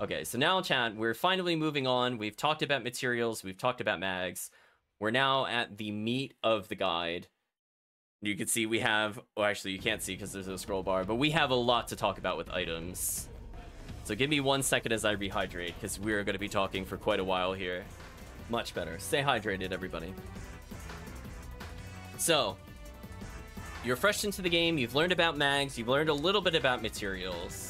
Okay, so now, chat, we're finally moving on. We've talked about materials, we've talked about mags. We're now at the meat of the guide. You can see we have, well, actually, you can't see because there's a scroll bar, but we have a lot to talk about with items. So give me one second as I rehydrate, because we're going to be talking for quite a while here. Much better. Stay hydrated, everybody. So, you're fresh into the game, you've learned about mags, you've learned a little bit about materials.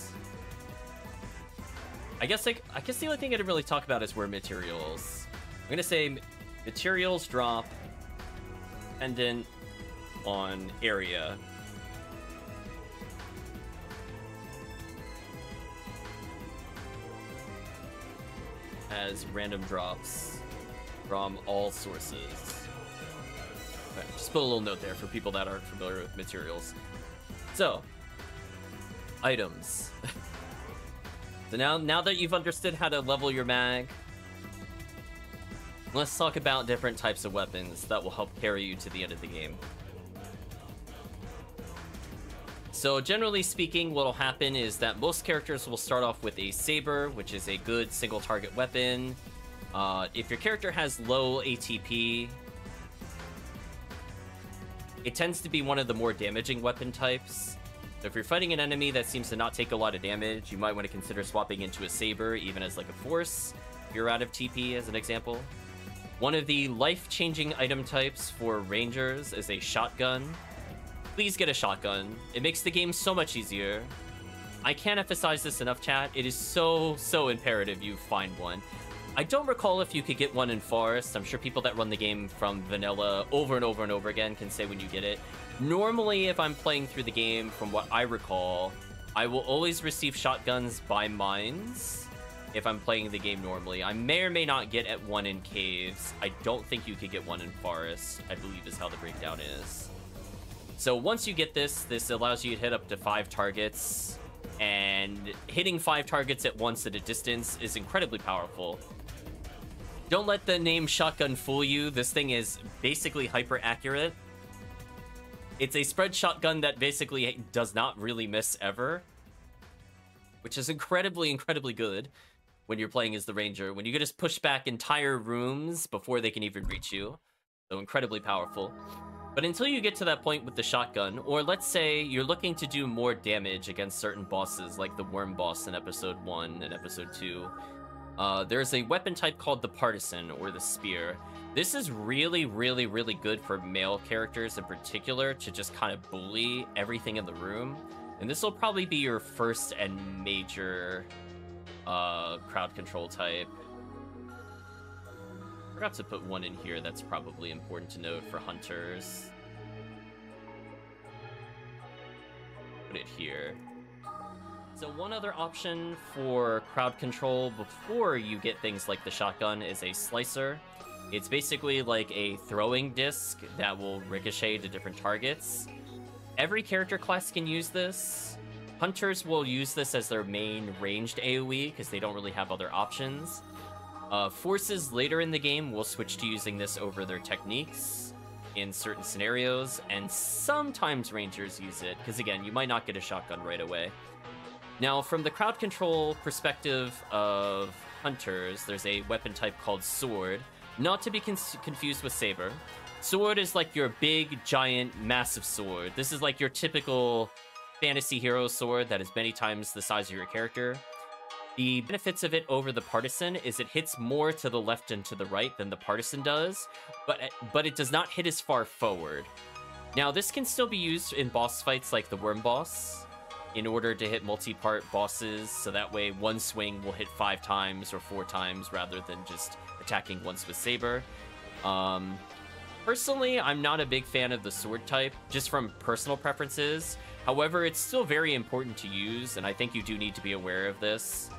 I guess like I guess the only thing I didn't really talk about is where materials. I'm gonna say materials drop pendant on area. As random drops from all sources. Just put a little note there for people that aren't familiar with materials. So, items. so now, now that you've understood how to level your mag, let's talk about different types of weapons that will help carry you to the end of the game. So generally speaking, what will happen is that most characters will start off with a saber, which is a good single target weapon. Uh, if your character has low ATP, it tends to be one of the more damaging weapon types. So if you're fighting an enemy that seems to not take a lot of damage, you might want to consider swapping into a saber, even as like a force, if you're out of TP as an example. One of the life-changing item types for rangers is a shotgun. Please get a shotgun. It makes the game so much easier. I can't emphasize this enough, chat. It is so, so imperative you find one. I don't recall if you could get one in Forest. I'm sure people that run the game from vanilla over and over and over again can say when you get it. Normally, if I'm playing through the game, from what I recall, I will always receive shotguns by mines if I'm playing the game normally. I may or may not get at one in caves. I don't think you could get one in forest, I believe is how the breakdown is. So once you get this, this allows you to hit up to five targets, and hitting five targets at once at a distance is incredibly powerful. Don't let the name shotgun fool you. This thing is basically hyper accurate. It's a spread shotgun that basically does not really miss ever, which is incredibly, incredibly good when you're playing as the ranger. When you can just push back entire rooms before they can even reach you. So incredibly powerful. But until you get to that point with the shotgun, or let's say you're looking to do more damage against certain bosses, like the worm boss in episode 1 and episode 2, uh, there's a weapon type called the Partisan, or the Spear. This is really, really, really good for male characters in particular to just kind of bully everything in the room. And this will probably be your first and major uh, crowd control type. Forgot to put one in here that's probably important to note for hunters. Put it here. So one other option for crowd control before you get things like the shotgun is a slicer. It's basically like a throwing disc that will ricochet to different targets. Every character class can use this. Hunters will use this as their main ranged AoE because they don't really have other options. Uh, forces later in the game will switch to using this over their techniques in certain scenarios, and sometimes rangers use it because again, you might not get a shotgun right away. Now, from the crowd control perspective of hunters, there's a weapon type called sword, not to be con confused with saber. Sword is like your big, giant, massive sword. This is like your typical fantasy hero sword that is many times the size of your character. The benefits of it over the partisan is it hits more to the left and to the right than the partisan does, but but it does not hit as far forward. Now, this can still be used in boss fights like the worm boss, in order to hit multi-part bosses, so that way one swing will hit five times or four times rather than just attacking once with Saber. Um, personally, I'm not a big fan of the sword type, just from personal preferences. However, it's still very important to use, and I think you do need to be aware of this.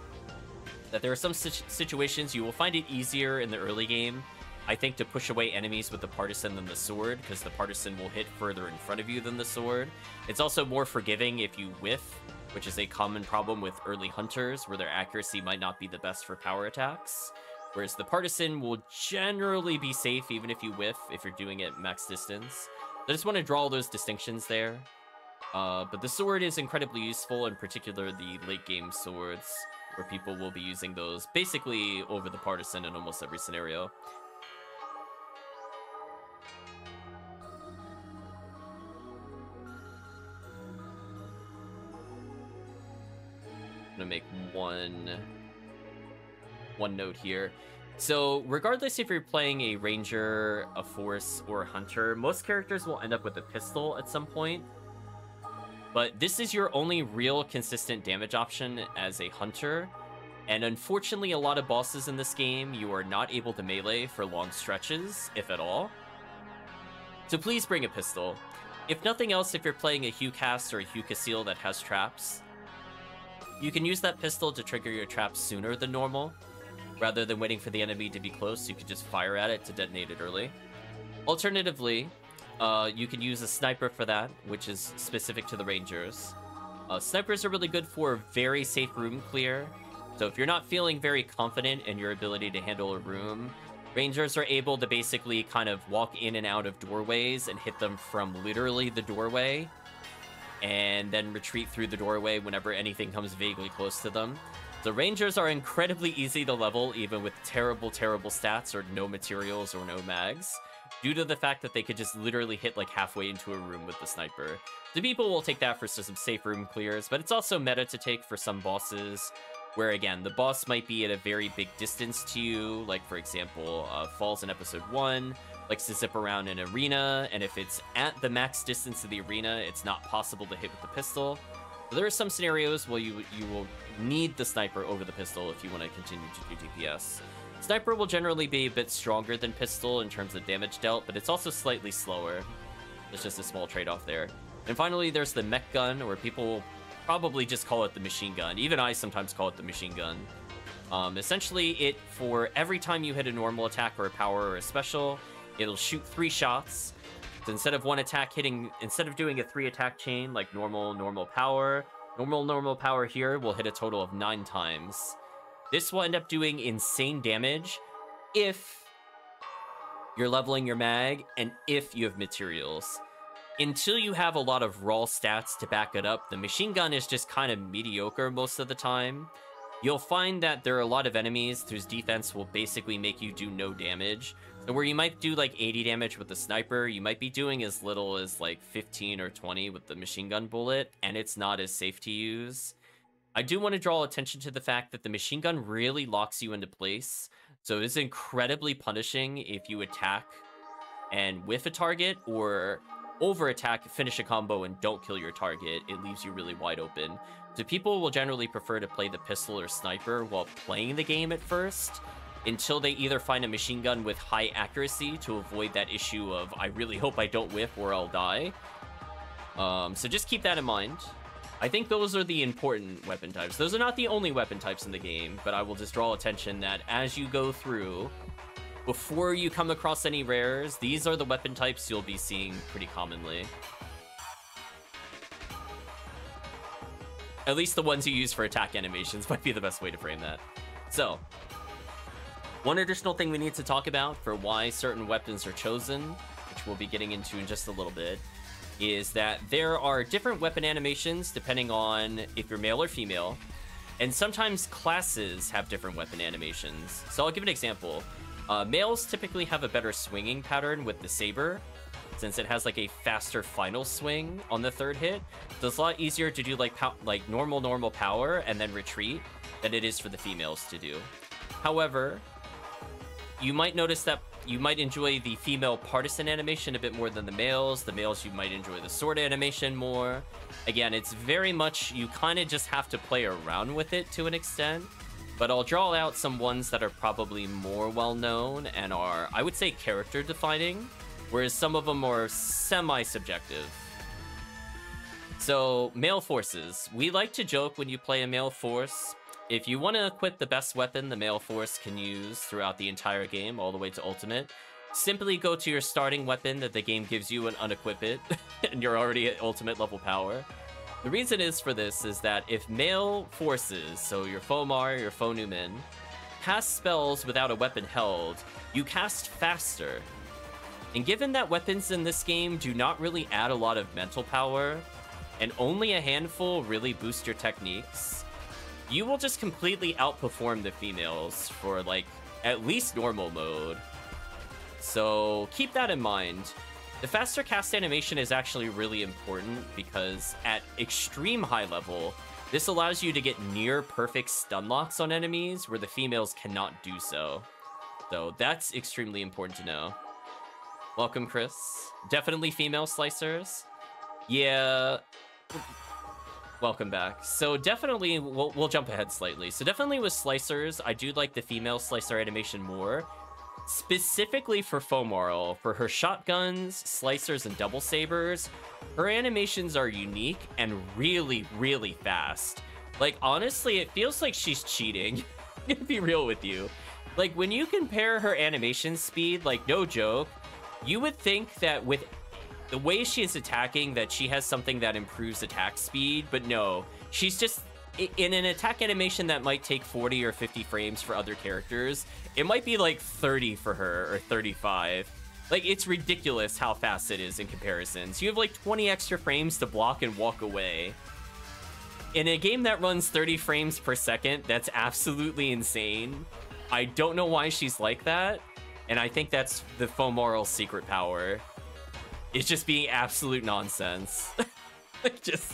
That there are some situations you will find it easier in the early game I think to push away enemies with the partisan than the sword, because the partisan will hit further in front of you than the sword. It's also more forgiving if you whiff, which is a common problem with early hunters, where their accuracy might not be the best for power attacks. Whereas the partisan will generally be safe even if you whiff, if you're doing it max distance. I just want to draw all those distinctions there. Uh, but the sword is incredibly useful, in particular the late game swords. where people will be using those basically over the partisan in almost every scenario. I'm gonna make one one note here. So, regardless if you're playing a ranger, a force, or a hunter, most characters will end up with a pistol at some point. But this is your only real consistent damage option as a hunter. And unfortunately, a lot of bosses in this game, you are not able to melee for long stretches, if at all. So please bring a pistol. If nothing else, if you're playing a Hucast or a Hucaseal that has traps, you can use that pistol to trigger your traps sooner than normal. Rather than waiting for the enemy to be close, you could just fire at it to detonate it early. Alternatively, uh, you can use a sniper for that, which is specific to the rangers. Uh, snipers are really good for very safe room clear. So if you're not feeling very confident in your ability to handle a room, rangers are able to basically kind of walk in and out of doorways and hit them from literally the doorway and then retreat through the doorway whenever anything comes vaguely close to them. The Rangers are incredibly easy to level, even with terrible, terrible stats or no materials or no mags due to the fact that they could just literally hit like halfway into a room with the sniper. The people will take that for some safe room clears, but it's also meta to take for some bosses where again, the boss might be at a very big distance to you, like for example, uh, Falz in episode 1, likes to zip around an arena, and if it's at the max distance of the arena, it's not possible to hit with the pistol. There are some scenarios where you you will need the sniper over the pistol if you want to continue to do DPS. Sniper will generally be a bit stronger than pistol in terms of damage dealt, but it's also slightly slower. There's just a small trade-off there. And finally, there's the mech gun, where people probably just call it the machine gun. Even I sometimes call it the machine gun. Um, essentially, it for every time you hit a normal attack or a power or a special, it'll shoot three shots. So instead of one attack hitting, instead of doing a three attack chain like normal, normal power, normal, normal power here will hit a total of nine times. This will end up doing insane damage if you're leveling your mag and if you have materials. Until you have a lot of raw stats to back it up, the machine gun is just kind of mediocre most of the time. You'll find that there are a lot of enemies whose defense will basically make you do no damage. So where you might do like 80 damage with the sniper, you might be doing as little as like 15 or 20 with the machine gun bullet, and it's not as safe to use. I do want to draw attention to the fact that the machine gun really locks you into place. So it is incredibly punishing if you attack and whiff a target or over attack, finish a combo, and don't kill your target. It leaves you really wide open. So people will generally prefer to play the pistol or sniper while playing the game at first until they either find a machine gun with high accuracy to avoid that issue of I really hope I don't whiff or I'll die. Um, so just keep that in mind. I think those are the important weapon types. Those are not the only weapon types in the game, but I will just draw attention that as you go through, before you come across any rares, these are the weapon types you'll be seeing pretty commonly. At least the ones you use for attack animations might be the best way to frame that. So, one additional thing we need to talk about for why certain weapons are chosen, which we'll be getting into in just a little bit, is that there are different weapon animations depending on if you're male or female, and sometimes classes have different weapon animations. So I'll give an example. Uh, males typically have a better swinging pattern with the saber, since it has like a faster final swing on the third hit. So it's a lot easier to do like like normal normal power and then retreat than it is for the females to do. However, you might notice that you might enjoy the female partisan animation a bit more than the males. The males, you might enjoy the sword animation more. Again, it's very much, you kind of just have to play around with it to an extent. But I'll draw out some ones that are probably more well known and are, I would say, character defining, whereas some of them are semi subjective. So, male forces. We like to joke when you play a male force if you want to equip the best weapon the male force can use throughout the entire game, all the way to ultimate, simply go to your starting weapon that the game gives you and unequip it, and you're already at ultimate level power. The reason is for this is that if male forces, so your Fomar, your Fonewm, cast spells without a weapon held, you cast faster. And given that weapons in this game do not really add a lot of mental power, and only a handful really boost your techniques, you will just completely outperform the females for like at least normal mode. So keep that in mind. The faster cast animation is actually really important because at extreme high level, this allows you to get near perfect stun locks on enemies where the females cannot do so. So that's extremely important to know. Welcome, Chris. Definitely female slicers. Yeah. Welcome back. So definitely, we'll, we'll jump ahead slightly. So definitely with slicers, I do like the female slicer animation more. Specifically for Fomarl, for her shotguns, slicers, and double sabers, her animations are unique and really, really fast. Like, honestly, it feels like she's cheating. to be real with you. Like, when you compare her animation speed, like, no joke, you would think that with the way she is attacking, that she has something that improves attack speed, but no. She's just in an attack animation that might take 40 or 50 frames for other characters, it might be like 30 for her or 35. Like, it's ridiculous how fast it is in comparisons. You have like 20 extra frames to block and walk away. In a game that runs 30 frames per second, that's absolutely insane. I don't know why she's like that, and I think that's the Fomarl secret power. It's just being absolute nonsense. just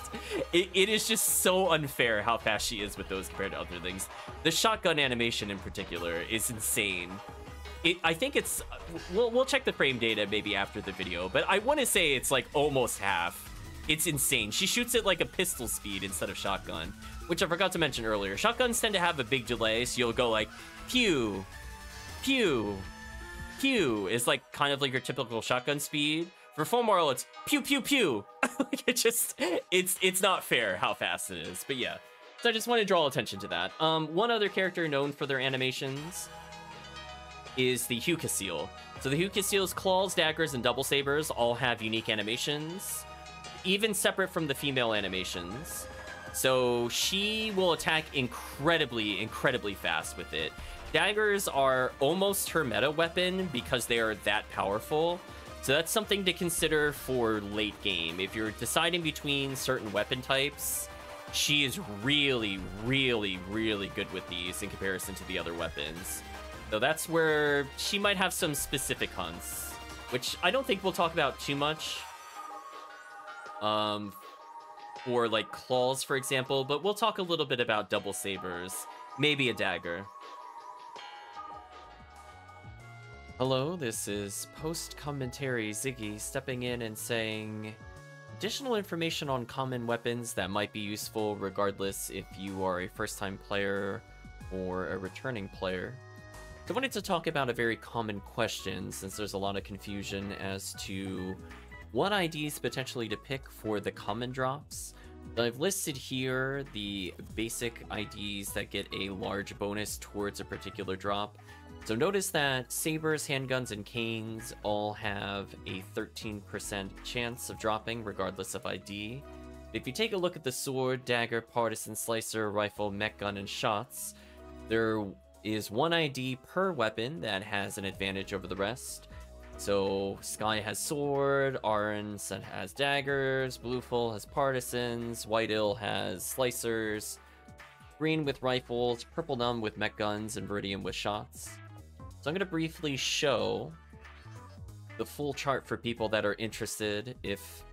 it, it is just so unfair how fast she is with those compared to other things. The shotgun animation in particular is insane. It, I think it's we'll, we'll check the frame data maybe after the video, but I want to say it's like almost half. It's insane. She shoots it like a pistol speed instead of shotgun, which I forgot to mention earlier. Shotguns tend to have a big delay, so you'll go like pew, pew, pew is like kind of like your typical shotgun speed. For Fomarl, it's pew pew pew. like it just it's it's not fair how fast it is. But yeah. So I just want to draw attention to that. Um, one other character known for their animations is the Hucaseal. So the Hucaseal's claws, daggers, and double sabers all have unique animations, even separate from the female animations. So she will attack incredibly, incredibly fast with it. Daggers are almost her meta weapon because they are that powerful. So that's something to consider for late game. If you're deciding between certain weapon types, she is really, really, really good with these in comparison to the other weapons. So that's where she might have some specific hunts, which I don't think we'll talk about too much. Um, or like claws, for example, but we'll talk a little bit about double sabers, maybe a dagger. Hello, this is post commentary Ziggy stepping in and saying additional information on common weapons that might be useful regardless if you are a first time player or a returning player. I wanted to talk about a very common question since there's a lot of confusion as to what IDs potentially to pick for the common drops. I've listed here the basic IDs that get a large bonus towards a particular drop. So notice that sabers, handguns, and canes all have a 13% chance of dropping regardless of ID. If you take a look at the sword, dagger, partisan slicer, rifle, mech gun, and shots, there is one ID per weapon that has an advantage over the rest. So Sky has sword, Arns has daggers, Bluefull has partisans, Whitill has slicers, Green with rifles, Purplenum with mech guns, and Viridian with shots. So I'm going to briefly show the full chart for people that are interested if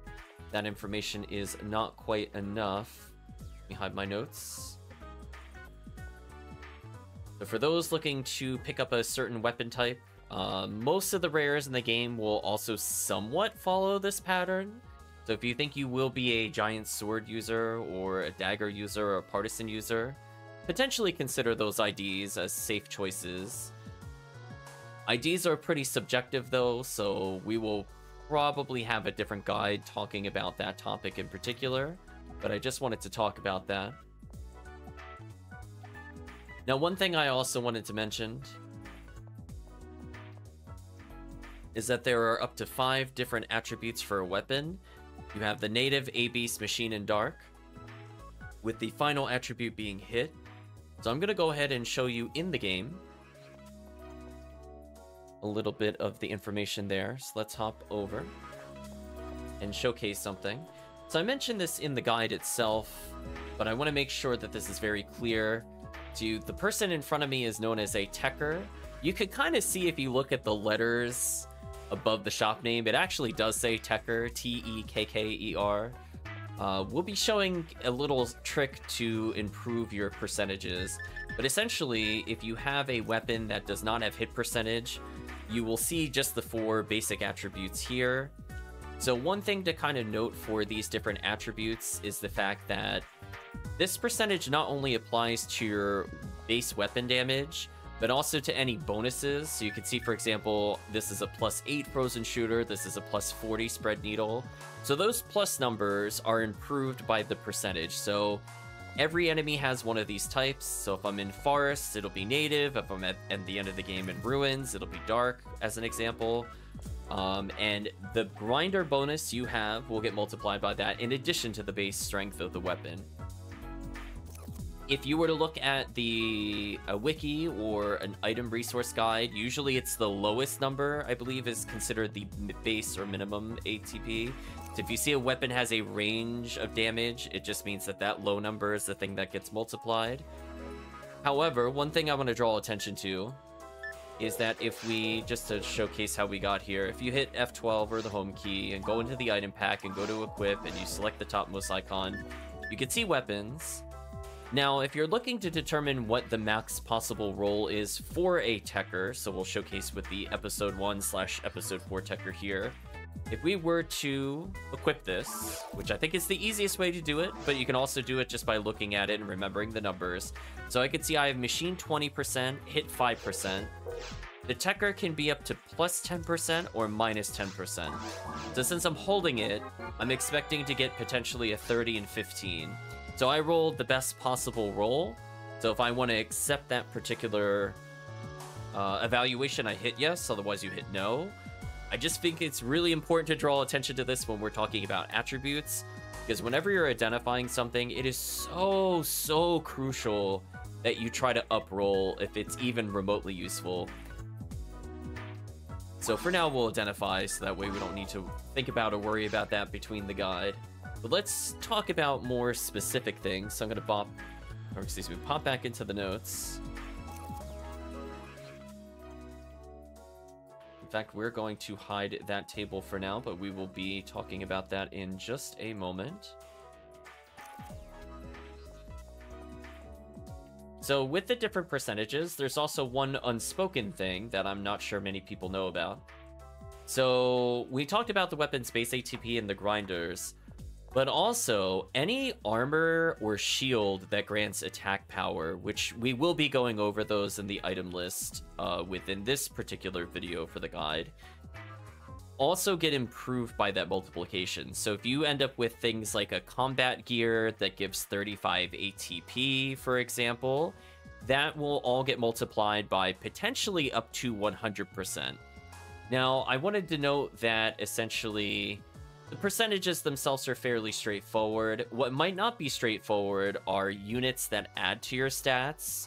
that information is not quite enough. Let me hide my notes. So for those looking to pick up a certain weapon type, uh, most of the rares in the game will also somewhat follow this pattern. So if you think you will be a giant sword user or a dagger user or a partisan user, potentially consider those IDs as safe choices. IDs are pretty subjective though, so we will probably have a different guide talking about that topic in particular, but I just wanted to talk about that. Now, one thing I also wanted to mention is that there are up to five different attributes for a weapon. You have the native, A-Beast, Machine, and Dark, with the final attribute being Hit. So I'm going to go ahead and show you in the game a little bit of the information there. So let's hop over and showcase something. So I mentioned this in the guide itself. but I want to make sure that this is very clear to the person in front of me is known as a tekker. You can kind of see if you look at the letters above the shop name, it actually does say tekker, T-E-K-K-E-R. Uh, we'll be showing a little trick to improve your percentages, but essentially, if you have a weapon that does not have hit percentage, you will see just the four basic attributes here. So one thing to kind of note for these different attributes is the fact that this percentage not only applies to your base weapon damage, but also to any bonuses. So you can see, for example, this is a plus 8 frozen shooter, this is a plus 40 spread needle. So those plus numbers are improved by the percentage. So every enemy has one of these types. So if I'm in forests, it'll be native. If I'm at, at the end of the game in ruins, it'll be dark, as an example. Um, and the grinder bonus you have will get multiplied by that in addition to the base strength of the weapon if you were to look at the a wiki or an item resource guide, usually it's the lowest number, I believe, is considered the base or minimum ATP. So if you see a weapon has a range of damage, it just means that that low number is the thing that gets multiplied. However, one thing I want to draw attention to is that if we, just to showcase how we got here, if you hit F12 or the home key and go into the item pack and go to equip and you select the topmost icon, you can see weapons, now, if you're looking to determine what the max possible roll is for a Tekker, so we'll showcase with the episode 1 slash episode 4 Tekker here, if we were to equip this, which I think is the easiest way to do it, but you can also do it just by looking at it and remembering the numbers. So I can see I have machine 20%, hit 5%. The Tekker can be up to plus 10% or minus 10%. So since I'm holding it, I'm expecting to get potentially a 30 and 15. So I rolled the best possible roll. So if I want to accept that particular uh, evaluation, I hit yes, otherwise you hit no. I just think it's really important to draw attention to this when we're talking about attributes, because whenever you're identifying something, it is so, so crucial that you try to uproll if it's even remotely useful. So for now, we'll identify, so that way we don't need to think about or worry about that between the guide. But let's talk about more specific things. So I'm going to pop, or excuse me, pop back into the notes. Fact, we're going to hide that table for now, but we will be talking about that in just a moment. So with the different percentages, there's also one unspoken thing that I'm not sure many people know about. So we talked about the weapons base ATP and the grinders, but also any armor or shield that grants attack power, which we will be going over those in the item list uh, within this particular video for the guide, also get improved by that multiplication. So if you end up with things like a combat gear that gives 35 ATP, for example, that will all get multiplied by potentially up to 100%. Now, I wanted to note that essentially the percentages themselves are fairly straightforward. What might not be straightforward are units that add to your stats.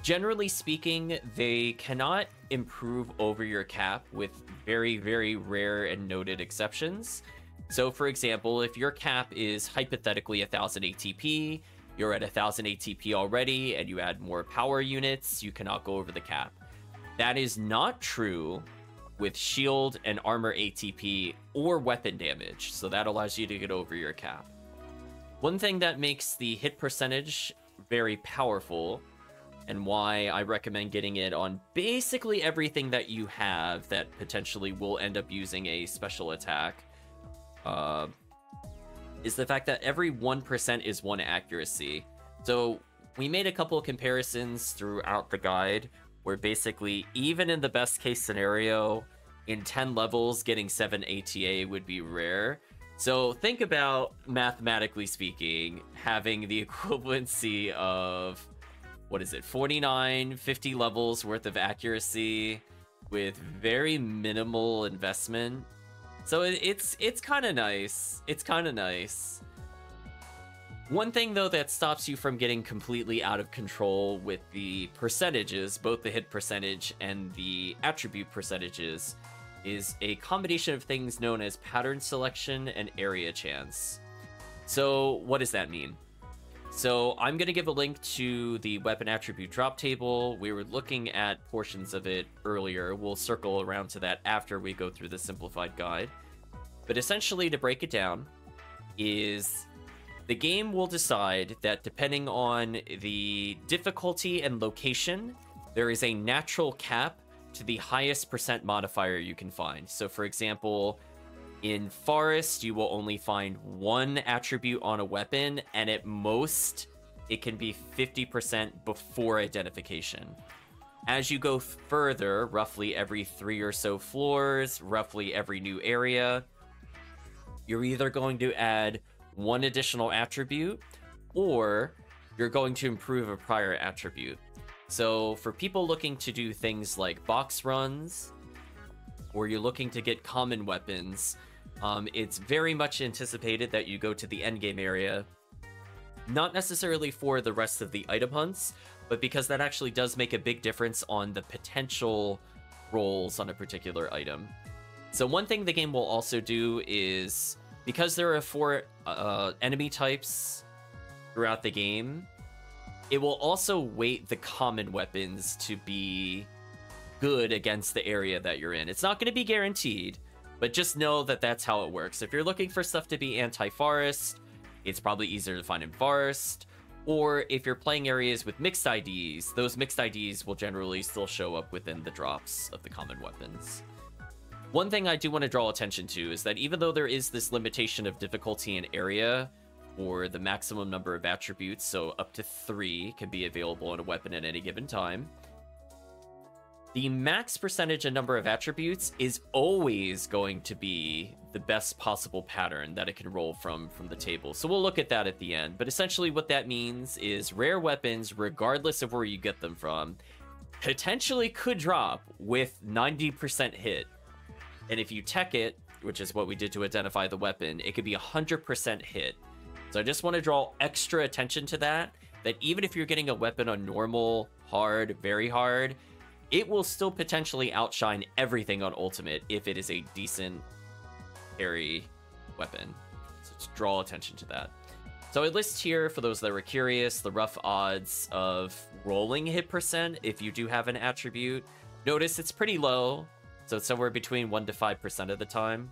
Generally speaking, they cannot improve over your cap with very, very rare and noted exceptions. So, for example, if your cap is hypothetically 1000 ATP, you're at 1000 ATP already, and you add more power units, you cannot go over the cap. That is not true with shield and armor ATP or weapon damage, so that allows you to get over your cap. One thing that makes the hit percentage very powerful and why I recommend getting it on basically everything that you have that potentially will end up using a special attack uh, is the fact that every 1% is one accuracy. So we made a couple of comparisons throughout the guide where basically even in the best case scenario in 10 levels getting 7 ATA would be rare. So think about mathematically speaking having the equivalency of what is it 49 50 levels worth of accuracy with very minimal investment. So it's it's kind of nice. It's kind of nice. One thing, though, that stops you from getting completely out of control with the percentages, both the hit percentage and the attribute percentages, is a combination of things known as pattern selection and area chance. So, what does that mean? So I'm going to give a link to the weapon attribute drop table. We were looking at portions of it earlier. We'll circle around to that after we go through the simplified guide. But essentially, to break it down, is the game will decide that depending on the difficulty and location, there is a natural cap to the highest percent modifier you can find. So, for example, in Forest, you will only find one attribute on a weapon, and at most, it can be 50% before identification. As you go further, roughly every three or so floors, roughly every new area, you're either going to add one additional attribute or you're going to improve a prior attribute. So, for people looking to do things like box runs, or you're looking to get common weapons, um, it's very much anticipated that you go to the endgame area, not necessarily for the rest of the item hunts, but because that actually does make a big difference on the potential rolls on a particular item. So one thing the game will also do is, because there are four uh, enemy types throughout the game, it will also weight the common weapons to be good against the area that you're in. It's not going to be guaranteed, but just know that that's how it works. If you're looking for stuff to be anti-forest, it's probably easier to find in forest. Or if you're playing areas with mixed IDs, those mixed IDs will generally still show up within the drops of the common weapons. One thing I do want to draw attention to is that even though there is this limitation of difficulty in area, or the maximum number of attributes, so up to three can be available in a weapon at any given time, the max percentage and number of attributes is always going to be the best possible pattern that it can roll from from the table. So we'll look at that at the end. But essentially what that means is rare weapons, regardless of where you get them from, potentially could drop with 90% hit. And if you tech it, which is what we did to identify the weapon, it could be 100% hit. So I just want to draw extra attention to that, that even if you're getting a weapon on normal, hard, very hard, it will still potentially outshine everything on Ultimate if it is a decent carry weapon. So to draw attention to that. So I list here, for those that were curious, the rough odds of rolling hit percent if you do have an attribute. Notice it's pretty low, so it's somewhere between 1 to 5% of the time.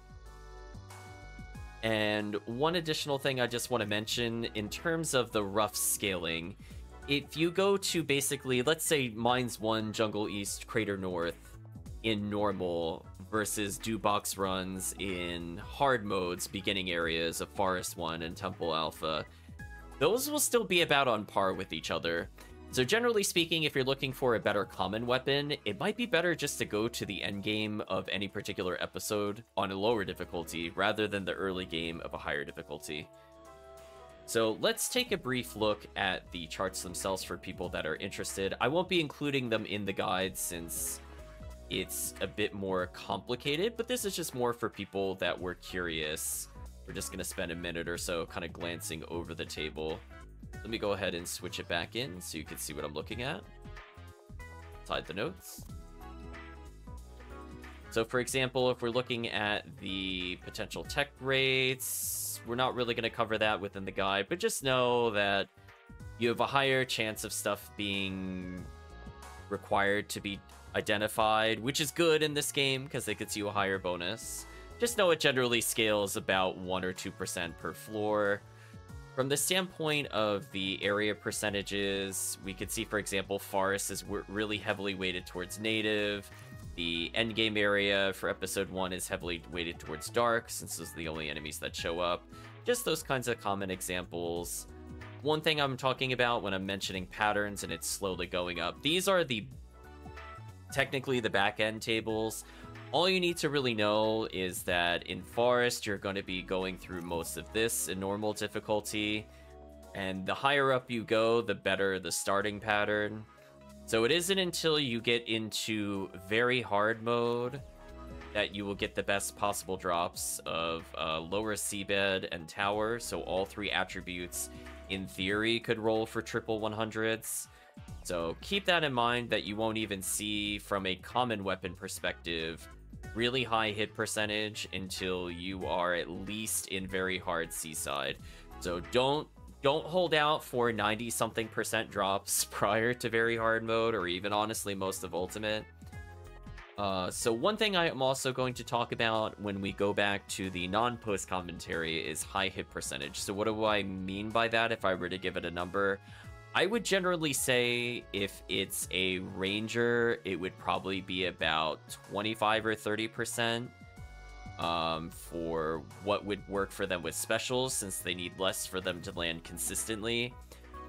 And one additional thing I just want to mention in terms of the rough scaling if you go to basically, let's say Mines 1, Jungle East, Crater North in normal versus do box runs in hard modes, beginning areas of Forest 1 and Temple Alpha, those will still be about on par with each other. So generally speaking, if you're looking for a better common weapon, it might be better just to go to the end game of any particular episode on a lower difficulty rather than the early game of a higher difficulty. So let's take a brief look at the charts themselves for people that are interested. I won't be including them in the guide since it's a bit more complicated, but this is just more for people that were curious. We're just going to spend a minute or so kind of glancing over the table. Let me go ahead and switch it back in so you can see what I'm looking at. Hide the notes. So for example, if we're looking at the potential tech rates, we're not really going to cover that within the guide, but just know that you have a higher chance of stuff being required to be identified, which is good in this game because it gets you a higher bonus. Just know it generally scales about 1 or 2% per floor. From the standpoint of the area percentages, we could see, for example, Forest is really heavily weighted towards native. The endgame area for episode 1 is heavily weighted towards dark, since those are the only enemies that show up. Just those kinds of common examples. One thing I'm talking about when I'm mentioning patterns and it's slowly going up, these are the technically the back end tables. All you need to really know is that in Forest, you're going to be going through most of this in normal difficulty. And the higher up you go, the better the starting pattern. So it isn't until you get into very hard mode that you will get the best possible drops of uh, lower seabed and tower. So all three attributes, in theory, could roll for triple 100s. So keep that in mind that you won't even see from a common weapon perspective really high hit percentage until you are at least in very hard seaside. So don't don't hold out for 90 something percent drops prior to very hard mode or even honestly most of ultimate. Uh, so one thing I am also going to talk about when we go back to the non-post commentary is high hit percentage. So what do I mean by that if I were to give it a number? I would generally say if it's a ranger, it would probably be about 25 or 30% um, for what would work for them with specials since they need less for them to land consistently.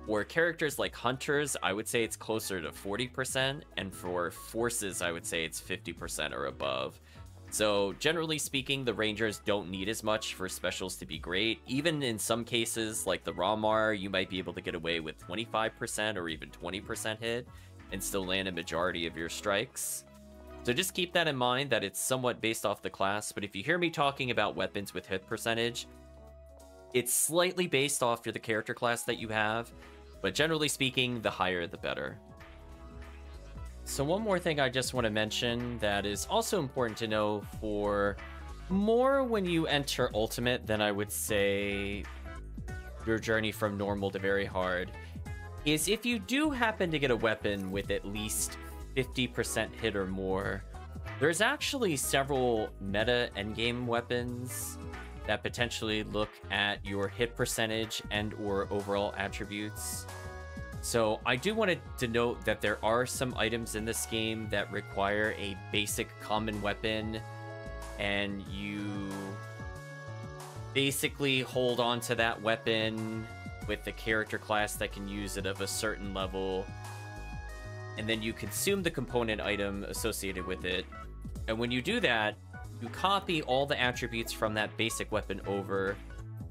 For characters like hunters, I would say it's closer to 40%, and for forces, I would say it's 50% or above. So generally speaking, the Rangers don't need as much for specials to be great. Even in some cases, like the Ramar, you might be able to get away with 25% or even 20% hit and still land a majority of your strikes. So just keep that in mind that it's somewhat based off the class, but if you hear me talking about weapons with hit percentage, it's slightly based off the character class that you have, but generally speaking, the higher the better. So one more thing I just want to mention that is also important to know for more when you enter Ultimate than I would say your journey from normal to very hard is if you do happen to get a weapon with at least 50% hit or more, there's actually several meta endgame weapons that potentially look at your hit percentage and or overall attributes. So I do want to denote that there are some items in this game that require a basic common weapon and you basically hold on to that weapon with the character class that can use it of a certain level and then you consume the component item associated with it. And when you do that you copy all the attributes from that basic weapon over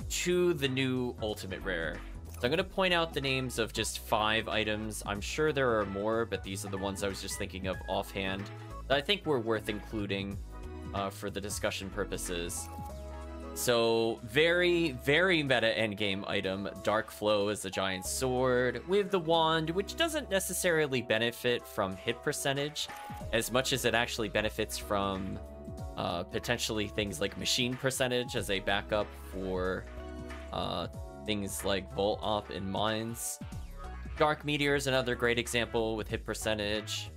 to the new ultimate rare so I'm going to point out the names of just five items. I'm sure there are more, but these are the ones I was just thinking of offhand that I think were worth including uh, for the discussion purposes. So, very, very meta endgame item. Dark Flow is the giant sword with the wand, which doesn't necessarily benefit from hit percentage as much as it actually benefits from uh, potentially things like machine percentage as a backup for uh, things like Vol Opt in Mines. Dark Meteor is another great example with hit percentage.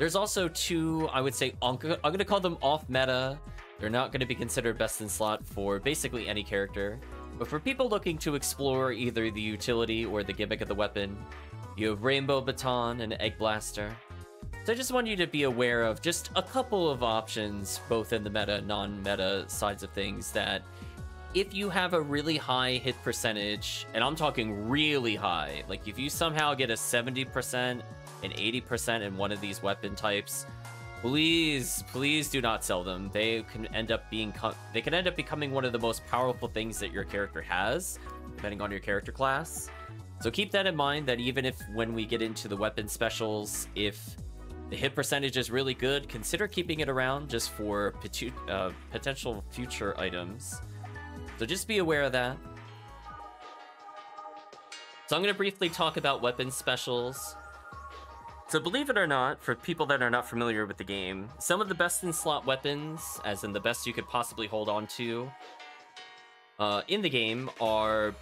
There's also two, I would say, I'm going to call them off meta. They're not going to be considered best in slot for basically any character. But for people looking to explore either the utility or the gimmick of the weapon, you have Rainbow Baton and Egg Blaster. So I just want you to be aware of just a couple of options, both in the meta non-meta sides of things, that if you have a really high hit percentage, and I'm talking really high, like if you somehow get a 70% and 80% in one of these weapon types, please, please do not sell them. They can end up being they can end up becoming one of the most powerful things that your character has, depending on your character class. So keep that in mind that even if when we get into the weapon specials, if the hit percentage is really good, consider keeping it around just for uh, potential future items. So just be aware of that. So I'm going to briefly talk about weapon specials. So believe it or not, for people that are not familiar with the game, some of the best in slot weapons, as in the best you could possibly hold on to, uh, in the game are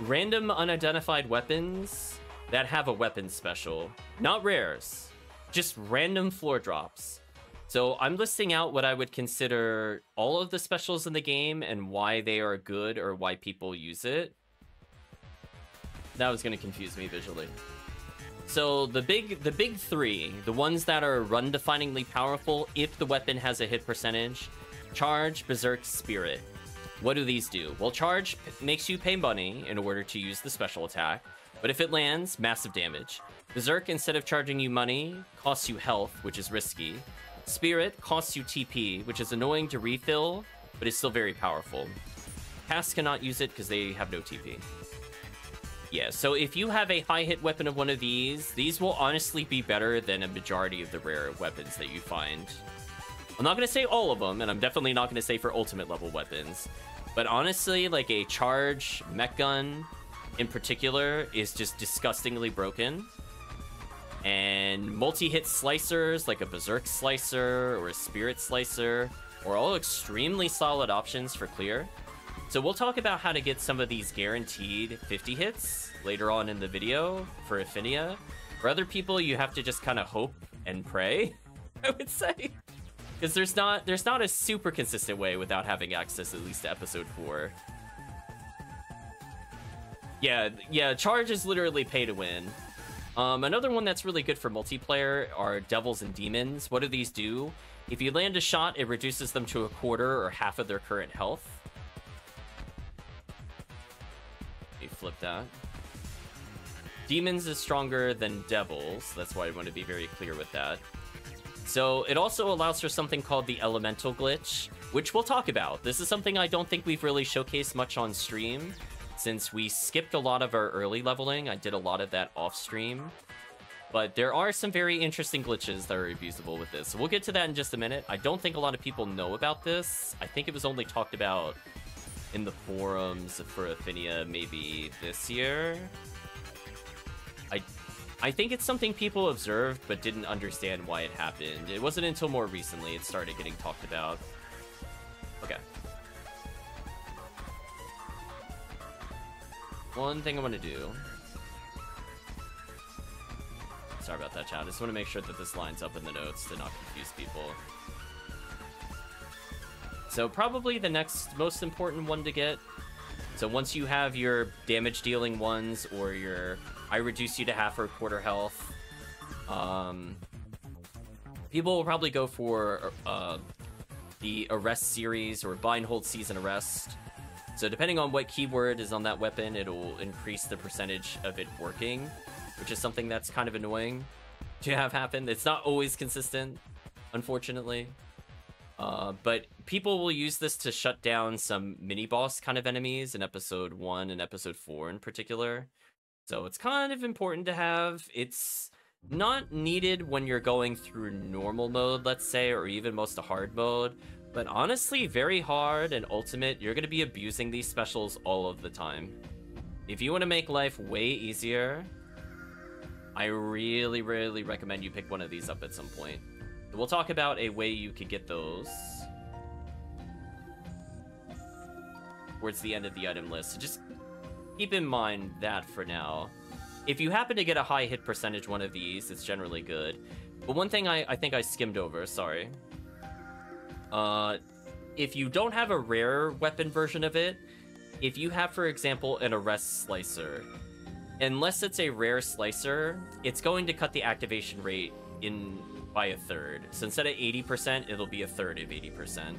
random unidentified weapons that have a weapon special. Not rares, just random floor drops. So I'm listing out what I would consider all of the specials in the game and why they are good or why people use it. That was going to confuse me visually. So the big the big three, the ones that are run definingly powerful if the weapon has a hit percentage, Charge, Berserk, Spirit. What do these do? Well, Charge makes you pay money in order to use the special attack, but if it lands, massive damage. Berserk, instead of charging you money, costs you health, which is risky. Spirit costs you TP, which is annoying to refill, but is still very powerful. Cast cannot use it because they have no TP. Yeah, so if you have a high hit weapon of one of these, these will honestly be better than a majority of the rare weapons that you find. I'm not going to say all of them, and I'm definitely not going to say for ultimate level weapons. But honestly, like a charge mech gun in particular is just disgustingly broken. And multi-hit slicers like a Berserk Slicer or a Spirit Slicer are all extremely solid options for clear. So we'll talk about how to get some of these guaranteed 50 hits later on in the video for Ephinea. For other people, you have to just kind of hope and pray, I would say. Because there's not there's not a super consistent way without having access at least to episode 4. Yeah, yeah, charge is literally pay to win. Um, another one that's really good for multiplayer are Devils and Demons. What do these do? If you land a shot, it reduces them to a quarter or half of their current health. You flip that. Demons is stronger than Devils. That's why I want to be very clear with that. So it also allows for something called the Elemental Glitch, which we'll talk about. This is something I don't think we've really showcased much on stream, since we skipped a lot of our early leveling. I did a lot of that off stream. But there are some very interesting glitches that are abusable with this. So we'll get to that in just a minute. I don't think a lot of people know about this. I think it was only talked about in the forums for Ephinea maybe this year. I I think it's something people observed but didn't understand why it happened. It wasn't until more recently it started getting talked about. Okay. One thing I want to do Sorry about that, chat. I just want to make sure that this lines up in the notes to not confuse people. So probably the next most important one to get. So once you have your damage dealing ones or your I reduce you to half or quarter health, um, people will probably go for uh, the arrest series or bind hold season arrest. So depending on what keyword is on that weapon, it'll increase the percentage of it working which is something that's kind of annoying to have happen. It's not always consistent, unfortunately. Uh, but people will use this to shut down some mini boss kind of enemies in episode one and episode four in particular. So it's kind of important to have. It's not needed when you're going through normal mode, let's say, or even most of hard mode. But honestly, very hard and ultimate, you're going to be abusing these specials all of the time. If you want to make life way easier, I really, really recommend you pick one of these up at some point. We'll talk about a way you could get those towards the end of the item list. So just keep in mind that for now. If you happen to get a high hit percentage one of these, it's generally good. But one thing I, I think I skimmed over, sorry. Uh, if you don't have a rare weapon version of it, if you have, for example, an arrest slicer, unless it's a rare slicer, it's going to cut the activation rate in by a third. So instead of 80%, it'll be a third of 80%.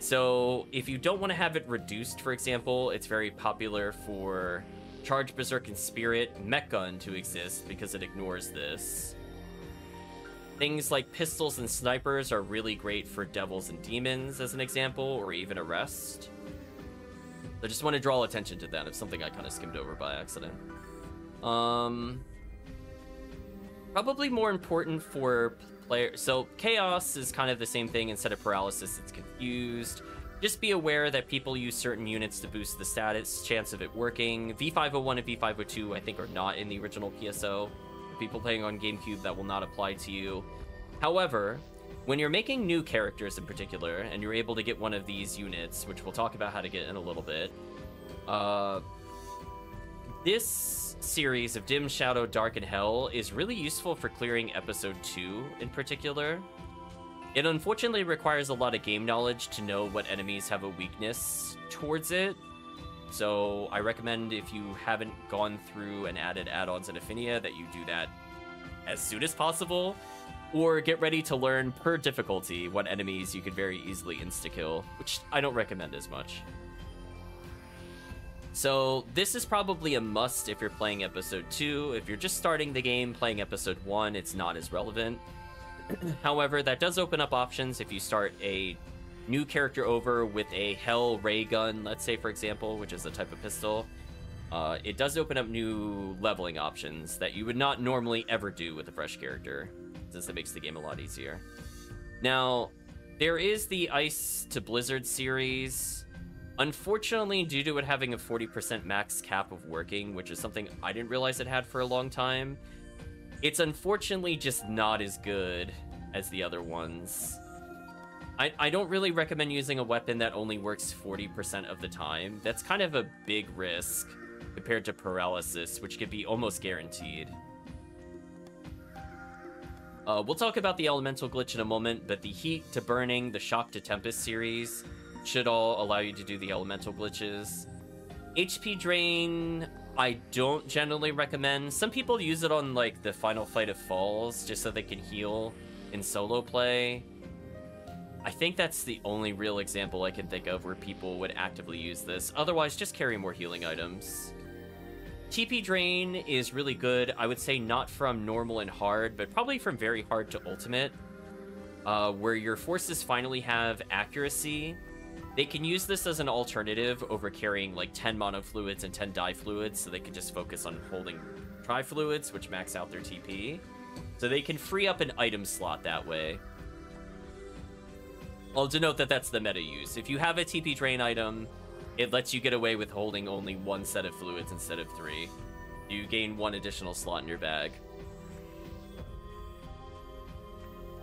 So if you don't want to have it reduced, for example, it's very popular for Charge Berserk and Spirit Mech Gun to exist because it ignores this. Things like pistols and snipers are really great for devils and demons, as an example, or even arrest. I just want to draw attention to that. It's something I kind of skimmed over by accident. Um, probably more important for player. So chaos is kind of the same thing. Instead of paralysis, it's confused. Just be aware that people use certain units to boost the status chance of it working. V501 and V502, I think, are not in the original PSO. People playing on GameCube, that will not apply to you. However, when you're making new characters in particular, and you're able to get one of these units, which we'll talk about how to get in a little bit, uh, this series of Dim, Shadow, Dark, and Hell is really useful for clearing Episode 2 in particular. It unfortunately requires a lot of game knowledge to know what enemies have a weakness towards it. So I recommend if you haven't gone through and added add-ons in Ephinea that you do that as soon as possible, or get ready to learn per difficulty what enemies you could very easily insta-kill, which I don't recommend as much. So this is probably a must if you're playing episode 2. If you're just starting the game playing episode 1, it's not as relevant. However, that does open up options if you start a new character over with a Hell Ray Gun, let's say for example, which is a type of pistol. Uh, it does open up new leveling options that you would not normally ever do with a fresh character, since it makes the game a lot easier. Now, there is the Ice to Blizzard series, Unfortunately, due to it having a 40% max cap of working, which is something I didn't realize it had for a long time, it's unfortunately just not as good as the other ones. I, I don't really recommend using a weapon that only works 40% of the time. That's kind of a big risk compared to paralysis, which could be almost guaranteed. Uh, we'll talk about the elemental glitch in a moment, but the heat to burning, the shock to tempest series should all allow you to do the elemental glitches. HP drain, I don't generally recommend. Some people use it on like the final fight of Falz just so they can heal in solo play. I think that's the only real example I can think of where people would actively use this. Otherwise, just carry more healing items. TP Drain is really good. I would say not from normal and hard, but probably from very hard to ultimate, uh, where your forces finally have accuracy. They can use this as an alternative over carrying like 10 mono fluids and 10 di fluids, so they can just focus on holding tri fluids, which max out their TP. So they can free up an item slot that way. I'll denote that that's the meta use. If you have a TP drain item, it lets you get away with holding only one set of fluids instead of three. You gain one additional slot in your bag.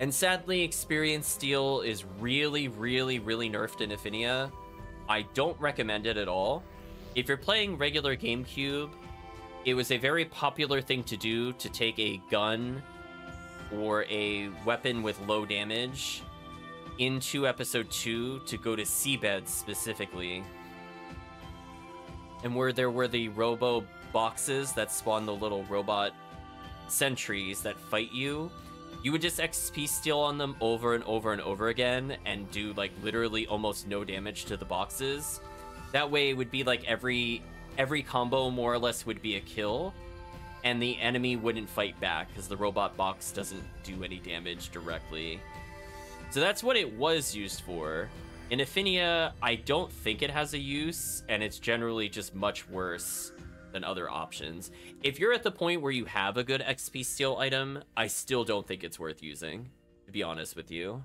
And sadly, Experience Steal is really, really, really nerfed in Ephinea. I don't recommend it at all. If you're playing regular GameCube, it was a very popular thing to do to take a gun or a weapon with low damage into episode 2 to go to seabeds specifically and where there were the robo boxes that spawn the little robot sentries that fight you, you would just XP steal on them over and over and over again and do like literally almost no damage to the boxes. That way it would be like every every combo more or less would be a kill and the enemy wouldn't fight back because the robot box doesn't do any damage directly. So that's what it was used for. In Ephinea, I don't think it has a use, and it's generally just much worse than other options. If you're at the point where you have a good XP steal item, I still don't think it's worth using, to be honest with you.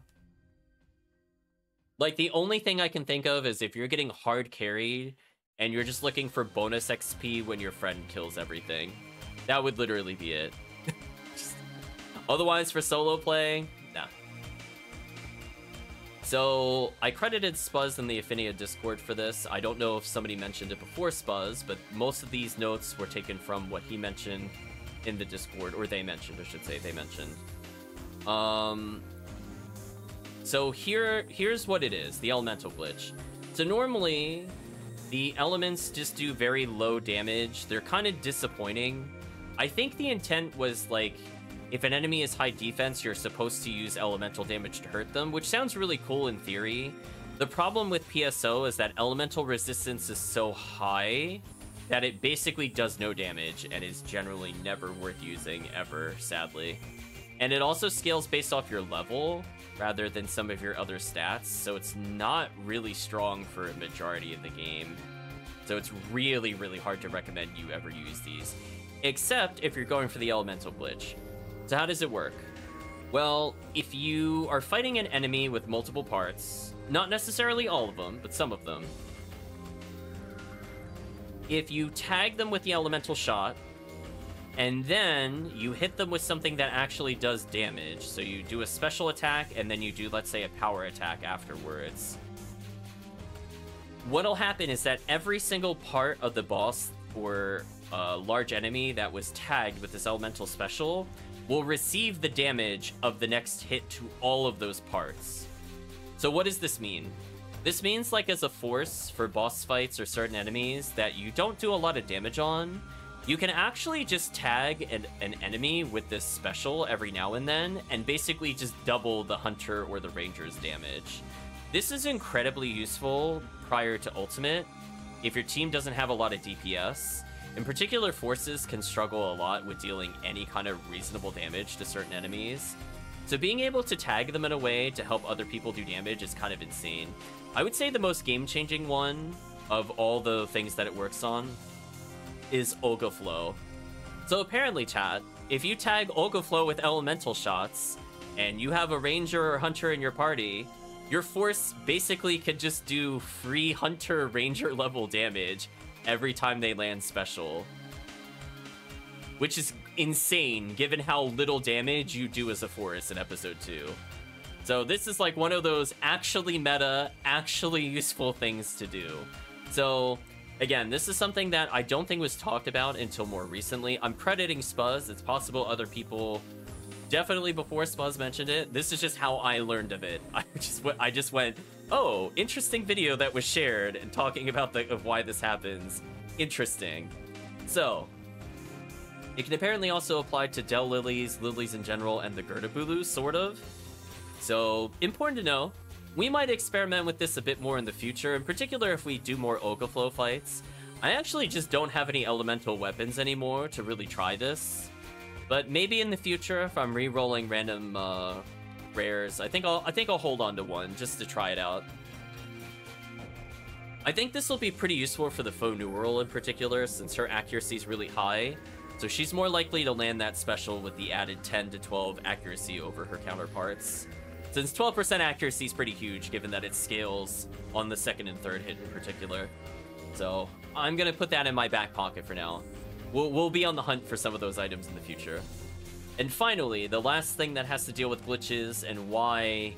Like, the only thing I can think of is if you're getting hard carried and you're just looking for bonus XP when your friend kills everything. That would literally be it. Otherwise, for solo play, so I credited Spuzz in the Ephinea Discord for this. I don't know if somebody mentioned it before Spuzz, but most of these notes were taken from what he mentioned in the Discord, or they mentioned, I should say, they mentioned. Um, so here, here's what it is, the elemental glitch. So normally, the elements just do very low damage. They're kind of disappointing. I think the intent was like if an enemy is high defense, you're supposed to use elemental damage to hurt them, which sounds really cool in theory. The problem with PSO is that elemental resistance is so high that it basically does no damage and is generally never worth using ever, sadly. And it also scales based off your level rather than some of your other stats, so it's not really strong for a majority of the game. So it's really, really hard to recommend you ever use these, except if you're going for the elemental glitch. So how does it work? Well, if you are fighting an enemy with multiple parts, not necessarily all of them, but some of them, if you tag them with the elemental shot, and then you hit them with something that actually does damage, so you do a special attack, and then you do, let's say, a power attack afterwards, what'll happen is that every single part of the boss or uh, large enemy that was tagged with this elemental special will receive the damage of the next hit to all of those parts. So what does this mean? This means like as a force for boss fights or certain enemies that you don't do a lot of damage on, you can actually just tag an, an enemy with this special every now and then and basically just double the hunter or the ranger's damage. This is incredibly useful prior to ultimate if your team doesn't have a lot of DPS in particular, forces can struggle a lot with dealing any kind of reasonable damage to certain enemies. So being able to tag them in a way to help other people do damage is kind of insane. I would say the most game-changing one of all the things that it works on is Olga Flow. So apparently, chat, if you tag Olga Flow with elemental shots, and you have a ranger or hunter in your party, your force basically can just do free hunter ranger level damage every time they land special. Which is insane, given how little damage you do as a forest in episode 2. So this is like one of those actually meta, actually useful things to do. So again, this is something that I don't think was talked about until more recently. I'm crediting Spuzz. It's possible other people definitely before Spuzz mentioned it. This is just how I learned of it. I just I just went, oh, interesting video that was shared and talking about the of why this happens. Interesting. So, it can apparently also apply to Del Lilies, lilies in general, and the Girtablulu, sort of. So, important to know. We might experiment with this a bit more in the future, in particular if we do more Olga Flow fights. I actually just don't have any elemental weapons anymore to really try this. But maybe in the future, if I'm re-rolling random uh, rares, I think I'll I think I'll hold on to one just to try it out. I think this will be pretty useful for the Fonewearl in particular, since her accuracy is really high. So she's more likely to land that special with the added 10 to 12 accuracy over her counterparts. Since 12% accuracy is pretty huge, given that it scales on the second and third hit in particular. So I'm gonna put that in my back pocket for now. We'll, we'll be on the hunt for some of those items in the future. And finally, the last thing that has to deal with glitches and why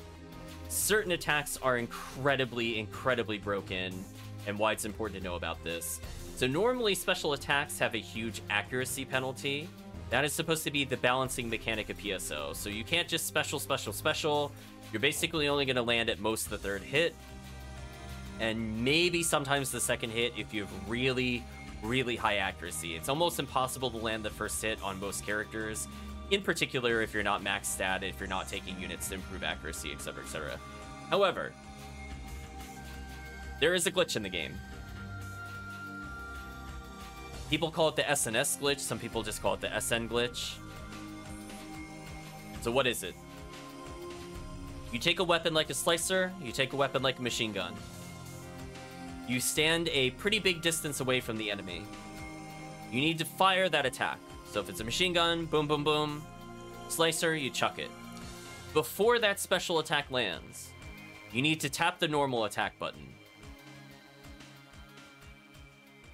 certain attacks are incredibly, incredibly broken, and why it's important to know about this. So normally special attacks have a huge accuracy penalty. That is supposed to be the balancing mechanic of PSO. So you can't just special, special, special. You're basically only going to land at most the third hit. And maybe sometimes the second hit if you have really, really high accuracy. It's almost impossible to land the first hit on most characters in particular if you're not max stat, if you're not taking units to improve accuracy, etc., etc. However, there is a glitch in the game. People call it the SNS glitch, some people just call it the SN glitch. So what is it? You take a weapon like a slicer, you take a weapon like a machine gun. You stand a pretty big distance away from the enemy. You need to fire that attack. So if it's a machine gun, boom, boom, boom. Slicer, you chuck it. Before that special attack lands, you need to tap the normal attack button.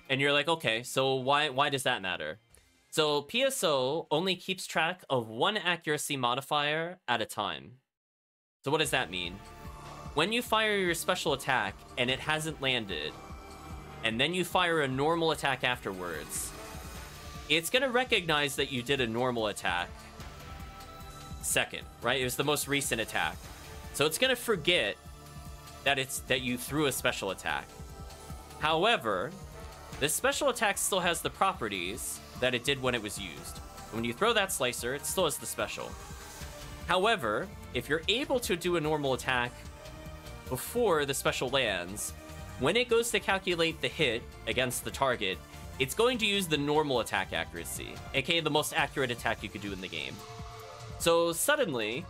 And you're like, okay, so why why does that matter? So PSO only keeps track of one accuracy modifier at a time. So what does that mean? When you fire your special attack and it hasn't landed, and then you fire a normal attack afterwards, it's going to recognize that you did a normal attack second, right? It was the most recent attack. So it's going to forget that it's that you threw a special attack. However, this special attack still has the properties that it did when it was used. When you throw that slicer, it still has the special. However, if you're able to do a normal attack before the special lands, when it goes to calculate the hit against the target, it's going to use the normal attack accuracy, aka the most accurate attack you could do in the game. So suddenly,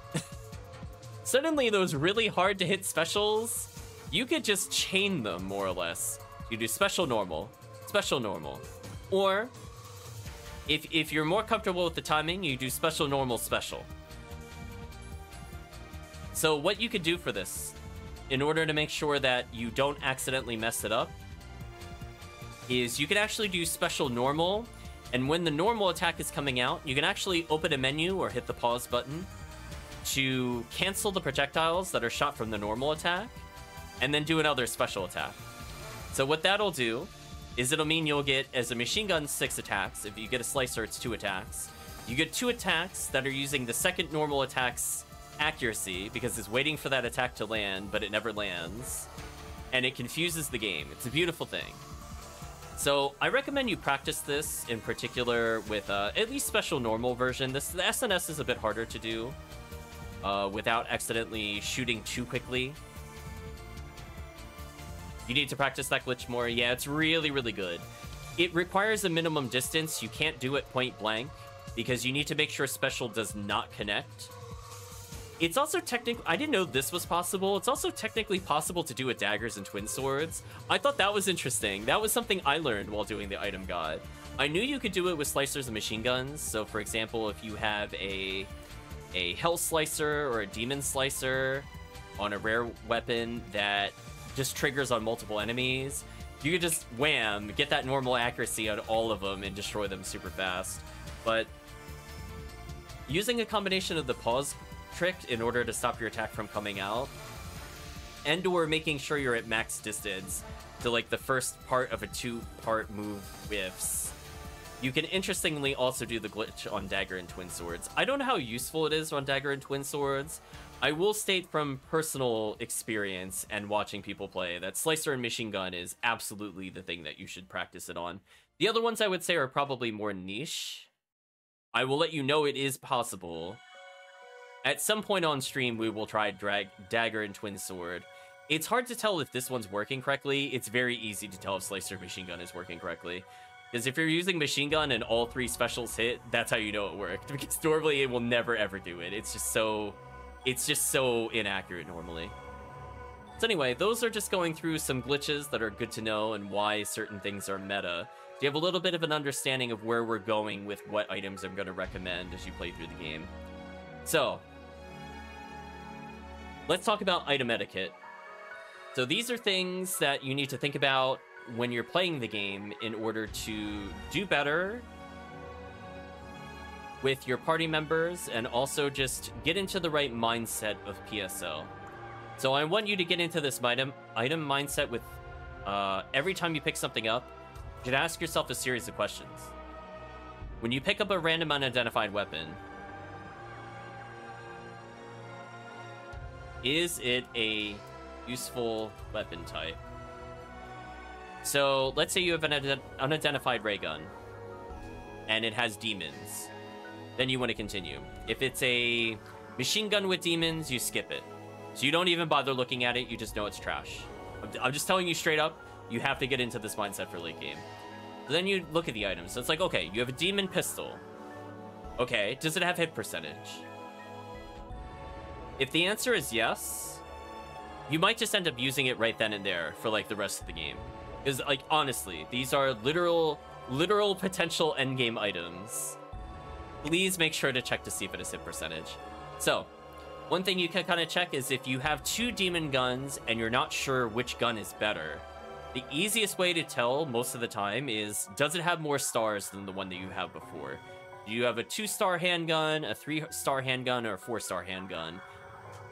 suddenly those really hard to hit specials, you could just chain them more or less. You do special normal, special normal. Or if if you're more comfortable with the timing, you do special normal special. So what you could do for this in order to make sure that you don't accidentally mess it up is you can actually do special normal, and when the normal attack is coming out, you can actually open a menu or hit the pause button to cancel the projectiles that are shot from the normal attack, and then do another special attack. So what that'll do is it'll mean you'll get, as a machine gun, six attacks. If you get a slicer, it's two attacks. You get two attacks that are using the second normal attack's accuracy, because it's waiting for that attack to land, but it never lands. And it confuses the game. It's a beautiful thing. So I recommend you practice this in particular with uh, at least special normal version. This the SNS is a bit harder to do uh, without accidentally shooting too quickly. You need to practice that glitch more. Yeah, it's really, really good. It requires a minimum distance. You can't do it point blank because you need to make sure special does not connect. It's also technically, I didn't know this was possible. It's also technically possible to do with daggers and twin swords. I thought that was interesting. That was something I learned while doing the item guide. I knew you could do it with slicers and machine guns. So for example, if you have a, a hell slicer or a demon slicer on a rare weapon that just triggers on multiple enemies, you could just wham, get that normal accuracy on all of them and destroy them super fast. But using a combination of the pause trick in order to stop your attack from coming out, and or making sure you're at max distance to like the first part of a two-part move whiffs. You can interestingly also do the glitch on Dagger and Twin Swords. I don't know how useful it is on Dagger and Twin Swords. I will state from personal experience and watching people play that Slicer and Machine Gun is absolutely the thing that you should practice it on. The other ones I would say are probably more niche. I will let you know it is possible. At some point on stream, we will try drag Dagger and Twin Sword. It's hard to tell if this one's working correctly. It's very easy to tell if Slicer Machine Gun is working correctly. Because if you're using Machine Gun and all three specials hit, that's how you know it worked. Because normally it will never ever do it. It's just so... It's just so inaccurate normally. So anyway, those are just going through some glitches that are good to know and why certain things are meta. So you have a little bit of an understanding of where we're going with what items I'm going to recommend as you play through the game. So, let's talk about item etiquette. So these are things that you need to think about when you're playing the game in order to do better with your party members and also just get into the right mindset of PSO. So I want you to get into this item item mindset with uh, every time you pick something up, you should ask yourself a series of questions. When you pick up a random unidentified weapon, is it a useful weapon type? So let's say you have an unidentified ray gun and it has demons. Then you want to continue. If it's a machine gun with demons, you skip it. So you don't even bother looking at it, you just know it's trash. I'm just telling you straight up, you have to get into this mindset for late game. So then you look at the items. So it's like, okay, you have a demon pistol. Okay, does it have hit percentage? If the answer is yes, you might just end up using it right then and there for like the rest of the game. Because, like, honestly, these are literal, literal potential endgame items. Please make sure to check to see if it is hit percentage. So, one thing you can kind of check is if you have two demon guns and you're not sure which gun is better, the easiest way to tell most of the time is does it have more stars than the one that you have before? Do you have a two star handgun, a three star handgun, or a four star handgun?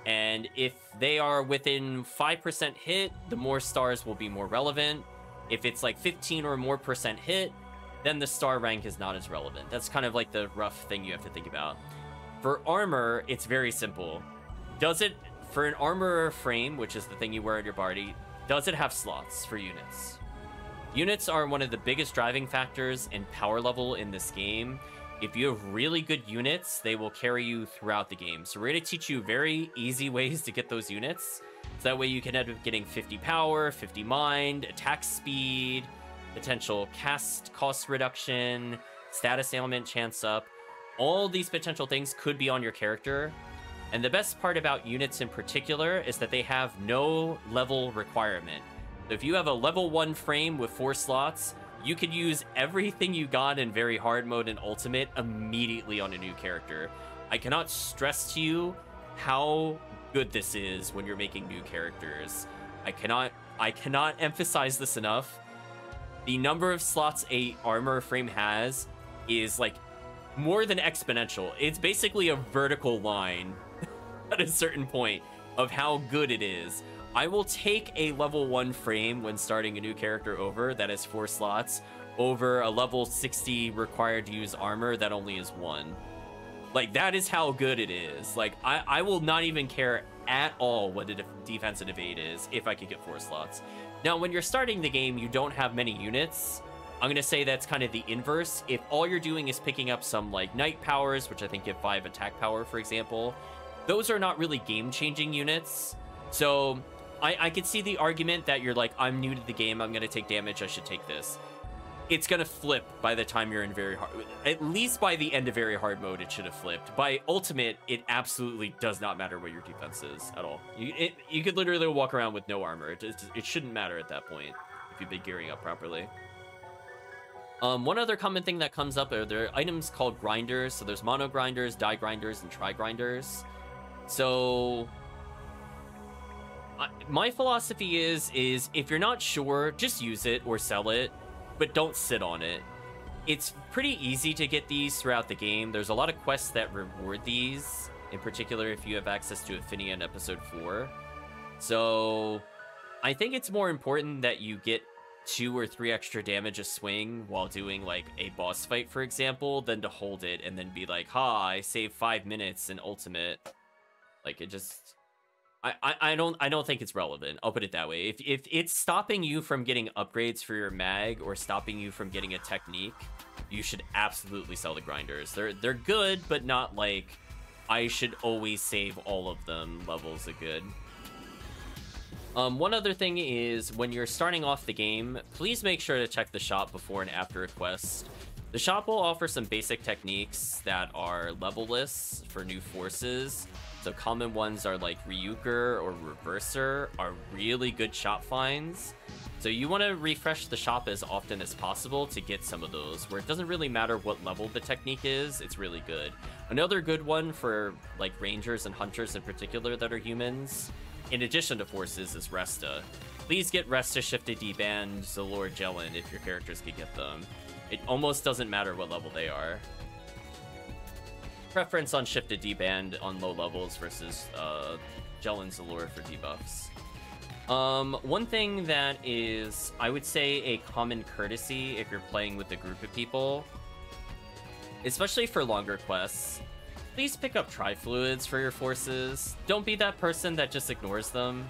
And if they are within 5% hit, the more stars will be more relevant. If it's like 15 or more percent hit, then the star rank is not as relevant. That's kind of like the rough thing you have to think about. For armor, it's very simple. Does it, for an armor frame, which is the thing you wear on your body, does it have slots for units? Units are one of the biggest driving factors in power level in this game. If you have really good units, they will carry you throughout the game. So we're going to teach you very easy ways to get those units. So that way you can end up getting 50 power, 50 mind, attack speed, potential cast cost reduction, status ailment chance up. All these potential things could be on your character. And the best part about units in particular is that they have no level requirement. So if you have a level 1 frame with 4 slots, you could use everything you got in very hard mode and ultimate immediately on a new character. I cannot stress to you how good this is when you're making new characters. I cannot I cannot emphasize this enough. The number of slots a armor frame has is like more than exponential. It's basically a vertical line at a certain point of how good it is. I will take a level 1 frame when starting a new character over that has 4 slots over a level 60 required to use armor that only is 1. Like, that is how good it is. Like, I, I will not even care at all what the def defensive evade is if I could get four slots. Now, when you're starting the game, you don't have many units. I'm going to say that's kind of the inverse. If all you're doing is picking up some, like, knight powers, which I think give 5 attack power, for example, those are not really game-changing units. So, I, I could see the argument that you're like, I'm new to the game, I'm to take damage, I should take this it's gonna flip by the time you're in very hard. At least by the end of very hard mode, it should have flipped. By ultimate, it absolutely does not matter what your defense is at all. You it, you could literally walk around with no armor. It, it, it shouldn't matter at that point if you've been gearing up properly. Um, one other common thing that comes up are there are items called grinders. So there's mono grinders, di grinders, and tri grinders. So my philosophy is is if you're not sure, just use it or sell it but don't sit on it. It's pretty easy to get these throughout the game. There's a lot of quests that reward these. in particular if you have access to Ephinea in episode 4. So I think it's more important that you get two or three extra damage a swing while doing like a boss fight, for example, than to hold it and then be like, ha, I saved five minutes in ultimate. Like it just I, I, don't I don't think it's relevant. I'll put it that way. If if it's stopping you from getting upgrades for your mag or stopping you from getting a technique, you should absolutely sell the grinders. They're they're good, but not like I should always save all of them levels of good. Um, one other thing is when you're starting off the game, please make sure to check the shop before and after a quest. The shop will offer some basic techniques that are levelless for new forces. So common ones are like Ryuker or Reverser are really good shop finds. So you want to refresh the shop as often as possible to get some of those, where it doesn't really matter what level the technique is, it's really good. Another good one for like rangers and hunters in particular that are humans, in addition to forces, is Resta. Please get Resta, Shifta Deband, Zalure, Jellen if your characters can get them. It almost doesn't matter what level they are. Preference on Shifta Deband on low levels versus uh, Jellen Zalure for debuffs. Um, one thing that is, I would say, a common courtesy if you're playing with a group of people, especially for longer quests, please pick up tri-fluids for your forces. Don't be that person that just ignores them.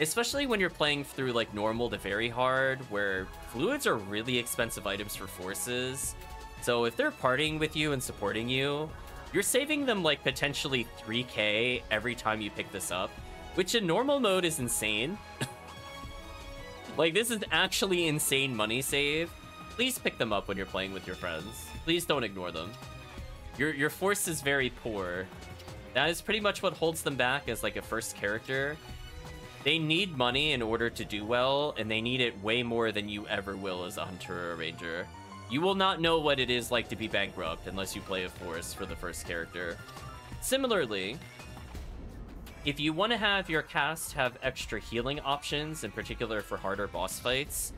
Especially when you're playing through like normal to very hard, where fluids are really expensive items for forces. So if they're partying with you and supporting you, you're saving them like potentially 3k every time you pick this up which in normal mode is insane. like, this is actually insane money save. Please pick them up when you're playing with your friends. Please don't ignore them. Your, your force is very poor. That is pretty much what holds them back as like a first character. They need money in order to do well, and they need it way more than you ever will as a hunter or a ranger. You will not know what it is like to be bankrupt unless you play a force for the first character. Similarly, if you want to have your cast have extra healing options, in particular for harder boss fights,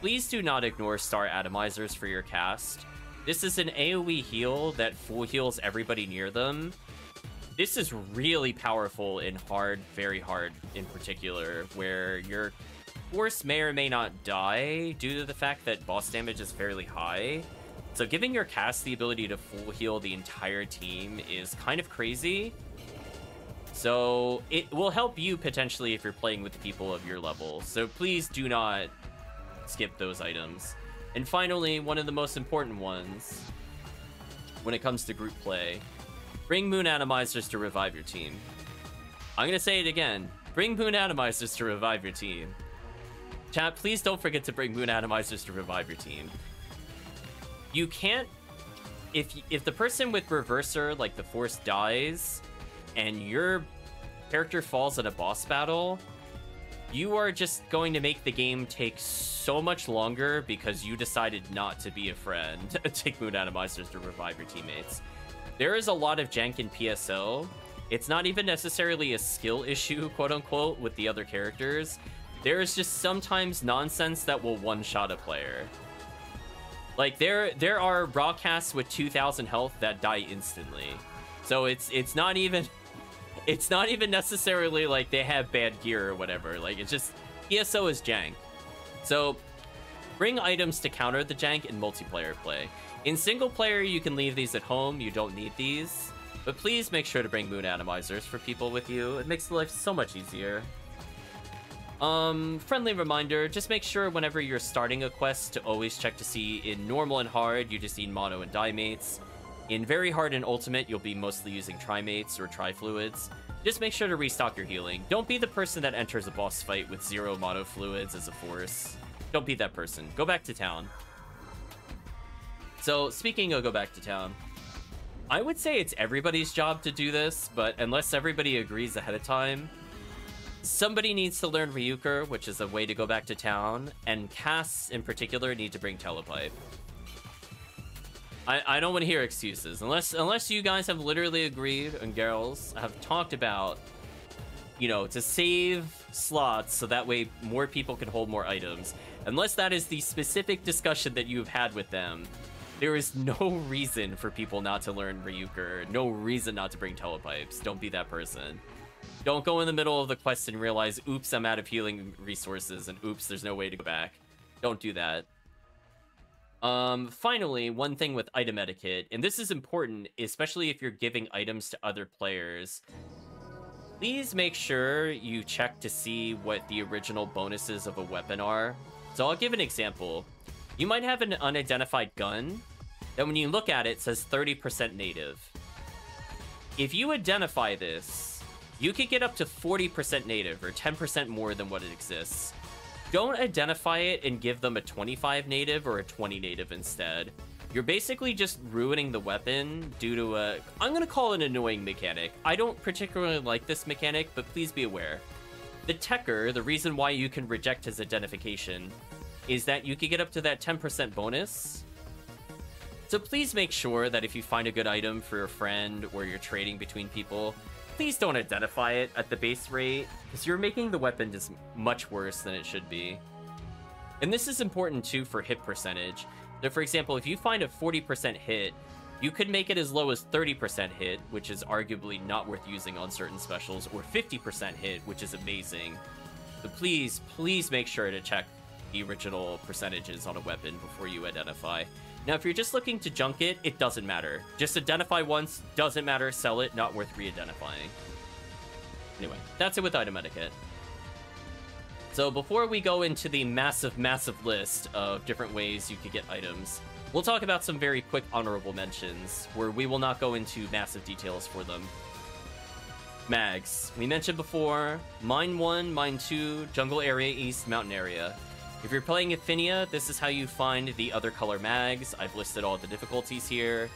please do not ignore star atomizers for your cast. This is an AoE heal that full heals everybody near them. This is really powerful in hard, very hard in particular, where your force may or may not die due to the fact that boss damage is fairly high. So giving your cast the ability to full heal the entire team is kind of crazy, so it will help you potentially if you're playing with people of your level. So please do not skip those items. And finally, one of the most important ones when it comes to group play, bring Moon Atomizers to revive your team. I'm going to say it again. Bring Moon Atomizers to revive your team. Chat, please don't forget to bring Moon Atomizers to revive your team. You can't... If, if the person with Reverser, like the Force, dies, and your character falls in a boss battle, you are just going to make the game take so much longer because you decided not to be a friend. take Moon Atomizers to revive your teammates. There is a lot of jank in PSO. It's not even necessarily a skill issue, quote unquote, with the other characters. There is just sometimes nonsense that will one-shot a player. Like there there are broadcasts with 2000 health that die instantly. So it's it's not even it's not even necessarily like they have bad gear or whatever. Like, it's just PSO is jank. So, bring items to counter the jank in multiplayer play. In single player, you can leave these at home. You don't need these. But please make sure to bring moon atomizers for people with you. It makes life so much easier. Um, friendly reminder, just make sure whenever you're starting a quest to always check to see in normal and hard, you just need mono and dimates. In very hard and ultimate, you'll be mostly using trimates or tri-fluids. Just make sure to restock your healing. Don't be the person that enters a boss fight with zero mono fluids as a force. Don't be that person. Go back to town. So, speaking of go back to town, I would say it's everybody's job to do this, but unless everybody agrees ahead of time, somebody needs to learn Ryuker, which is a way to go back to town, and casts in particular need to bring Telepipe. I, I don't want to hear excuses. Unless unless you guys have literally agreed and girls have talked about, you know, to save slots so that way more people can hold more items. Unless that is the specific discussion that you've had with them, There is no reason for people not to learn Ryuker. No reason not to bring telepipes. Don't be that person. Don't go in the middle of the quest and realize, oops, I'm out of healing resources, and oops, there's no way to go back. Don't do that. Um, finally, one thing with item etiquette, and this is important, especially if you're giving items to other players. Please make sure you check to see what the original bonuses of a weapon are. So I'll give an example. You might have an unidentified gun that when you look at it, it says 30% native. If you identify this, you could get up to 40% native or 10% more than what it exists. Don't identify it and give them a 25 native or a 20 native instead. You're basically just ruining the weapon due to a... I'm going to call it an annoying mechanic. I don't particularly like this mechanic, but please be aware. The Tekker, the reason why you can reject his identification, is that you can get up to that 10% bonus. So please make sure that if you find a good item for your friend or you're trading between people, please don't identify it at the base rate, because you're making the weapon just much worse than it should be. And this is important too for hit percentage. So for example, if you find a 40% hit, you could make it as low as 30% hit, which is arguably not worth using on certain specials, or 50% hit, which is amazing. So please, please make sure to check the original percentages on a weapon before you identify. Now, if you're just looking to junk it, it doesn't matter. Just identify once, doesn't matter, sell it, not worth re-identifying. Anyway, that's it with item etiquette. So before we go into the massive, massive list of different ways you could get items, we'll talk about some very quick honorable mentions, where we will not go into massive details for them. Mags. We mentioned before, Mine 1, Mine 2, Jungle Area East, Mountain Area. If you're playing Ephinea, this is how you find the other color mags. I've listed all the difficulties here.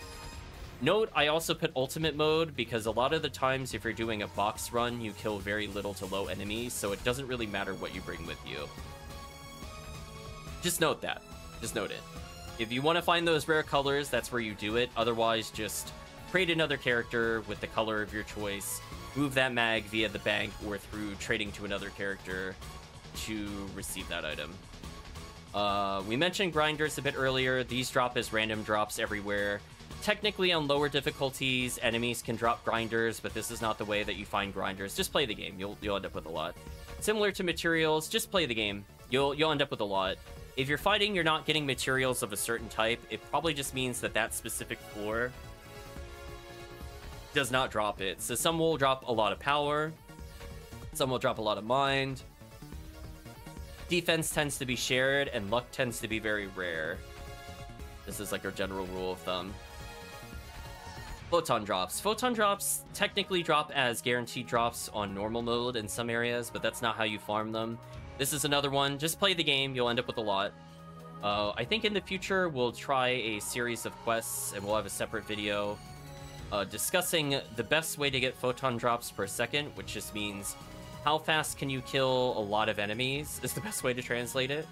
Note, I also put ultimate mode because a lot of the times if you're doing a box run, you kill very little to low enemies, so it doesn't really matter what you bring with you. Just note that. Just note it. If you want to find those rare colors, that's where you do it. Otherwise, just create another character with the color of your choice, move that mag via the bank or through trading to another character to receive that item. Uh, we mentioned grinders a bit earlier. These drop as random drops everywhere. Technically, on lower difficulties, enemies can drop grinders, but this is not the way that you find grinders. Just play the game. You'll you'll end up with a lot. Similar to materials, just play the game. You'll you'll end up with a lot. If you're fighting, you're not getting materials of a certain type. It probably just means that that specific floor does not drop it. So some will drop a lot of power, some will drop a lot of mind, defense tends to be shared, and luck tends to be very rare. This is like our general rule of thumb. Photon drops. Photon drops technically drop as guaranteed drops on normal mode in some areas, but that's not how you farm them. This is another one. Just play the game. You'll end up with a lot. Uh, I think in the future we'll try a series of quests, and we'll have a separate video uh, discussing the best way to get photon drops per second, which just means how fast can you kill a lot of enemies is the best way to translate it.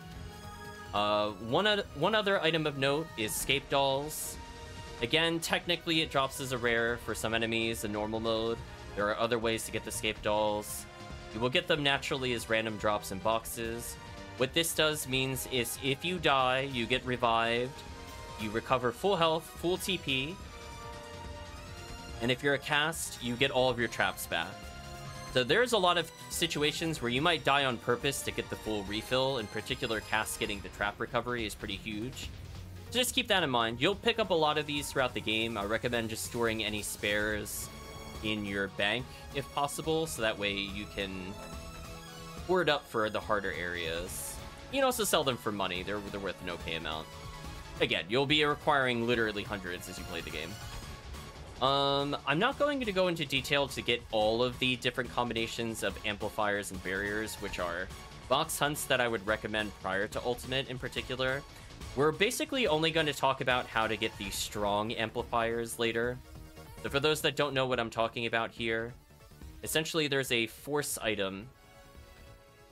Uh, one, one other item of note is Scape Dolls. Again, technically it drops as a rare for some enemies in normal mode. There are other ways to get the Scape Dolls. You will get them naturally as random drops in boxes. What this does means is if you die, you get revived, you recover full health, full TP, and if you're a cast, you get all of your traps back. So there's a lot of situations where you might die on purpose to get the full refill. In particular, cast getting the trap recovery is pretty huge. So just keep that in mind. You'll pick up a lot of these throughout the game. I recommend just storing any spares in your bank if possible, so that way you can hoard up for the harder areas. You can also sell them for money. They're, they're worth an okay amount. Again, you'll be requiring literally hundreds as you play the game. Um, I'm not going to go into detail to get all of the different combinations of amplifiers and barriers, which are box hunts that I would recommend prior to Ultimate in particular. We're basically only going to talk about how to get the strong amplifiers later. So for those that don't know what I'm talking about here, essentially there's a force item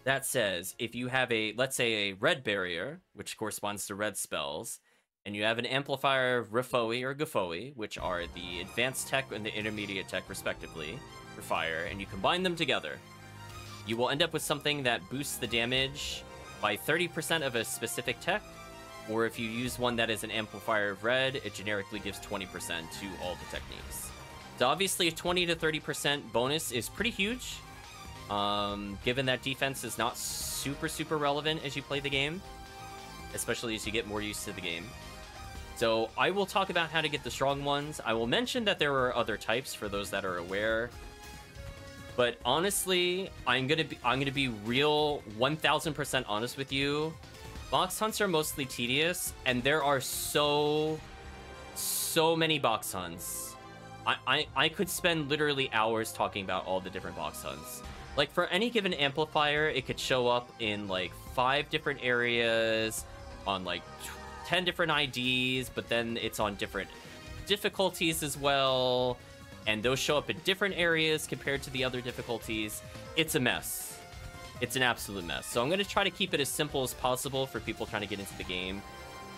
that says if you have a, let's say a red barrier, which corresponds to red spells, and you have an amplifier of Rafoie or Gifoie, which are the advanced tech and the intermediate tech respectively for fire, and you combine them together. You will end up with something that boosts the damage by 30% of a specific tech, or if you use one that is an amplifier of red, it generically gives 20% to all the techniques. So obviously a 20 to 30% bonus is pretty huge, um, given that defense is not super, super relevant as you play the game, especially as you get more used to the game. So I will talk about how to get the strong ones. I will mention that there are other types for those that are aware. But honestly, I'm gonna be I'm gonna be real 1000% honest with you. Box hunts are mostly tedious, and there are so so many box hunts. I, I, I could spend literally hours talking about all the different box hunts. Like for any given amplifier, it could show up in like five different areas on like 10 different IDs, but then it's on different difficulties as well. And those show up in different areas compared to the other difficulties. It's a mess. It's an absolute mess. So I'm going to try to keep it as simple as possible for people trying to get into the game.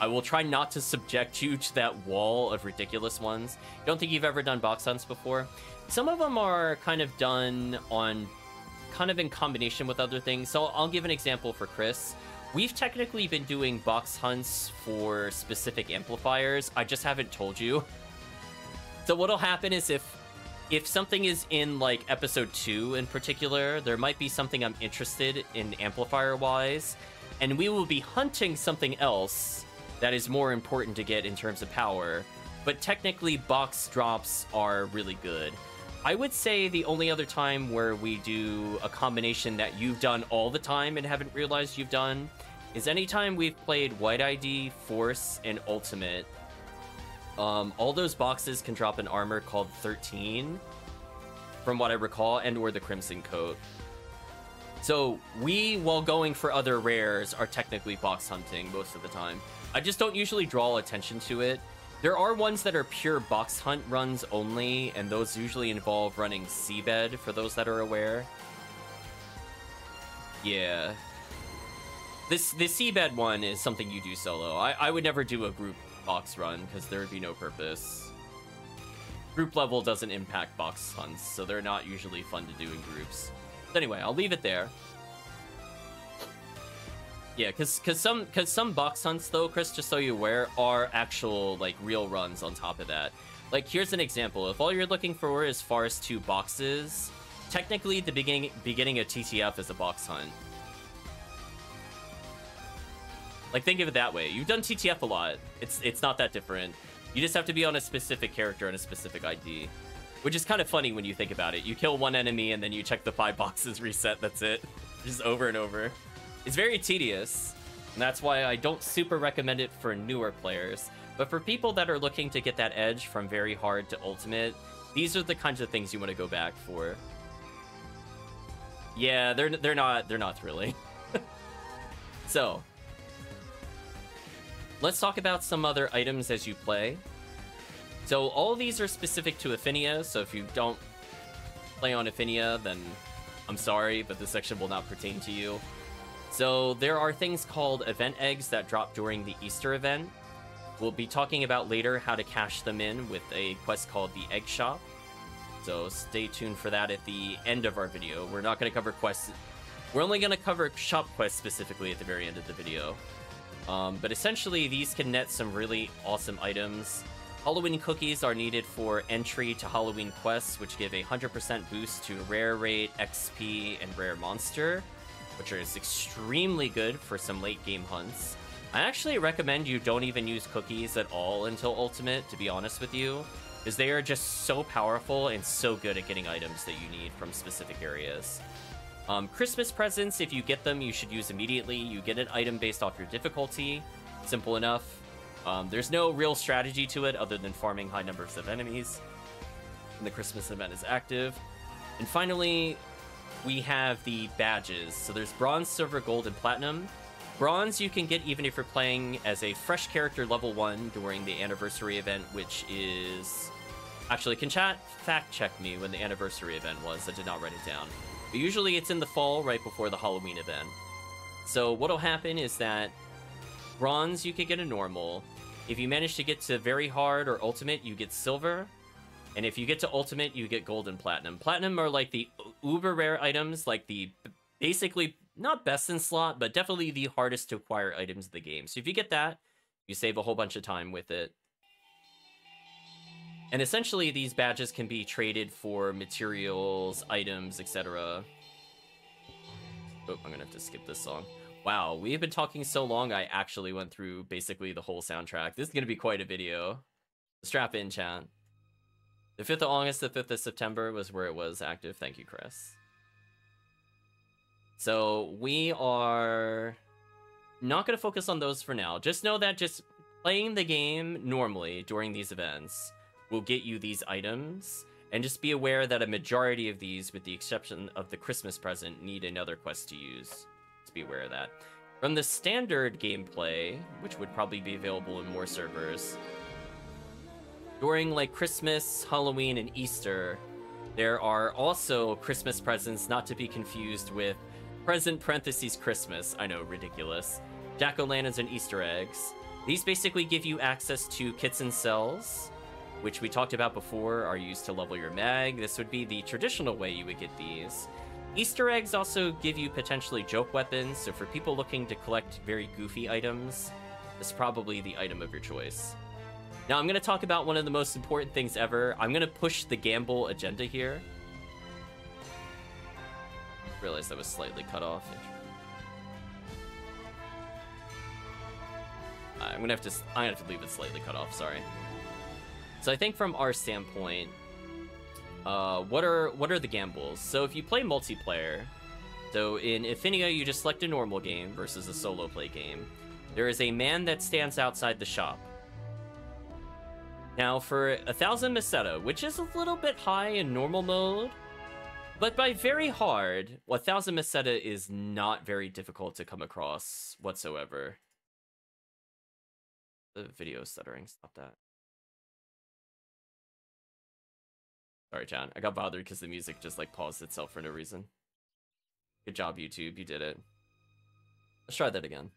I will try not to subject you to that wall of ridiculous ones. Don't think you've ever done box hunts before. Some of them are kind of done on kind of in combination with other things. So I'll give an example for Chris. We've technically been doing box hunts for specific amplifiers. I just haven't told you. So what'll happen is if if something is in like episode 2 in particular, there might be something I'm interested in amplifier wise, and we will be hunting something else that is more important to get in terms of power. But technically box drops are really good. I would say the only other time where we do a combination that you've done all the time and haven't realized you've done is anytime we've played White ID, Force, and Ultimate. Um, all those boxes can drop an armor called 13, from what I recall, and or the Crimson Coat. So we, while going for other rares, are technically box hunting most of the time. I just don't usually draw attention to it there are ones that are pure box hunt runs only, and those usually involve running seabed, for those that are aware. Yeah. This, this seabed one is something you do solo. I, I would never do a group box run, because there would be no purpose. Group level doesn't impact box hunts, so they're not usually fun to do in groups. But anyway, I'll leave it there. Yeah, because cause some cause some box hunts though, Chris, just so you're aware, are actual like real runs on top of that. Like here's an example. If all you're looking for is Forest 2 boxes, technically the beginning beginning of TTF is a box hunt. Like think of it that way. You've done TTF a lot. It's it's not that different. You just have to be on a specific character and a specific ID. Which is kind of funny when you think about it. You kill one enemy and then you check the five boxes reset, that's it. Just over and over. It's very tedious, and that's why I don't super recommend it for newer players. But for people that are looking to get that edge from very hard to ultimate, these are the kinds of things you want to go back for. Yeah, they're they're not they're not thrilling. so, let's talk about some other items as you play. So all these are specific to Ephinea, so if you don't play on Ephinea, then I'm sorry, but this section will not pertain to you. So there are things called event eggs that drop during the Easter event. We'll be talking about later how to cash them in with a quest called the Egg Shop. So stay tuned for that at the end of our video. We're not going to cover quests. We're only going to cover shop quests specifically at the very end of the video. Um, but essentially, these can net some really awesome items. Halloween cookies are needed for entry to Halloween quests, which give a 100% boost to rare rate, XP, and rare monster which is extremely good for some late game hunts. I actually recommend you don't even use cookies at all until Ultimate, to be honest with you, because they are just so powerful and so good at getting items that you need from specific areas. Um, Christmas presents, if you get them, you should use immediately. You get an item based off your difficulty. Simple enough. Um, there's no real strategy to it other than farming high numbers of enemies. And the Christmas event is active. And finally, we have the badges. So there's bronze, silver, gold, and platinum. Bronze you can get even if you're playing as a fresh character level 1 during the anniversary event, which is... Actually, can chat fact check me when the anniversary event was? I did not write it down. But usually it's in the fall right before the Halloween event. So what'll happen is that bronze you can get a normal. If you manage to get to very hard or ultimate, you get silver. And if you get to Ultimate, you get Gold and Platinum. Platinum are like the uber rare items, like the basically not best in slot, but definitely the hardest to acquire items in the game. So if you get that, You save a whole bunch of time with it. And essentially, these badges can be traded for materials, items, etc. Oh, I'm gonna have to skip this song. Wow, we have been talking so long, I actually went through basically the whole soundtrack. This is gonna be quite a video. Strap in, chat. The 5th of August, the 5th of September was where it was active. Thank you, Chris. So we are not going to focus on those for now. Just know that just playing the game normally during these events will get you these items. And just be aware that a majority of these, with the exception of the Christmas present, need another quest to use. Just be aware of that. From the standard gameplay, which would probably be available in more servers, during like Christmas, Halloween, and Easter, there are also Christmas presents not to be confused with present parentheses Christmas. I know, ridiculous. Jack o' lanterns and Easter eggs. These basically give you access to kits and cells, which we talked about before are used to level your mag. This would be the traditional way you would get these. Easter eggs also give you potentially joke weapons, so for people looking to collect very goofy items, this is probably the item of your choice. Now I'm going to talk about one of the most important things ever. I'm going to push the gamble agenda here. Realized that was slightly cut off. I'm gonna have to. I'm gonna have to leave it slightly cut off. Sorry. So I think from our standpoint, uh, what are what are the gambles? So if you play multiplayer, so in Ephinea you just select a normal game versus a solo play game. There is a man that stands outside the shop. Now, for a thousand Meseta, which is a little bit high in normal mode, but by very hard, a thousand Meseta is not very difficult to come across whatsoever. The video stuttering, stop that. Sorry, John. I got bothered because the music just like paused itself for no reason. Good job, YouTube. You did it. Let's try that again.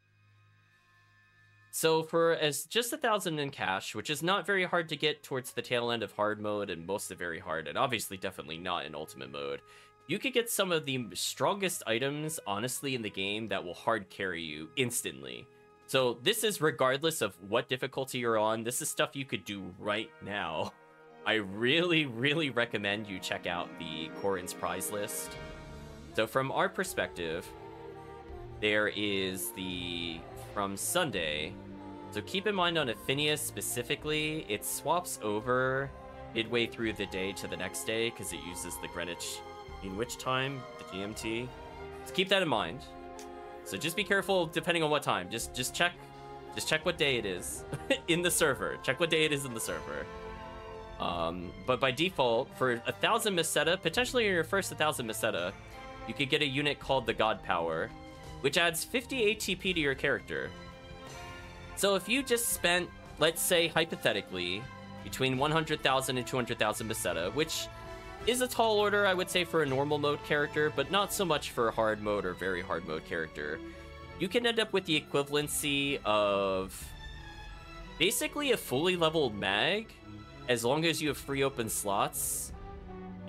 So for as just a thousand in cash, which is not very hard to get towards the tail end of hard mode and most of very hard, and obviously definitely not in ultimate mode, you could get some of the strongest items, honestly, in the game that will hard carry you instantly. So this is regardless of what difficulty you're on, this is stuff you could do right now. I really, really recommend you check out the Coren's prize list. So from our perspective, there is the from Sunday. So keep in mind on Ephinea specifically, it swaps over midway through the day to the next day because it uses the Greenwich in which time, the GMT. So keep that in mind. So just be careful depending on what time. Just just check just check what day it is in the server. Check what day it is in the server. Um, but by default, for a thousand Meseta, potentially in your first 1000 Meseta, you could get a unit called the God Power, which adds 50 ATP to your character. So if you just spent, let's say hypothetically, between 100,000 and 200,000 Meseta, which is a tall order, I would say, for a normal mode character, but not so much for a hard mode or very hard mode character, you can end up with the equivalency of basically a fully leveled mag, as long as you have free open slots,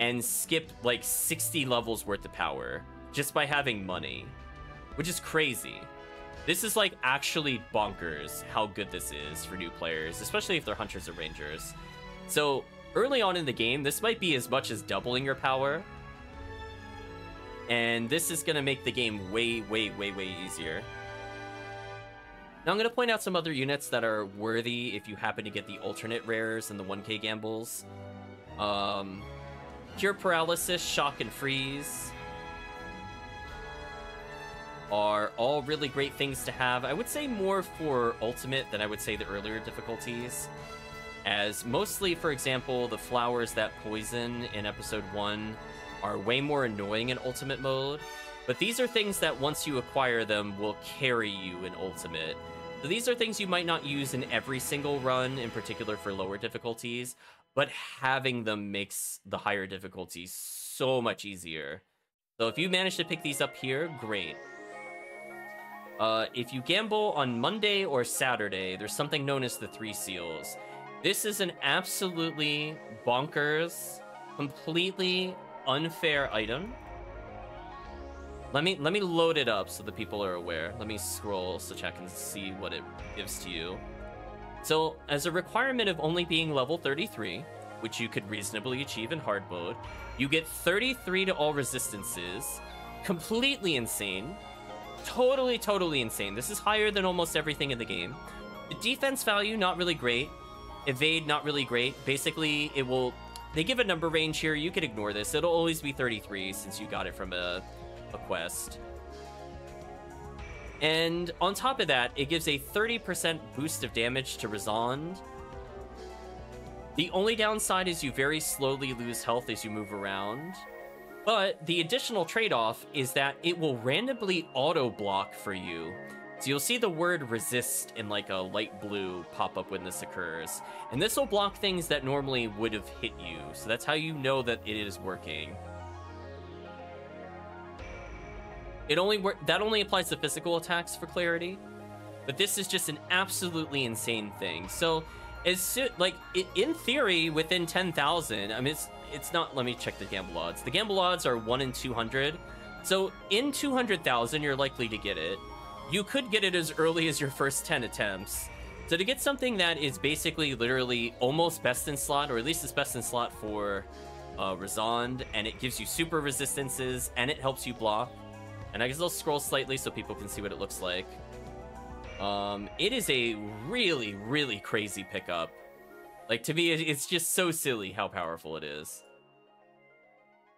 and skip like 60 levels worth of power just by having money which is crazy. This is like actually bonkers how good this is for new players, especially if they're hunters or rangers. So early on in the game, this might be as much as doubling your power. And this is going to make the game way, way, way, way easier. Now I'm going to point out some other units that are worthy if you happen to get the alternate rares and the 1k gambles. Um, Cure Paralysis, Shock and Freeze, are all really great things to have. I would say more for Ultimate than I would say the earlier difficulties. As mostly, for example, the flowers that poison in Episode 1 are way more annoying in Ultimate mode. But these are things that once you acquire them will carry you in Ultimate. So these are things you might not use in every single run, in particular for lower difficulties, but having them makes the higher difficulties so much easier. So if you manage to pick these up here, great. Uh, if you gamble on Monday or Saturday, there's something known as the Three Seals. This is an absolutely bonkers, completely unfair item. Let me let me load it up so the people are aware. Let me scroll so check and see what it gives to you. So, as a requirement of only being level 33, which you could reasonably achieve in hard mode, you get 33 to all resistances. Completely insane. Totally, totally insane. This is higher than almost everything in the game. The defense value, not really great. Evade, not really great. Basically, it will... They give a number range here. You can ignore this. It'll always be 33 since you got it from a, a quest. And on top of that, it gives a 30% boost of damage to Rysand. The only downside is you very slowly lose health as you move around. But the additional trade-off is that it will randomly auto-block for you. So you'll see the word resist in like a light blue pop up when this occurs. And this will block things that normally would have hit you. So that's how you know that it is working. It only that only applies to physical attacks for clarity. But this is just an absolutely insane thing. So as soon, like it, in theory within 10,000, I mean it's it's not let me check the gamble odds. The gamble odds are 1 in 200. So in 200,000 you're likely to get it. You could get it as early as your first 10 attempts. So to get something that is basically literally almost best in slot, or at least it's best in slot for uh, Rysand, and it gives you super resistances, and it helps you block, and I guess I'll scroll slightly so people can see what it looks like. Um, it is a really, really crazy pickup. Like, to me, it's just so silly how powerful it is.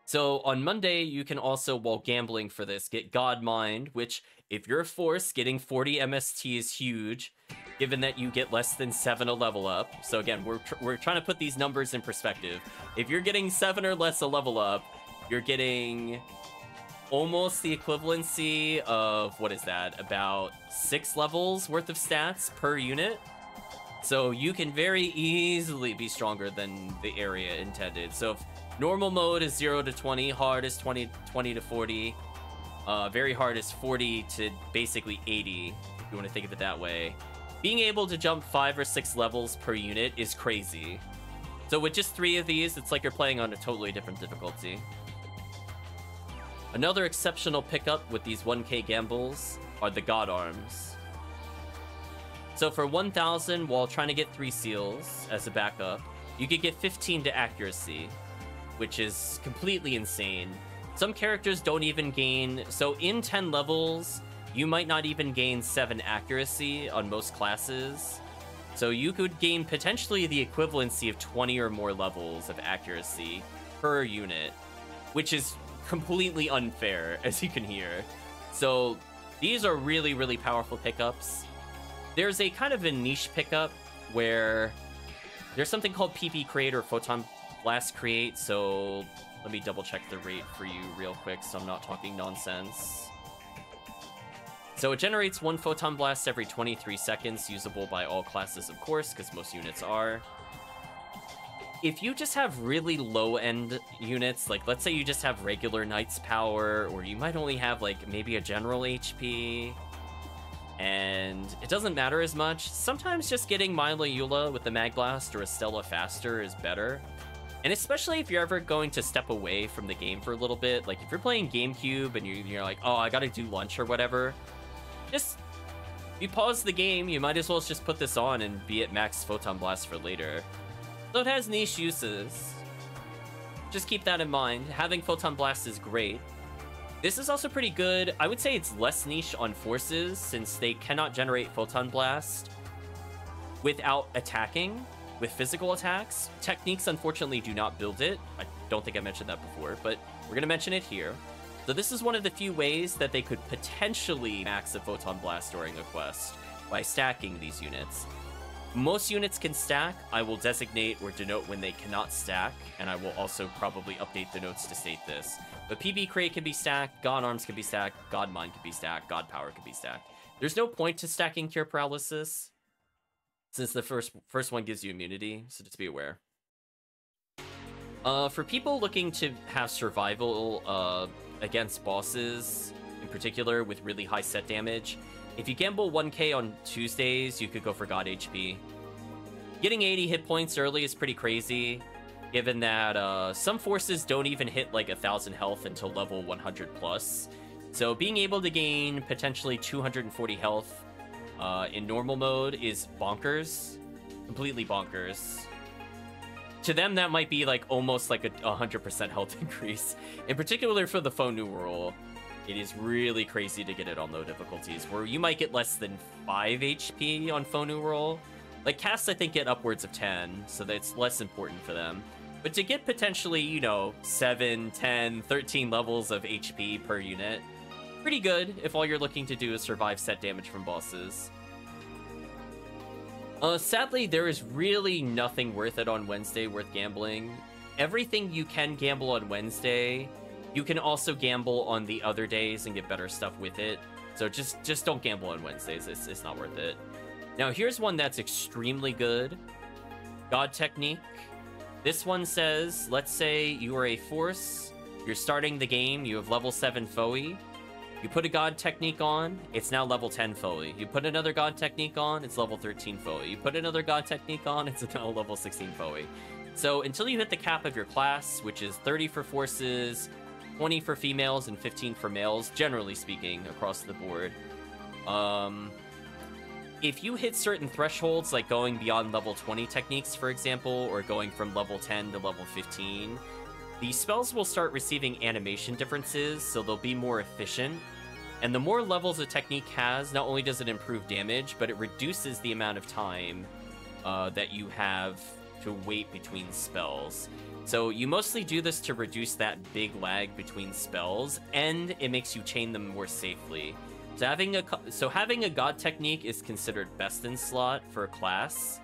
So, on Monday, you can also, while gambling for this, get God Mind, which, if you're a force, getting 40 MST is huge, given that you get less than 7 a level up. So again, we're, tr we're trying to put these numbers in perspective. If you're getting 7 or less a level up, you're getting almost the equivalency of what is that about six levels worth of stats per unit so you can very easily be stronger than the area intended so if normal mode is 0 to 20 hard is 20 20 to 40 uh, very hard is 40 to basically 80 if you want to think of it that way. Being able to jump five or six levels per unit is crazy. So with just three of these it's like you're playing on a totally different difficulty. Another exceptional pickup with these 1k gambles are the God Arms. So for 1000 while trying to get 3 seals as a backup, you could get 15 to accuracy, which is completely insane. Some characters don't even gain, so in 10 levels, you might not even gain 7 accuracy on most classes. So you could gain potentially the equivalency of 20 or more levels of accuracy per unit, which is completely unfair, as you can hear. So these are really, really powerful pickups. There's a kind of a niche pickup where there's something called PP Creator Photon Blast Create, so let me double check the rate for you real quick so I'm not talking nonsense. So it generates one Photon Blast every 23 seconds, usable by all classes, of course, because most units are if you just have really low end units, like let's say you just have regular Knight's power, or you might only have like maybe a general HP, and it doesn't matter as much, sometimes just getting Mila Eula with the Mag Blast or Estlla faster is better. And especially if you're ever going to step away from the game for a little bit, like if you're playing GameCube and you're, you're like, oh, I gotta do lunch or whatever, just you pause the game, you might as well just put this on and be at max Photon Blast for later. So it has niche uses. Just keep that in mind. Having Photon Blast is great. This is also pretty good. I would say it's less niche on forces since they cannot generate Photon Blast without attacking with physical attacks. Techniques, unfortunately, do not build it. I don't think I mentioned that before, but we're going to mention it here. So this is one of the few ways that they could potentially max a Photon Blast during a quest by stacking these units. Most units can stack. I will designate or denote when they cannot stack, and I will also probably update the notes to state this. But PB Create can be stacked, God Arms can be stacked, God Mind can be stacked, God Power can be stacked. There's no point to stacking Cure Paralysis, since the first first one gives you immunity, so just be aware. Uh, for people looking to have survival uh, against bosses, in particular with really high set damage, if you gamble 1k on Tuesdays, you could go for God HP. Getting 80 hit points early is pretty crazy, given that uh, some forces don't even hit like a 1,000 health until level 100 plus. So being able to gain potentially 240 health uh, in normal mode is bonkers. completely bonkers. To them, that might be like almost like a 100% health increase. In particular for the Fonewearl, it is really crazy to get it on low difficulties, where you might get less than 5 HP on New World. Like, casts, I think, get upwards of 10, so that's less important for them. But to get potentially, you know, 7, 10, 13 levels of HP per unit, pretty good if all you're looking to do is survive set damage from bosses. Uh, sadly, there is really nothing worth it on Wednesday worth gambling. Everything you can gamble on Wednesday, you can also gamble on the other days and get better stuff with it. So just just don't gamble on Wednesdays. It's, it's not worth it. Now, here's one that's extremely good. God Technique. This one says, let's say you are a force, you're starting the game, you have level 7 Foe, you put a god technique on, it's now level 10 Foe. You put another god technique on, it's level 13 Foe. You put another god technique on, it's now level 16 Foe. So until you hit the cap of your class, which is 30 for forces, 20 for females, and 15 for males, generally speaking, across the board. Um, if you hit certain thresholds, like going beyond level 20 techniques, for example, or going from level 10 to level 15, the spells will start receiving animation differences, so they'll be more efficient. And the more levels a technique has, not only does it improve damage, but it reduces the amount of time uh, that you have to wait between spells. So you mostly do this to reduce that big lag between spells, and it makes you chain them more safely. So having a so having a god technique is considered best in slot for a class,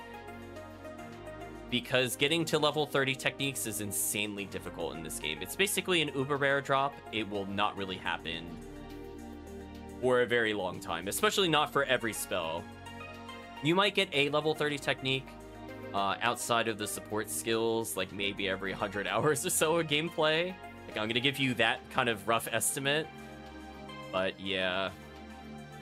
because getting to level 30 techniques is insanely difficult in this game. It's basically an uber rare drop. It will not really happen for a very long time, especially not for every spell. You might get a level 30 technique uh, outside of the support skills, like maybe every 100 hours or so of gameplay. Like, I'm going to give you that kind of rough estimate. But yeah,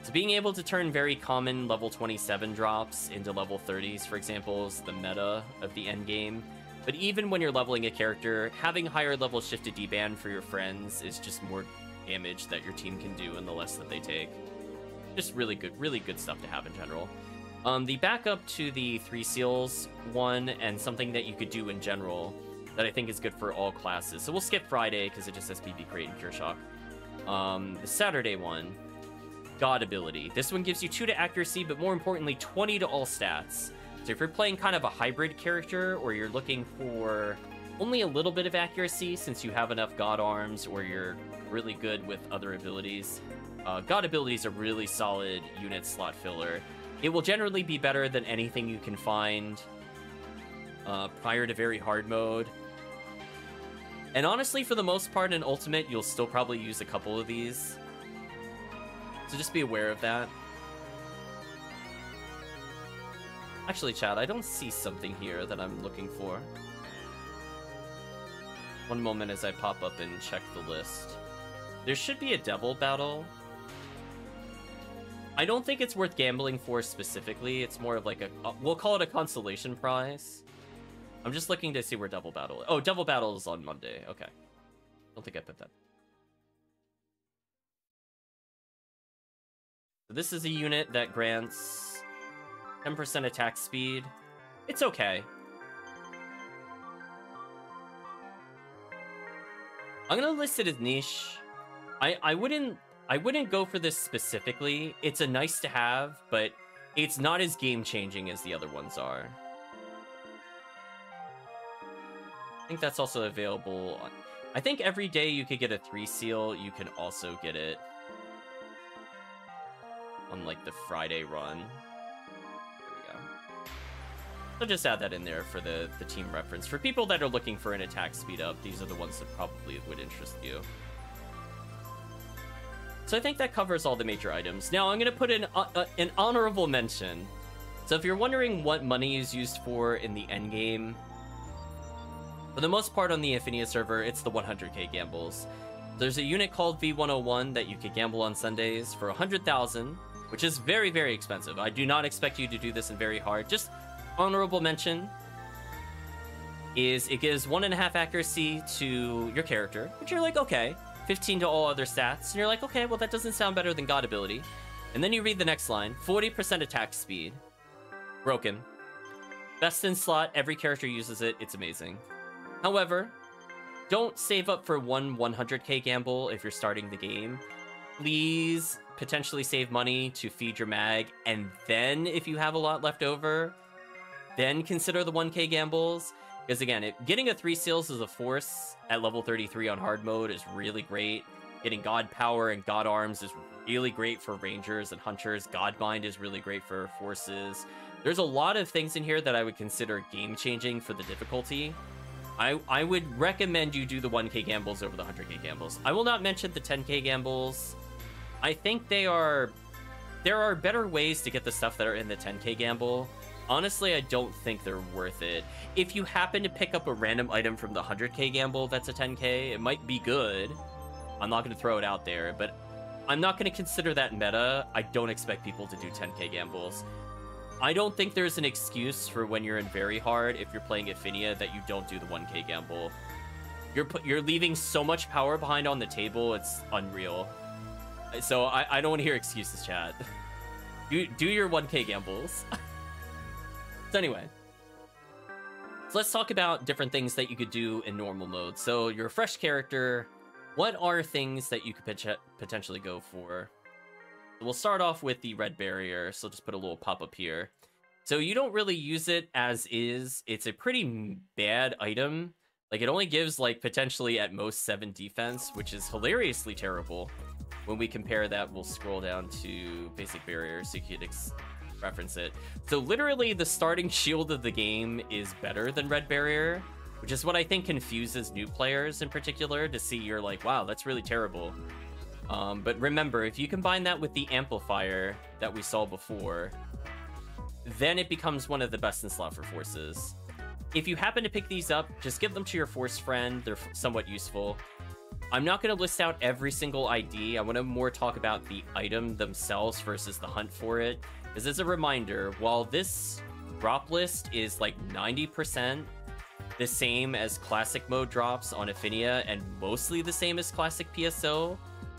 so being able to turn very common level 27 drops into level 30s, for example, is the meta of the end game. But even when you're leveling a character, having higher level Shifta Deband for your friends is just more damage that your team can do and the less that they take. Just really good, really good stuff to have in general. Um, the backup to the three seals one and something that you could do in general that I think is good for all classes. So we'll skip Friday because it just says PB Create and Cure Shock. Um, the Saturday one God ability. This one gives you 2 to accuracy, but more importantly, 20 to all stats. So if you're playing kind of a hybrid character, or you're looking for only a little bit of accuracy since you have enough God arms, or you're really good with other abilities, uh, God ability is a really solid unit slot filler. It will generally be better than anything you can find uh, prior to very hard mode. And honestly, for the most part in Ultimate, you'll still probably use a couple of these. So just be aware of that. Actually, Chad, I don't see something here that I'm looking for. One moment as I pop up and check the list. There should be a devil battle. I don't think it's worth gambling for specifically. It's more of like a... We'll call it a consolation prize. I'm just looking to see where Devil Battle... Oh, Devil Battle is on Monday. Okay. Don't think I put that. So this is a unit that grants 10% attack speed. It's okay. I'm gonna list it as niche. I I wouldn't I wouldn't go for this specifically. It's a nice to have, but it's not as game changing as the other ones are. I think that's also available. On, I think every day you could get a three seal. You can also get it on like the Friday run. There we go. Just add that in there for the, the team reference. For people that are looking for an attack speed up, these are the ones that probably would interest you. So I think that covers all the major items. Now I'm going to put in uh, uh, an honorable mention. So if you're wondering what money is used for in the end game, for the most part on the Ephinea server, it's the 100k gambles. There's a unit called V101 that you could gamble on Sundays for 100,000 which is very, very expensive. I do not expect you to do this in very hard. Just honorable mention is it gives one and a half accuracy to your character, which you're like, okay, 15 to all other stats. And you're like, okay, well, that doesn't sound better than God ability. And then you read the next line 40% attack speed, broken. Best in slot, every character uses it, it's amazing. However, don't save up for one 100k gamble if you're starting the game. Please potentially save money to feed your mag, and then if you have a lot left over, then consider the 1k gambles. Because again, it, getting a 3 seals as a force at level 33 on hard mode is really great. Getting God Power and God Arms is really great for Rangers and Hunters. God Mind is really great for forces. There's a lot of things in here that I would consider game-changing for the difficulty. I, I would recommend you do the 1k gambles over the 100k gambles. I will not mention the 10k gambles. I think they are... There are better ways to get the stuff that are in the 10k gamble. Honestly, I don't think they're worth it. If you happen to pick up a random item from the 100k gamble that's a 10k, it might be good. I'm not going to throw it out there, but I'm not going to consider that meta. I don't expect people to do 10k gambles. I don't think there's an excuse for when you're in very hard if you're playing Ephinea that you don't do the 1k gamble. You're you're leaving so much power behind on the table, it's unreal. So I, I don't want to hear excuses, chat. Do, do your 1k gambles. so anyway. So let's talk about different things that you could do in normal mode. So you're a fresh character. What are things that you could potentially go for? We'll start off with the red barrier, so just put a little pop-up here. So you don't really use it as is. It's a pretty bad item. Like, it only gives, like, potentially at most 7 defense, which is hilariously terrible. When we compare that, we'll scroll down to basic barrier so you can reference it. So literally, the starting shield of the game is better than red barrier, which is what I think confuses new players in particular to see you're like, wow, that's really terrible. Um, but remember, if you combine that with the amplifier that we saw before, then it becomes one of the best in slot for forces. If you happen to pick these up, just give them to your force friend. They're somewhat useful. I'm not going to list out every single ID. I want to more talk about the item themselves versus the hunt for it. Because as a reminder, while this drop list is like 90% the same as classic mode drops on Ephinea and mostly the same as classic PSO,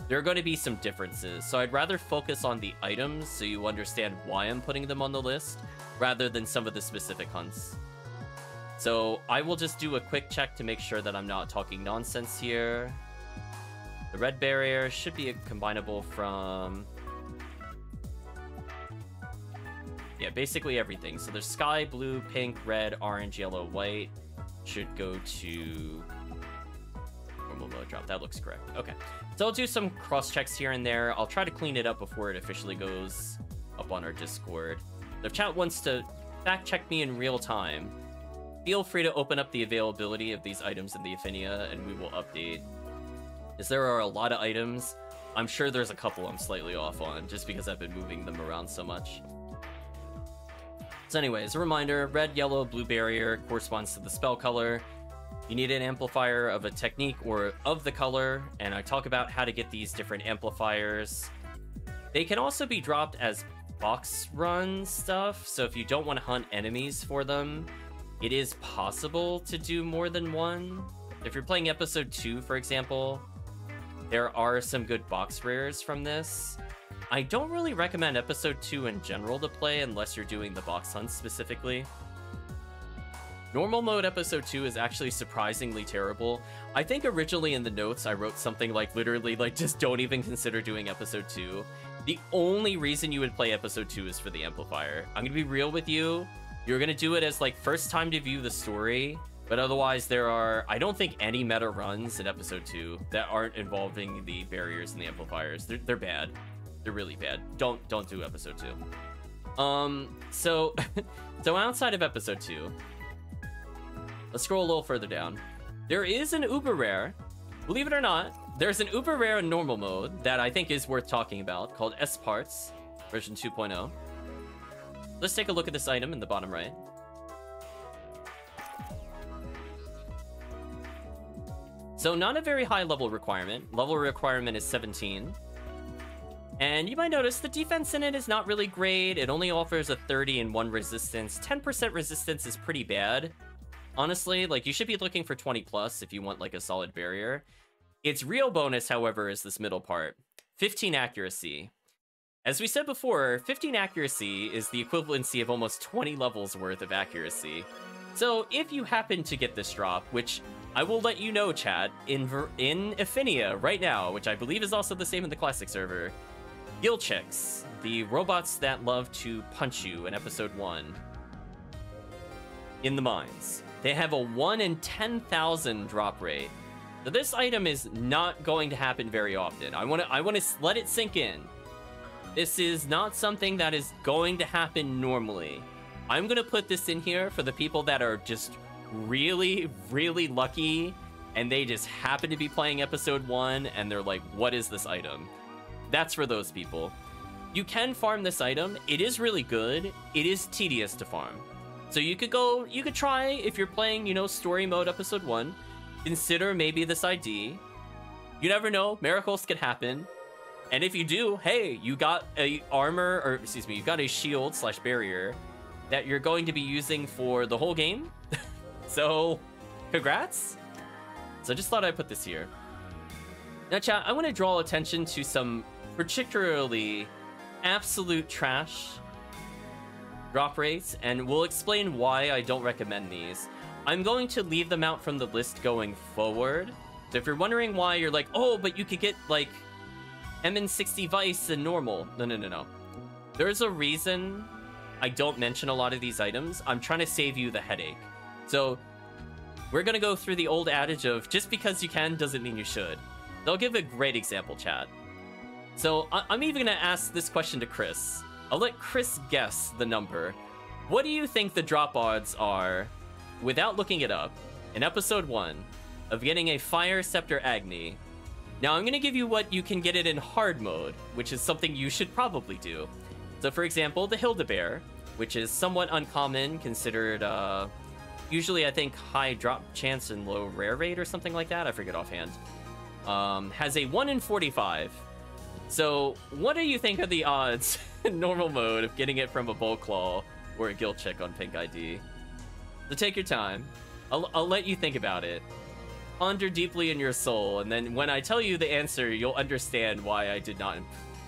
there are going to be some differences, so I'd rather focus on the items so you understand why I'm putting them on the list, rather than some of the specific hunts. So I will just do a quick check to make sure that I'm not talking nonsense here. The red barrier should be a combinable from... Yeah, basically everything. So there's sky, blue, pink, red, orange, yellow, white. Should go to normal mode drop. That looks correct. Okay. So I'll do some cross checks here and there. I'll try to clean it up before it officially goes up on our Discord. If chat wants to fact check me in real time, feel free to open up the availability of these items in the Ephinea and we will update. As there are a lot of items, I'm sure there's a couple I'm slightly off on just because I've been moving them around so much. So anyway, as a reminder, red, yellow, blue barrier corresponds to the spell color. You need an amplifier of a technique or of the color, and I talk about how to get these different amplifiers. They can also be dropped as box run stuff, so if you don't want to hunt enemies for them, it is possible to do more than one. If you're playing episode 2, for example, there are some good box rares from this. I don't really recommend episode 2 in general to play unless you're doing the box hunt specifically. Normal mode episode 2 is actually surprisingly terrible. I think originally in the notes I wrote something like literally like just don't even consider doing episode 2. The only reason you would play episode 2 is for the amplifier. I'm gonna be real with you. You're gonna do it as like first time to view the story, but otherwise there are I don't think any meta runs in episode 2 that aren't involving the barriers and the amplifiers. They're they're bad. They're really bad. Don't don't do episode 2. Um so so outside of episode 2, Let's scroll a little further down. There is an uber rare. Believe it or not, there's an uber rare in normal mode that I think is worth talking about called S Parts version 2.0. Let's take a look at this item in the bottom right. So not a very high level requirement. Level requirement is 17. And you might notice the defense in it is not really great. It only offers a 30 and 1 resistance. 10% resistance is pretty bad. Honestly, like you should be looking for 20 plus if you want like a solid barrier. Its real bonus, however, is this middle part. 15 accuracy. As we said before, 15 accuracy is the equivalency of almost 20 levels worth of accuracy. So if you happen to get this drop, which I will let you know, Chad, in Ver in Ephinea right now, which I believe is also the same in the classic server, Gilchics, the robots that love to punch you in episode 1, in the mines. They have a 1 in 10,000 drop rate. So this item is not going to happen very often. I want to I want to let it sink in. This is not something that is going to happen normally. I'm going to put this in here for the people that are just really really lucky and they just happen to be playing episode 1 and they're like what is this item? That's for those people. You can farm this item. It is really good. It is tedious to farm. So you could go, you could try if you're playing, you know, story mode episode one, consider maybe this ID. You never know, miracles could happen. And if you do, hey, you got a armor, or excuse me, you got a shield slash barrier that you're going to be using for the whole game. so, congrats. So I just thought I'd put this here. Now, chat, I want to draw attention to some particularly absolute trash drop rates, and we'll explain why I don't recommend these. I'm going to leave them out from the list going forward. So if you're wondering why you're like, oh, but you could get like M&A60 Vise and normal. No, no, no, no. There's a reason I don't mention a lot of these items. I'm trying to save you the headache. So we're going to go through the old adage of just because you can doesn't mean you should. They'll give a great example, Chad. So I I'm even going to ask this question to Chris. I'll let Chris guess the number. What do you think the drop odds are, without looking it up, in episode 1, of getting a Fire Scepter Agni? Now, I'm going to give you what you can get it in hard mode, which is something you should probably do. So, for example, the Hilda which is somewhat uncommon, considered, uh, usually I think high drop chance and low rare rate or something like that, I forget offhand, um, has a 1 in 45. So, what do you think are the odds in normal mode of getting it from a Bulclaw or a Gilchic on Pink ID. So take your time. I'll, I'll let you think about it. Ponder deeply in your soul, and then when I tell you the answer, you'll understand why I did not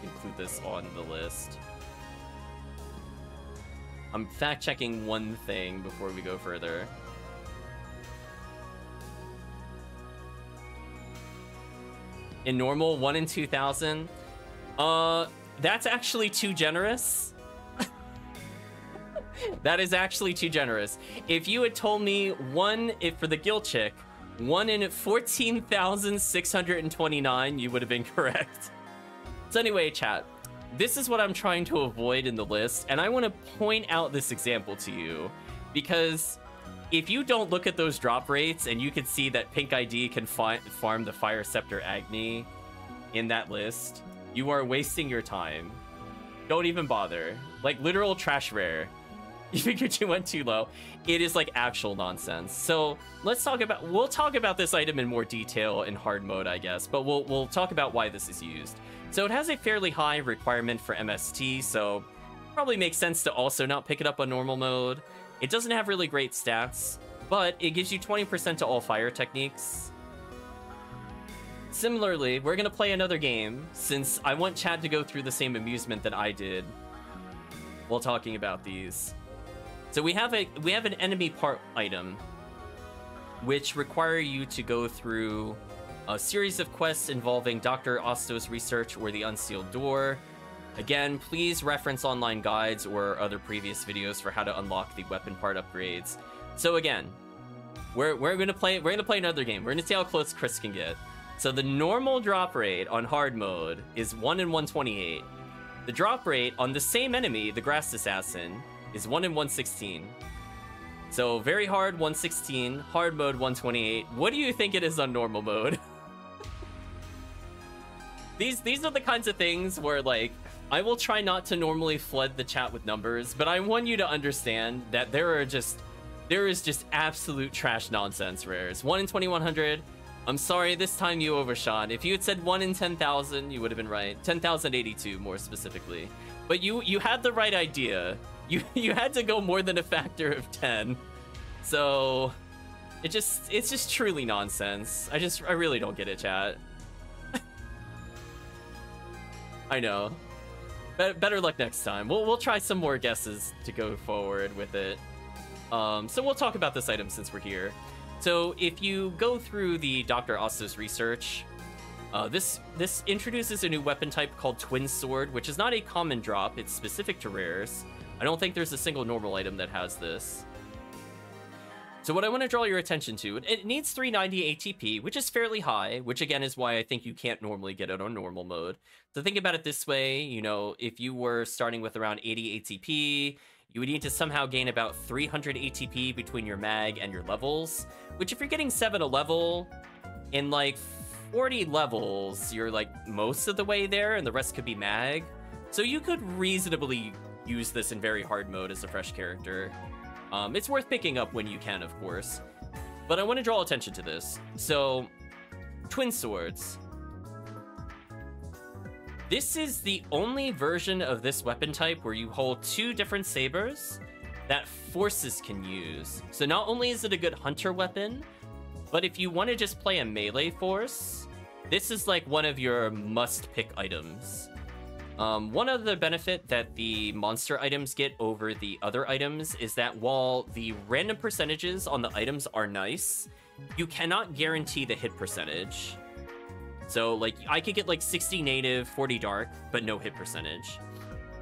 include this on the list. I'm fact-checking one thing before we go further. In normal, 1 in 2,000? Uh, that's actually too generous. that is actually too generous. If you had told me one, if for the Gilchic, one in 14,629, you would have been correct. So anyway, chat, this is what I'm trying to avoid in the list, and I want to point out this example to you, because if you don't look at those drop rates and you can see that Pink ID can farm the Fire Scepter Agni in that list, you are wasting your time. Don't even bother. Like, literal trash rare. You figured you went too low. It is, like, actual nonsense. So, let's talk about... We'll talk about this item in more detail in hard mode, I guess. But we'll, we'll talk about why this is used. So, it has a fairly high requirement for MST, so... Probably makes sense to also not pick it up on normal mode. It doesn't have really great stats, but it gives you 20% to all fire techniques. Similarly, we're gonna play another game, since I want Chad to go through the same amusement that I did while talking about these. So we have a we have an enemy part item, which require you to go through a series of quests involving Dr. Osto's research or the unsealed door. Again, please reference online guides or other previous videos for how to unlock the weapon part upgrades. So again, we're, we're gonna play we're gonna play another game. We're gonna see how close Chris can get. So the normal drop rate on hard mode is 1 in 128. The drop rate on the same enemy, the Grass Assassin, is 1 in 116. So very hard 116, hard mode 128. What do you think it is on normal mode? these these are the kinds of things where like I will try not to normally flood the chat with numbers, but I want you to understand that there are just there is just absolute trash nonsense rares. 1 in 2100, I'm sorry, this time you overshot. If you had said 1 in 10,000, you would have been right. 10,082 more specifically. But you you had the right idea. You you had to go more than a factor of 10. So it just it's just truly nonsense. I just I really don't get it, chat. I know. Be- better luck next time. We'll we'll try some more guesses to go forward with it. Um, so we'll talk about this item since we're here. So if you go through the Dr. Ostos research, uh, this this introduces a new weapon type called Twin Sword, which is not a common drop. It's specific to rares. I don't think there's a single normal item that has this. So what I want to draw your attention to, it needs 390 ATP, which is fairly high, which again is why I think you can't normally get it on normal mode. So think about it this way, you know, if you were starting with around 80 ATP, you would need to somehow gain about 300 ATP between your mag and your levels, which if you're getting 7 a level, in like 40 levels, you're like most of the way there, and the rest could be mag. So you could reasonably use this in very hard mode as a fresh character. Um, it's worth picking up when you can, of course. But I want to draw attention to this. So, Twin Swords. This is the only version of this weapon type where you hold two different sabers that forces can use. So not only is it a good hunter weapon, but if you want to just play a melee force, this is like one of your must-pick items. Um, one other benefit that the monster items get over the other items is that while the random percentages on the items are nice, you cannot guarantee the hit percentage. So, like, I could get like 60 native, 40 dark, but no hit percentage.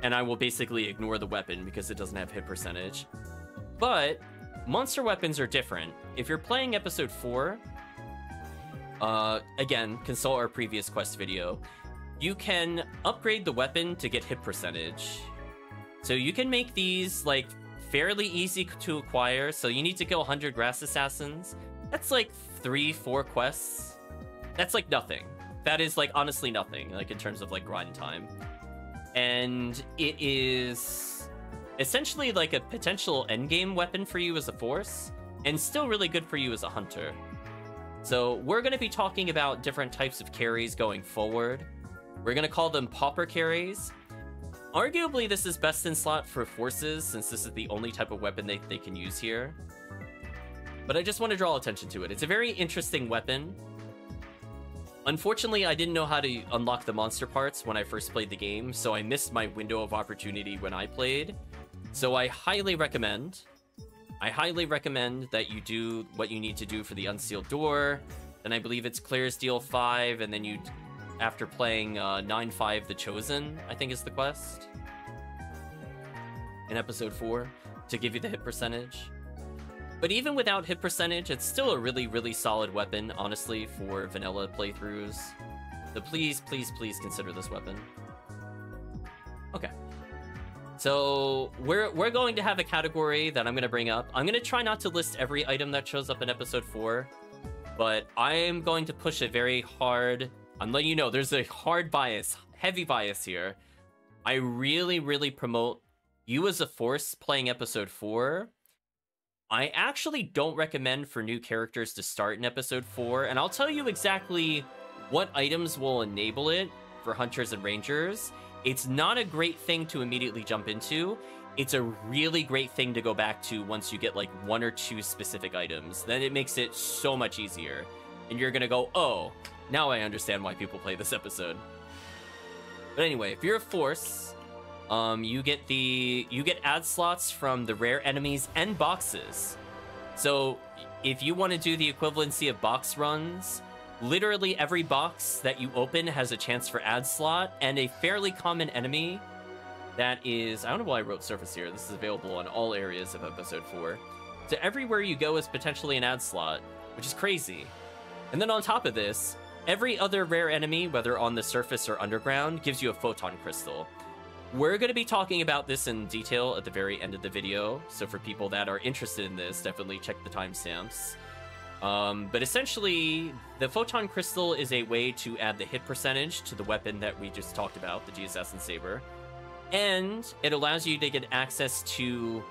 And I will basically ignore the weapon because it doesn't have hit percentage. But monster weapons are different. If you're playing episode 4, uh, again, consult our previous quest video you can upgrade the weapon to get hit percentage. So you can make these like fairly easy to acquire. So you need to kill 100 grass assassins. That's like three, four quests. That's like nothing. That is like honestly nothing, like in terms of like grind time. And it is essentially like a potential endgame weapon for you as a force, and still really good for you as a hunter. So we're going to be talking about different types of carries going forward. We're gonna call them Pauper Carries. Arguably, this is best in slot for forces, since this is the only type of weapon they, they can use here. But I just want to draw attention to it. It's a very interesting weapon. Unfortunately, I didn't know how to unlock the monster parts when I first played the game, so I missed my window of opportunity when I played. So I highly recommend, I highly recommend that you do what you need to do for the unsealed door. Then I believe it's clear deal 5, and then you after playing uh, 9-5 The Chosen, I think is the quest. In episode 4, to give you the hit percentage. But even without hit percentage, it's still a really, really solid weapon, honestly, for vanilla playthroughs. So please, please, please consider this weapon. Okay. So we're we're going to have a category that I'm going to bring up. I'm going to try not to list every item that shows up in episode 4, but I am going to push it very hard I'm letting you know there's a hard bias, heavy bias here. I really, really promote you as a force playing episode 4. I actually don't recommend for new characters to start in episode 4, and I'll tell you exactly what items will enable it for hunters and rangers. It's not a great thing to immediately jump into. It's a really great thing to go back to once you get like one or two specific items. Then it makes it so much easier. And you're gonna go, oh, now I understand why people play this episode. But anyway, if you're a force, um, you get the you get ad slots from the rare enemies and boxes. So if you want to do the equivalency of box runs, literally every box that you open has a chance for ad slot, and a fairly common enemy that is I don't know why I wrote surface here. This is available on all areas of episode four. So everywhere you go is potentially an ad slot, which is crazy. And then on top of this, Every other rare enemy, whether on the surface or underground, gives you a photon crystal. We're going to be talking about this in detail at the very end of the video, so for people that are interested in this, definitely check the timestamps. Um, but essentially, the photon crystal is a way to add the hit percentage to the weapon that we just talked about, the G Assassin Saber. And it allows you to get access to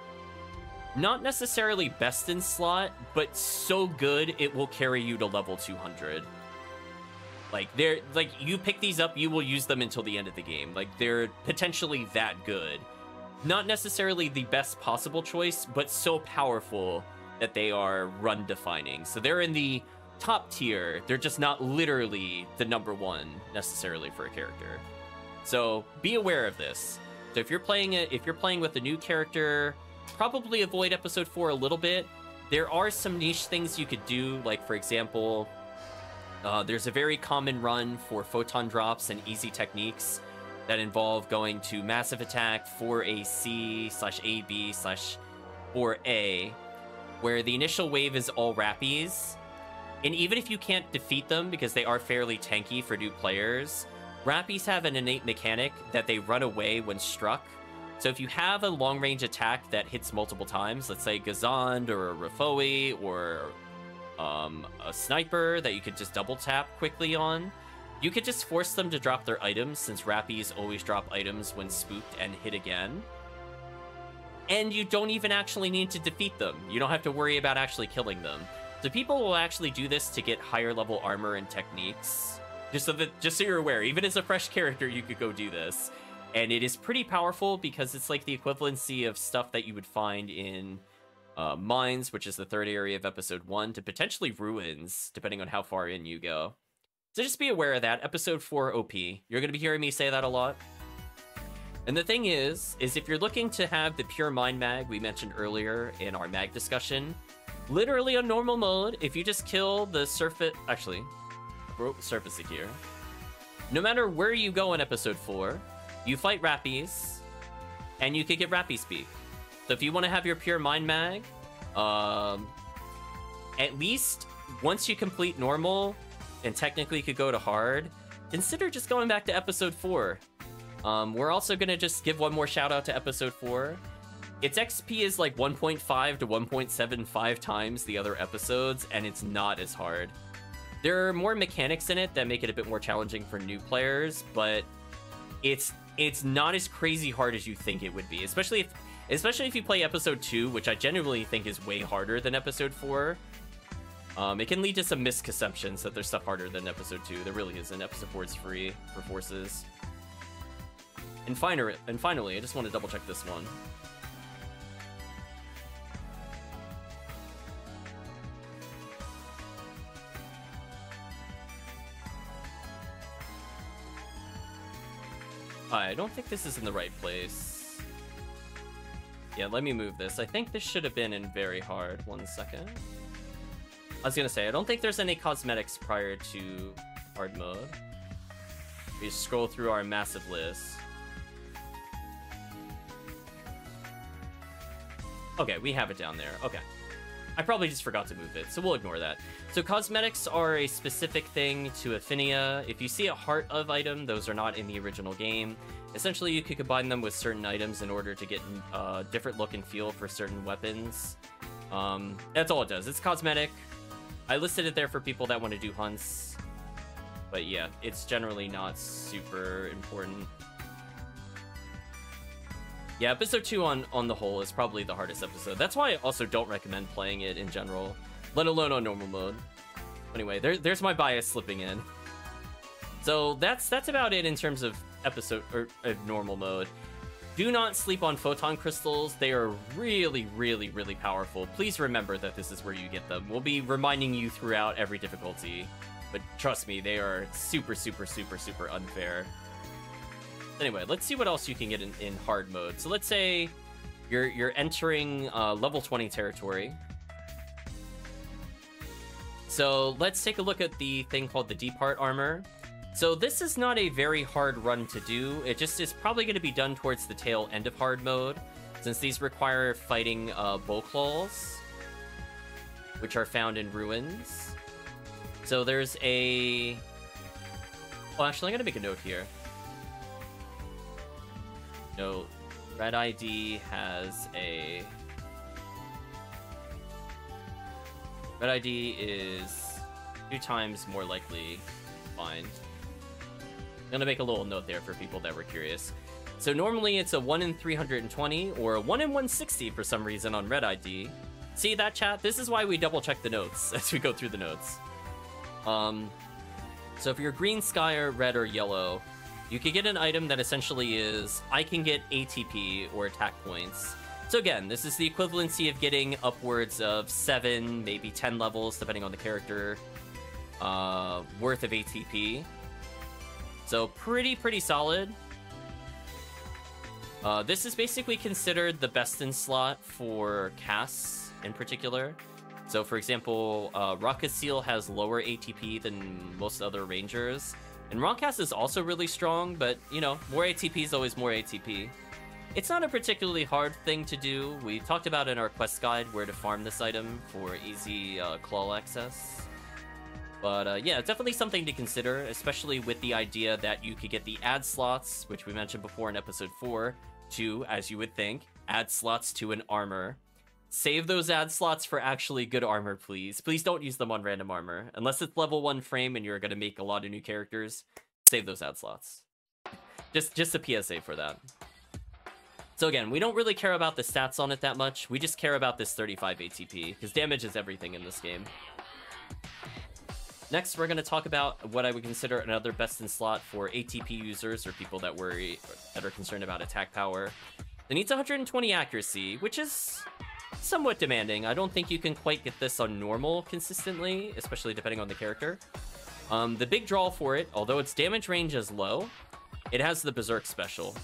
not necessarily best in slot, but so good it will carry you to level 200. Like they're like you pick these up, you will use them until the end of the game. Like they're potentially that good. Not necessarily the best possible choice, but so powerful that they are run defining. So they're in the top tier. They're just not literally the number one necessarily for a character. So be aware of this. So if you're playing it, if you're playing with a new character, probably avoid episode four a little bit. There are some niche things you could do, like for example, uh, there's a very common run for photon drops and easy techniques that involve going to massive attack 4AC slash AB slash 4A, where the initial wave is all Rappies. And even if you can't defeat them because they are fairly tanky for new players, Rappies have an innate mechanic that they run away when struck. So if you have a long range attack that hits multiple times, let's say Gizonde or a or um, a sniper that you could just double tap quickly on, you could just force them to drop their items since Rappies always drop items when spooked and hit again. And you don't even actually need to defeat them. You don't have to worry about actually killing them. So people will actually do this to get higher level armor and techniques. Just so that just so you're aware, even as a fresh character, you could go do this. And it is pretty powerful because it's like the equivalency of stuff that you would find in uh, Mines, which is the third area of episode one, to potentially Ruins, depending on how far in you go. So just be aware of that. Episode 4 OP. You're going to be hearing me say that a lot. And the thing is, is if you're looking to have the pure mind mag we mentioned earlier in our mag discussion, literally on normal mode, if you just kill the surface, actually, surface here. No matter where you go in episode 4, you fight Rappies, and you could get Rappy's Beak. So if you want to have your pure mind mag, um, at least once you complete normal, and technically could go to hard, consider just going back to episode 4. Um, we're also going to just give one more shout out to episode 4. Its XP is like 1.5 to 1.75 times the other episodes, and it's not as hard. There are more mechanics in it that make it a bit more challenging for new players, but it's it's not as crazy hard as you think it would be, especially if especially if you play episode 2, which I genuinely think is way harder than episode 4. Um, it can lead to some misconceptions that there's stuff harder than episode 2. There really isn't. Episode 4 is free for forces. And finally, and finally, I just want to double check this one. I don't think this is in the right place. Yeah, let me move this. I think this should have been in very hard. One second. I was gonna say, I don't think there's any cosmetics prior to hard mode. We scroll through our massive list. Okay, we have it down there. Okay. I probably just forgot to move it, so we'll ignore that. So cosmetics are a specific thing to Ephinea. If you see a heart of item, those are not in the original game. Essentially, you could combine them with certain items in order to get a uh, different look and feel for certain weapons. Um, that's all it does. It's cosmetic. I listed it there for people that want to do hunts. But yeah, it's generally not super important. Yeah, episode 2 on, on the whole is probably the hardest episode. That's why I also don't recommend playing it in general, let alone on normal mode. Anyway, there, there's my bias slipping in. So that's that's about it in terms of episode or of normal mode. Do not sleep on photon crystals. They are really, really, really powerful. Please remember that this is where you get them. We'll be reminding you throughout every difficulty. But trust me, they are super, super, super, super unfair. Anyway, let's see what else you can get in, in hard mode. So let's say you're you're entering uh, level 20 territory. So let's take a look at the thing called the Deep Heart Armor. So this is not a very hard run to do. It just is probably going to be done towards the tail end of hard mode, since these require fighting uh, Bulclaws, which are found in ruins. So there's a... Well, actually, I'm going to make a note here. No, Red ID has a... Red ID is two times more likely to find I'm gonna make a little note there for people that were curious. So normally it's a 1 in 320 or a 1 in 160 for some reason on Red ID. See that chat? This is why we double check the notes as we go through the notes. Um, so if you're green sky or red or yellow, you can get an item that essentially is, I can get ATP or attack points. So again, this is the equivalency of getting upwards of 7, maybe 10 levels, depending on the character, uh, worth of ATP. So pretty, pretty solid. Uh, this is basically considered the best in slot for casts in particular. So, for example, uh, Racaseal has lower ATP than most other Rangers. And Racast is also really strong, but, you know, more ATP is always more ATP. It's not a particularly hard thing to do. We talked about in our quest guide where to farm this item for easy uh, claw access. But uh, yeah, definitely something to consider, especially with the idea that you could get the ad slots, which we mentioned before in episode 4, to, as you would think, add slots to an armor. Save those ad slots for actually good armor, please. Please don't use them on random armor. Unless it's level 1 frame and you're going to make a lot of new characters, save those ad slots. Just, just a PSA for that. So again, we don't really care about the stats on it that much. We just care about this 35 ATP, because damage is everything in this game. Next, we're going to talk about what I would consider another best in slot for ATP users or people that worry that are concerned about attack power. It needs 120 accuracy, which is somewhat demanding. I don't think you can quite get this on normal consistently, especially depending on the character. Um, the big draw for it, although its damage range is low, it has the Berserk special.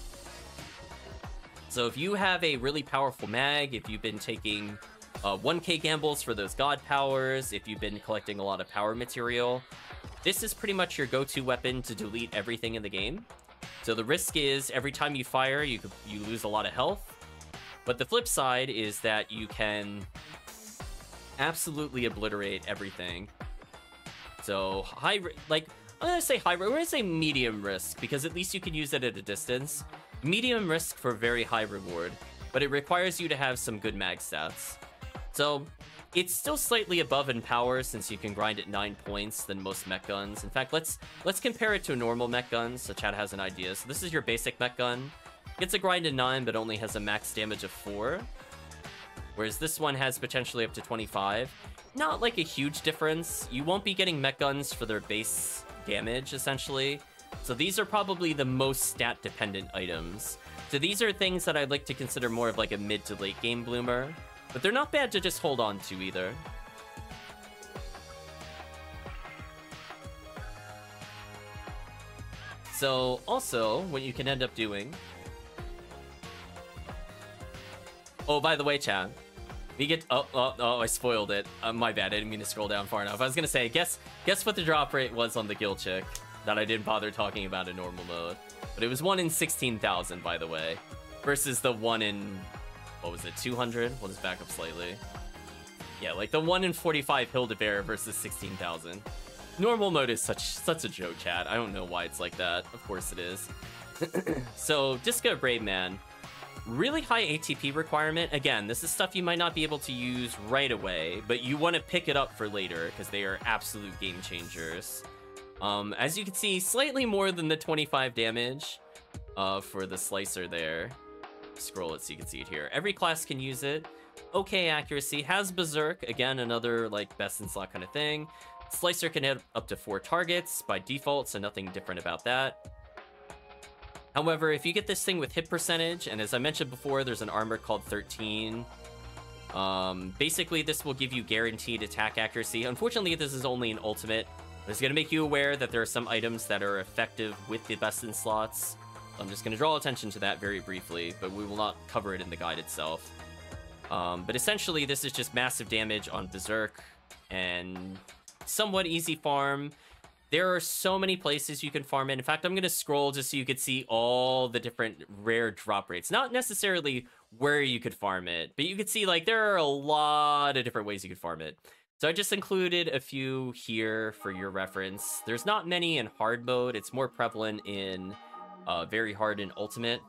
So if you have a really powerful mag, if you've been taking uh, 1k gambles for those god powers, if you've been collecting a lot of power material, this is pretty much your go-to weapon to delete everything in the game. So the risk is every time you fire, you, you lose a lot of health, but the flip side is that you can absolutely obliterate everything. So high, like, I'm gonna say high, we're gonna say medium risk, because at least you can use it at a distance. Medium risk for very high reward, but it requires you to have some good mag stats. So it's still slightly above in power since you can grind at 9 points than most mech guns. In fact, let's let's compare it to a normal mech gun so Chad has an idea. So this is your basic mech gun. Gets a grind of 9, but only has a max damage of 4. Whereas this one has potentially up to 25. Not like a huge difference. You won't be getting mech guns for their base damage, essentially. So these are probably the most stat-dependent items. So these are things that I'd like to consider more of like a mid to late game bloomer. But they're not bad to just hold on to either. So, also, what you can end up doing Oh, by the way, Chad, we get. Oh, oh, oh! I spoiled it. Uh, my bad. I didn't mean to scroll down far enough. I was gonna say, guess, guess what the drop rate was on the Gilchic that I didn't bother talking about in normal mode. But it was one in sixteen thousand, by the way, versus the one in what was it, two hundred? We'll just back up slightly. Yeah, like the one in forty-five Hildebeer versus sixteen thousand. Normal mode is such such a joke, Chad. I don't know why it's like that. Of course it is. so, Diska of Braveman Really high ATP requirement. Again, this is stuff you might not be able to use right away, but you want to pick it up for later because they are absolute game changers. Um, as you can see, slightly more than the 25 damage uh, for the slicer there. Scroll it so you can see it here. Every class can use it. Okay accuracy. Has Berserk. Again, another like best in slot kind of thing. Slicer can hit up to four targets by default, so nothing different about that. However, if you get this thing with hit percentage, and as I mentioned before, there's an armor called 13. Um, basically, this will give you guaranteed attack accuracy. Unfortunately, this is only an ultimate. It's going to make you aware that there are some items that are effective with the best in slots. I'm just going to draw attention to that very briefly, but we will not cover it in the guide itself. Um, but essentially, this is just massive damage on Berserk and somewhat easy farm. There are so many places you can farm it. In fact, I'm going to scroll just so you could see all the different rare drop rates. Not necessarily where you could farm it, but you could see like there are a lot of different ways you could farm it. So I just included a few here for your reference. There's not many in hard mode. It's more prevalent in uh, very hard and ultimate,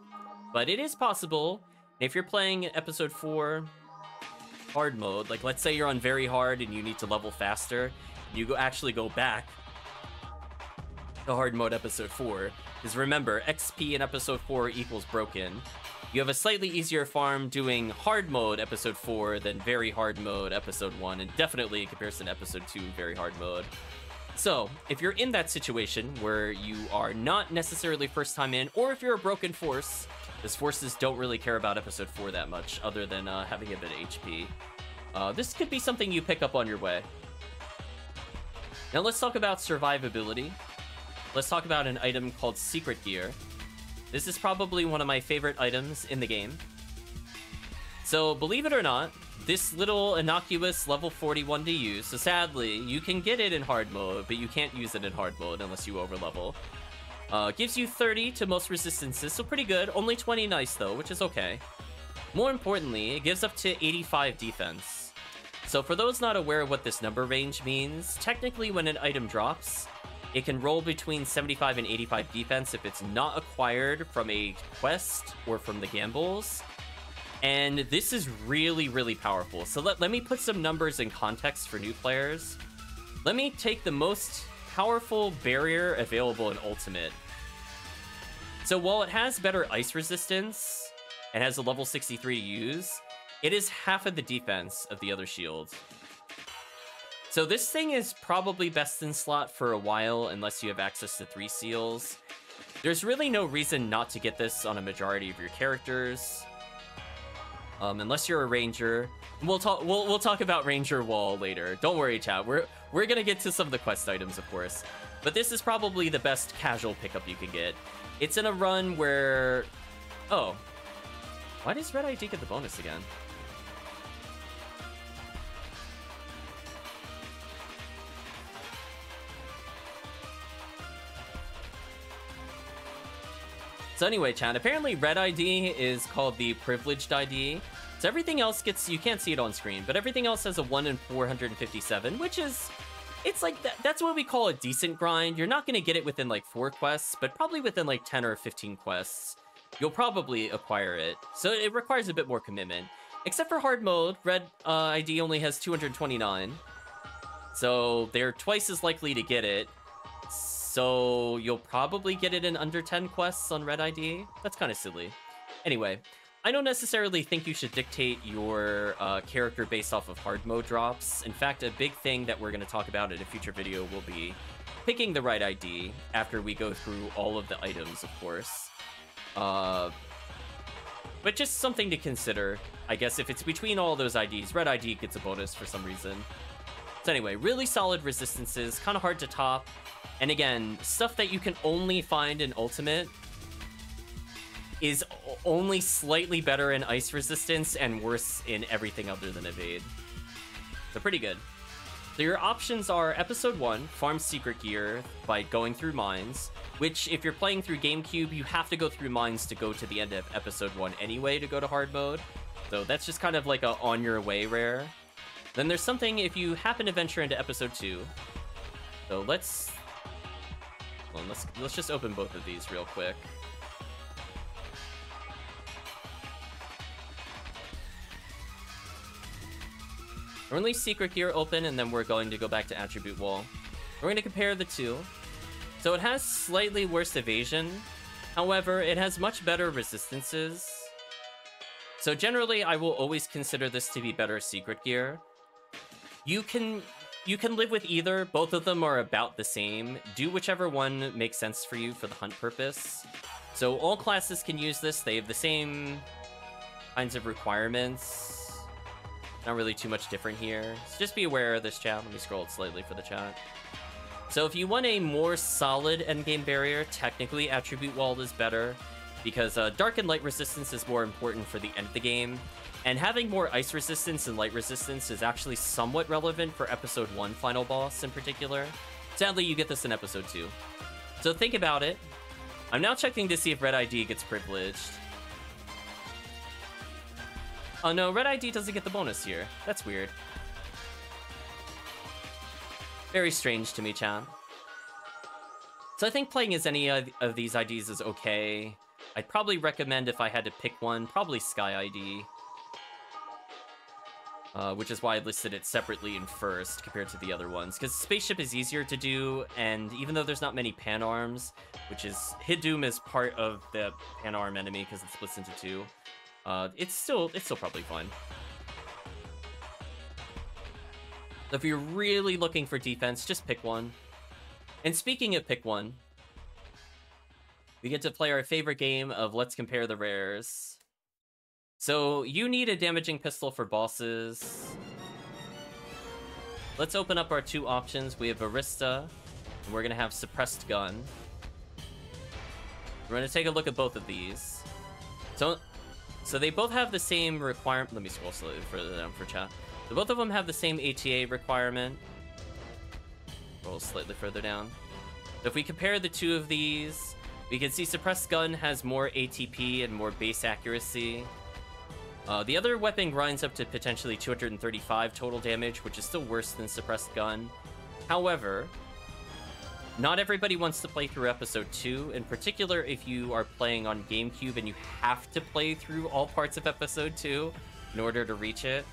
but it is possible. If you're playing episode 4 hard mode, like let's say you're on very hard and you need to level faster, you go actually go back to hard mode episode 4 is remember, XP in episode 4 equals broken. You have a slightly easier farm doing hard mode episode 4 than very hard mode episode 1, and definitely in comparison to episode 2, very hard mode. So, if you're in that situation where you are not necessarily first time in, or if you're a broken force, because forces don't really care about episode 4 that much, other than uh, having a bit of HP, uh, this could be something you pick up on your way. Now let's talk about survivability let's talk about an item called Secret Gear. This is probably one of my favorite items in the game. So, believe it or not, this little innocuous level 41 to use, so sadly, you can get it in hard mode, but you can't use it in hard mode unless you overlevel. Uh, gives you 30 to most resistances, so pretty good. Only 20 nice though, which is okay. More importantly, it gives up to 85 defense. So for those not aware of what this number range means, technically when an item drops, it can roll between 75 and 85 defense if it's not acquired from a quest or from the gambles. And this is really, really powerful. So let, let me put some numbers in context for new players. Let me take the most powerful barrier available in Ultimate. So while it has better ice resistance and has a level 63 to use, it is half of the defense of the other shield. So this thing is probably best in slot for a while unless you have access to three seals. There's really no reason not to get this on a majority of your characters. Um, unless you're a ranger. We'll talk we'll we'll talk about ranger wall later. Don't worry, chat. We're we're gonna get to some of the quest items, of course. But this is probably the best casual pickup you can get. It's in a run where... Oh. Why does Red ID get the bonus again? So anyway, chat, apparently Red ID is called the Privileged ID. So everything else gets, you can't see it on screen, but everything else has a 1 in 457, which is, it's like, that, that's what we call a decent grind. You're not going to get it within like 4 quests, but probably within like 10 or 15 quests, you'll probably acquire it. So it requires a bit more commitment. Except for hard mode, Red uh, ID only has 229. So they're twice as likely to get it. So you'll probably get it in under 10 quests on Red ID. That's kind of silly. Anyway, I don't necessarily think you should dictate your uh, character based off of hard mode drops. In fact, a big thing that we're going to talk about in a future video will be picking the right ID after we go through all of the items, of course. Uh, but just something to consider. I guess if it's between all those IDs, red ID gets a bonus for some reason. So anyway, really solid resistances, kind of hard to top. And again, stuff that you can only find in Ultimate is only slightly better in ice resistance and worse in everything other than evade. So pretty good. So your options are Episode 1, Farm Secret Gear by going through mines, which if you're playing through GameCube, you have to go through mines to go to the end of Episode 1 anyway to go to hard mode. So that's just kind of like a on your way rare. Then there's something if you happen to venture into Episode 2. So let's let's let's just open both of these real quick. Leave Secret Gear open, and then we're going to go back to Attribute Wall. We're going to compare the two. So it has slightly worse evasion. However, it has much better resistances. So generally, I will always consider this to be better Secret Gear. You can you can live with either. Both of them are about the same. Do whichever one makes sense for you for the hunt purpose. So all classes can use this. They have the same kinds of requirements. Not really too much different here. So just be aware of this chat. Let me scroll it slightly for the chat. So if you want a more solid endgame barrier, technically Attribute Wall is better because uh, Dark and Light Resistance is more important for the end of the game. And having more ice resistance and light resistance is actually somewhat relevant for episode 1 final boss in particular. Sadly, you get this in episode 2. So think about it. I'm now checking to see if Red ID gets privileged. Oh no, Red ID doesn't get the bonus here. That's weird. Very strange to me, chat. So I think playing as any of these IDs is okay. I'd probably recommend if I had to pick one, probably Sky ID. Uh, which is why I listed it separately in first compared to the other ones. Because Spaceship is easier to do, and even though there's not many pan arms, which is Hidoom is part of the pan arm enemy because it splits into two, uh, it's still it's still probably fun. So if you're really looking for defense, just pick one. And speaking of pick one, we get to play our favorite game of Let's Compare the Rares. So you need a damaging pistol for bosses. Let's open up our two options. We have Varista, and we're gonna have Suppressed Gun. We're to take a look at both of these. So, so they both have the same requirement. Let me scroll slightly further down for chat. So both of them have the same ATA requirement. Roll slightly further down. So if we compare the two of these, we can see Suppressed Gun has more ATP and more base accuracy. Uh, the other weapon grinds up to potentially 235 total damage, which is still worse than Suppressed Gun. However, not everybody wants to play through Episode 2, in particular if you are playing on GameCube and you have to play through all parts of Episode 2 in order to reach it.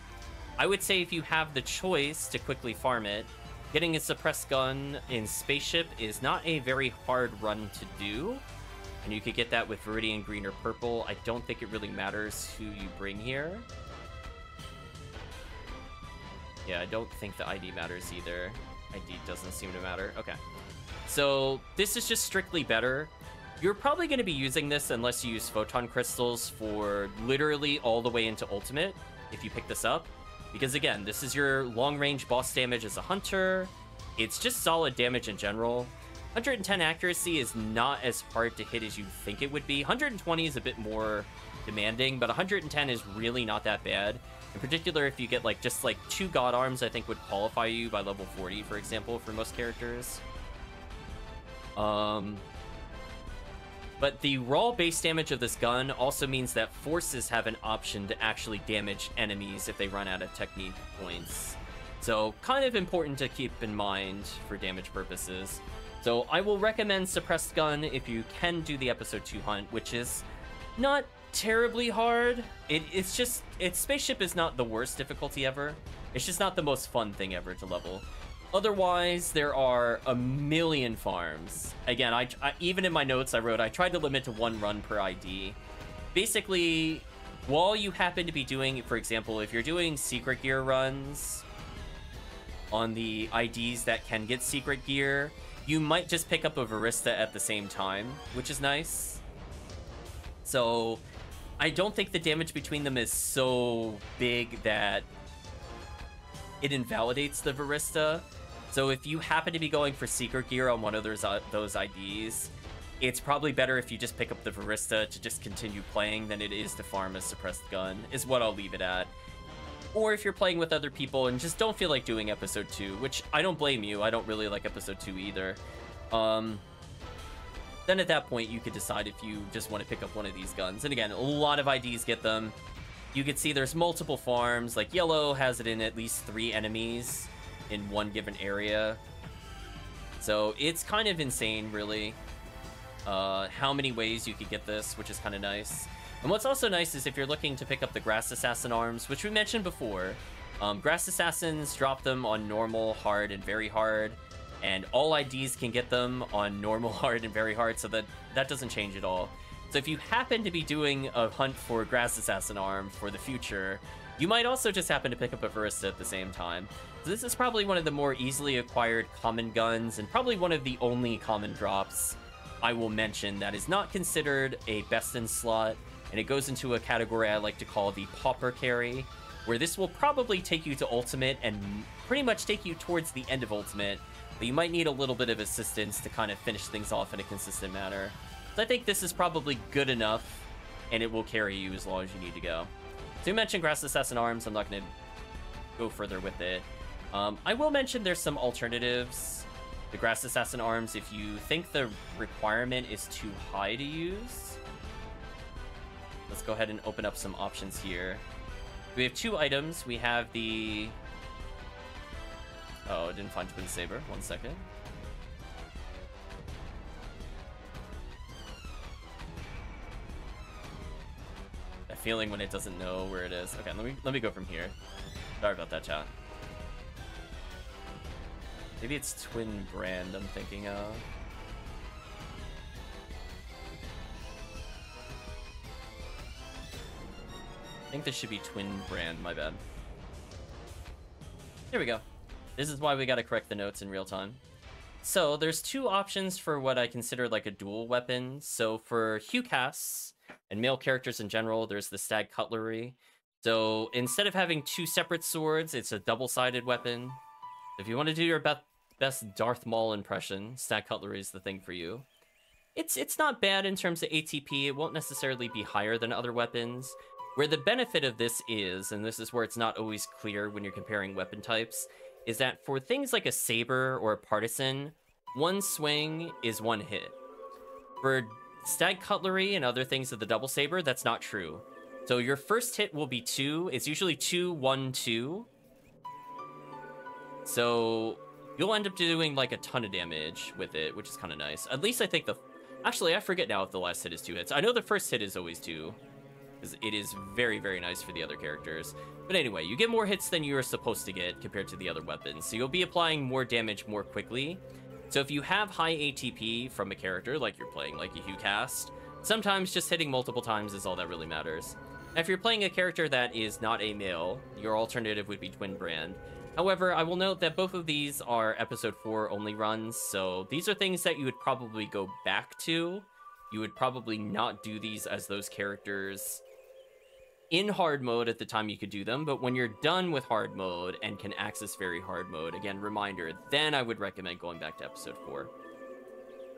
I would say if you have the choice to quickly farm it, getting a suppressed gun in Spaceship is not a very hard run to do. And you could get that with Viridian Green or Purple. I don't think it really matters who you bring here. Yeah, I don't think the ID matters either. ID doesn't seem to matter. Okay. So this is just strictly better. You're probably going to be using this unless you use Photon Crystals for literally all the way into Ultimate if you pick this up. Because again, this is your long-range boss damage as a hunter. It's just solid damage in general. 110 accuracy is not as hard to hit as you think it would be. 120 is a bit more demanding, but 110 is really not that bad. In particular, if you get like just like two God Arms, I think would qualify you by level 40, for example, for most characters. Um, but the raw base damage of this gun also means that forces have an option to actually damage enemies if they run out of technique points. So kind of important to keep in mind for damage purposes. So I will recommend Suppressed Gun if you can do the episode 2 hunt, which is not terribly hard. It, it's just, its spaceship is not the worst difficulty ever. It's just not the most fun thing ever to level. Otherwise, there are a million farms. Again, I, I, even in my notes I wrote I tried to limit to one run per ID. Basically, while you happen to be doing, for example, if you're doing secret gear runs on the IDs that can get secret gear, you might just pick up a Varista at the same time, which is nice. So, I don't think the damage between them is so big that it invalidates the Varista. So if you happen to be going for secret gear on one of those uh, those IDs, it's probably better if you just pick up the Varista to just continue playing than it is to farm a suppressed gun, is what I'll leave it at. Or if you're playing with other people and just don't feel like doing episode 2, which I don't blame you, I don't really like episode 2 either. Um, then at that point you could decide if you just want to pick up one of these guns. And again, a lot of IDs get them. You can see there's multiple farms, like yellow has it in at least three enemies in one given area. So it's kind of insane, really, uh, how many ways you could get this, which is kind of nice. And what's also nice is if you're looking to pick up the Grass Assassin arms, which we mentioned before, um, Grass Assassins drop them on normal, hard, and very hard, and all IDs can get them on normal, hard, and very hard, so that that doesn't change at all. So if you happen to be doing a hunt for Grass Assassin arm for the future, you might also just happen to pick up a Varista at the same time. So this is probably one of the more easily acquired common guns, and probably one of the only common drops I will mention that is not considered a best in slot, and it goes into a category I like to call the pauper carry, where this will probably take you to ultimate and pretty much take you towards the end of ultimate, but you might need a little bit of assistance to kind of finish things off in a consistent manner. So I think this is probably good enough, and it will carry you as long as you need to go. So you mentioned Grass Assassin Arms, I'm not going to go further with it. Um, I will mention there's some alternatives. The Grass Assassin Arms, if you think the requirement is too high to use. Let's go ahead and open up some options here. We have two items. We have the... Oh, I didn't find Twin Saber. One second. A feeling when it doesn't know where it is. Okay, let me let me go from here. Sorry about that, chat. Maybe it's Twin Brand I'm thinking of. Think this should be Twin Brand, my bad. Here we go. This is why we gotta correct the notes in real time. So there's two options for what I consider like a dual weapon. So for Hucast and male characters in general, there's the Stag Cutlery. So instead of having two separate swords, it's a double-sided weapon. If you want to do your be best Darth Maul impression, Stag Cutlery is the thing for you. it's it's not bad in terms of ATP. It won't necessarily be higher than other weapons. Where the benefit of this is, and this is where it's not always clear when you're comparing weapon types, is that for things like a saber or a partisan, one swing is one hit. For stag cutlery and other things of the double saber, that's not true. So your first hit will be two. It's usually two, one, two. So you'll end up doing like a ton of damage with it, which is kind of nice. At least I think the... Actually, I forget now if the last hit is two hits. I know the first hit is always two. Because it is very, very nice for the other characters. But anyway, you get more hits than you are supposed to get compared to the other weapons. So you'll be applying more damage more quickly. So if you have high ATP from a character, like you're playing like a HuCast, sometimes just hitting multiple times is all that really matters. Now, if you're playing a character that is not a male, your alternative would be Twin Brand. However, I will note that both of these are episode 4 only runs, so these are things that you would probably go back to. You would probably not do these as those characters in hard mode at the time you could do them, but when you're done with hard mode and can access very hard mode, again, reminder, then I would recommend going back to episode 4.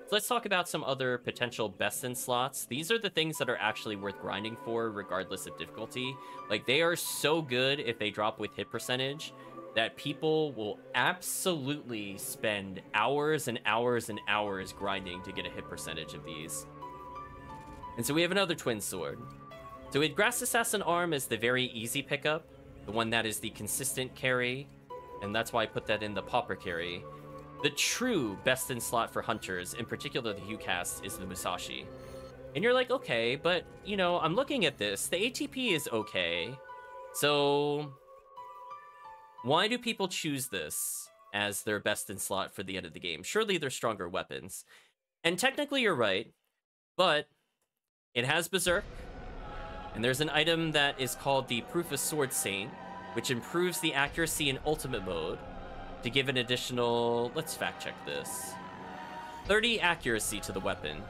So let's talk about some other potential best in slots. These are the things that are actually worth grinding for, regardless of difficulty. Like, they are so good if they drop with hit percentage that people will absolutely spend hours and hours and hours grinding to get a hit percentage of these. And so we have another twin sword. So we Grass Assassin Arm as the very easy pickup, the one that is the consistent carry, and that's why I put that in the Pauper carry. The true best in slot for hunters, in particular the HuCast, is the Musashi. And you're like, okay, but, you know, I'm looking at this. The ATP is okay. So, why do people choose this as their best in slot for the end of the game? Surely they're stronger weapons. And technically you're right, but it has Berserk, and there's an item that is called the Proof of Sword Saint, which improves the accuracy in ultimate mode, to give an additional, let's fact check this, 30 accuracy to the weapon.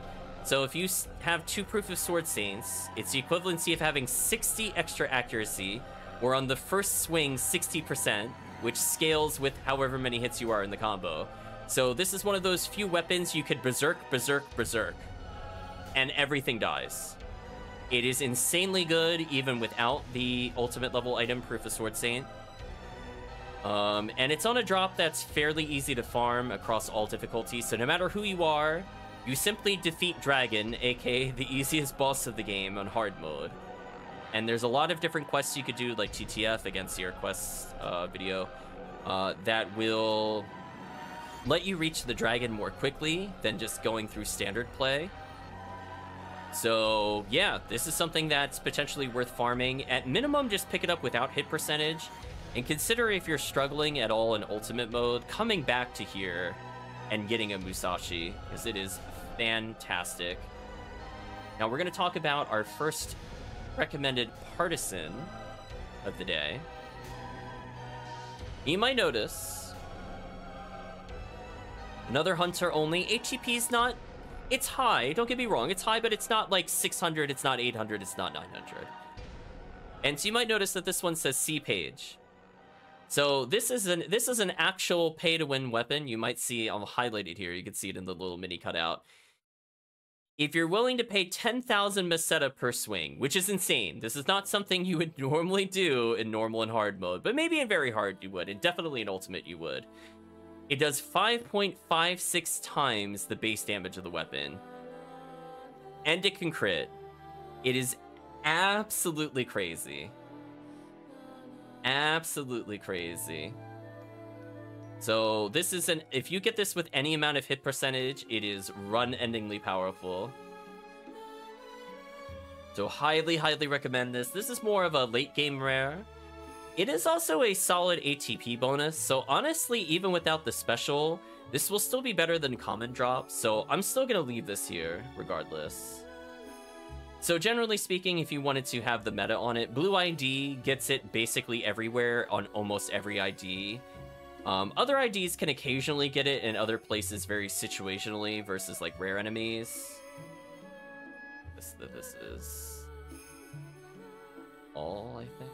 So if you have two Proof of Sword Saints, it's the equivalency of having 60 extra accuracy, or on the first swing, 60%, which scales with however many hits you are in the combo. So this is one of those few weapons you could Berserk, Berserk, Berserk, and everything dies. It is insanely good, even without the ultimate level item, Proof of Sword Saint. Um, and it's on a drop that's fairly easy to farm across all difficulties, so no matter who you are, you simply defeat Dragon, aka the easiest boss of the game on hard mode. And there's a lot of different quests you could do, like TTF against your Quest uh, video, uh, that will let you reach the dragon more quickly than just going through standard play. So yeah, this is something that's potentially worth farming. At minimum, just pick it up without hit percentage and consider if you're struggling at all in ultimate mode, coming back to here and getting a Musashi, because it is fantastic. Now we're going to talk about our first recommended partisan of the day. You might notice another hunter only. ATP is not, it's high, don't get me wrong, it's high, but it's not like 600, it's not 800, it's not 900. And so you might notice that this one says C page. So this is an this is an actual pay to win weapon. You might see I'll highlight it here. You can see it in the little mini cutout. If you're willing to pay 10,000 Meseta per swing, which is insane. This is not something you would normally do in normal and hard mode, but maybe in very hard you would, and definitely in ultimate you would. It does 5.56 times the base damage of the weapon. And it can crit. It is absolutely crazy absolutely crazy. So this is an if you get this with any amount of hit percentage, it is run-endingly powerful. So highly, highly recommend this. This is more of a late game rare. It is also a solid ATP bonus, so honestly, even without the special, this will still be better than common drop, so I'm still gonna leave this here, regardless. So generally speaking, if you wanted to have the meta on it, Blue ID gets it basically everywhere on almost every ID. Um, other IDs can occasionally get it in other places very situationally versus like rare enemies. This, this is all, I think.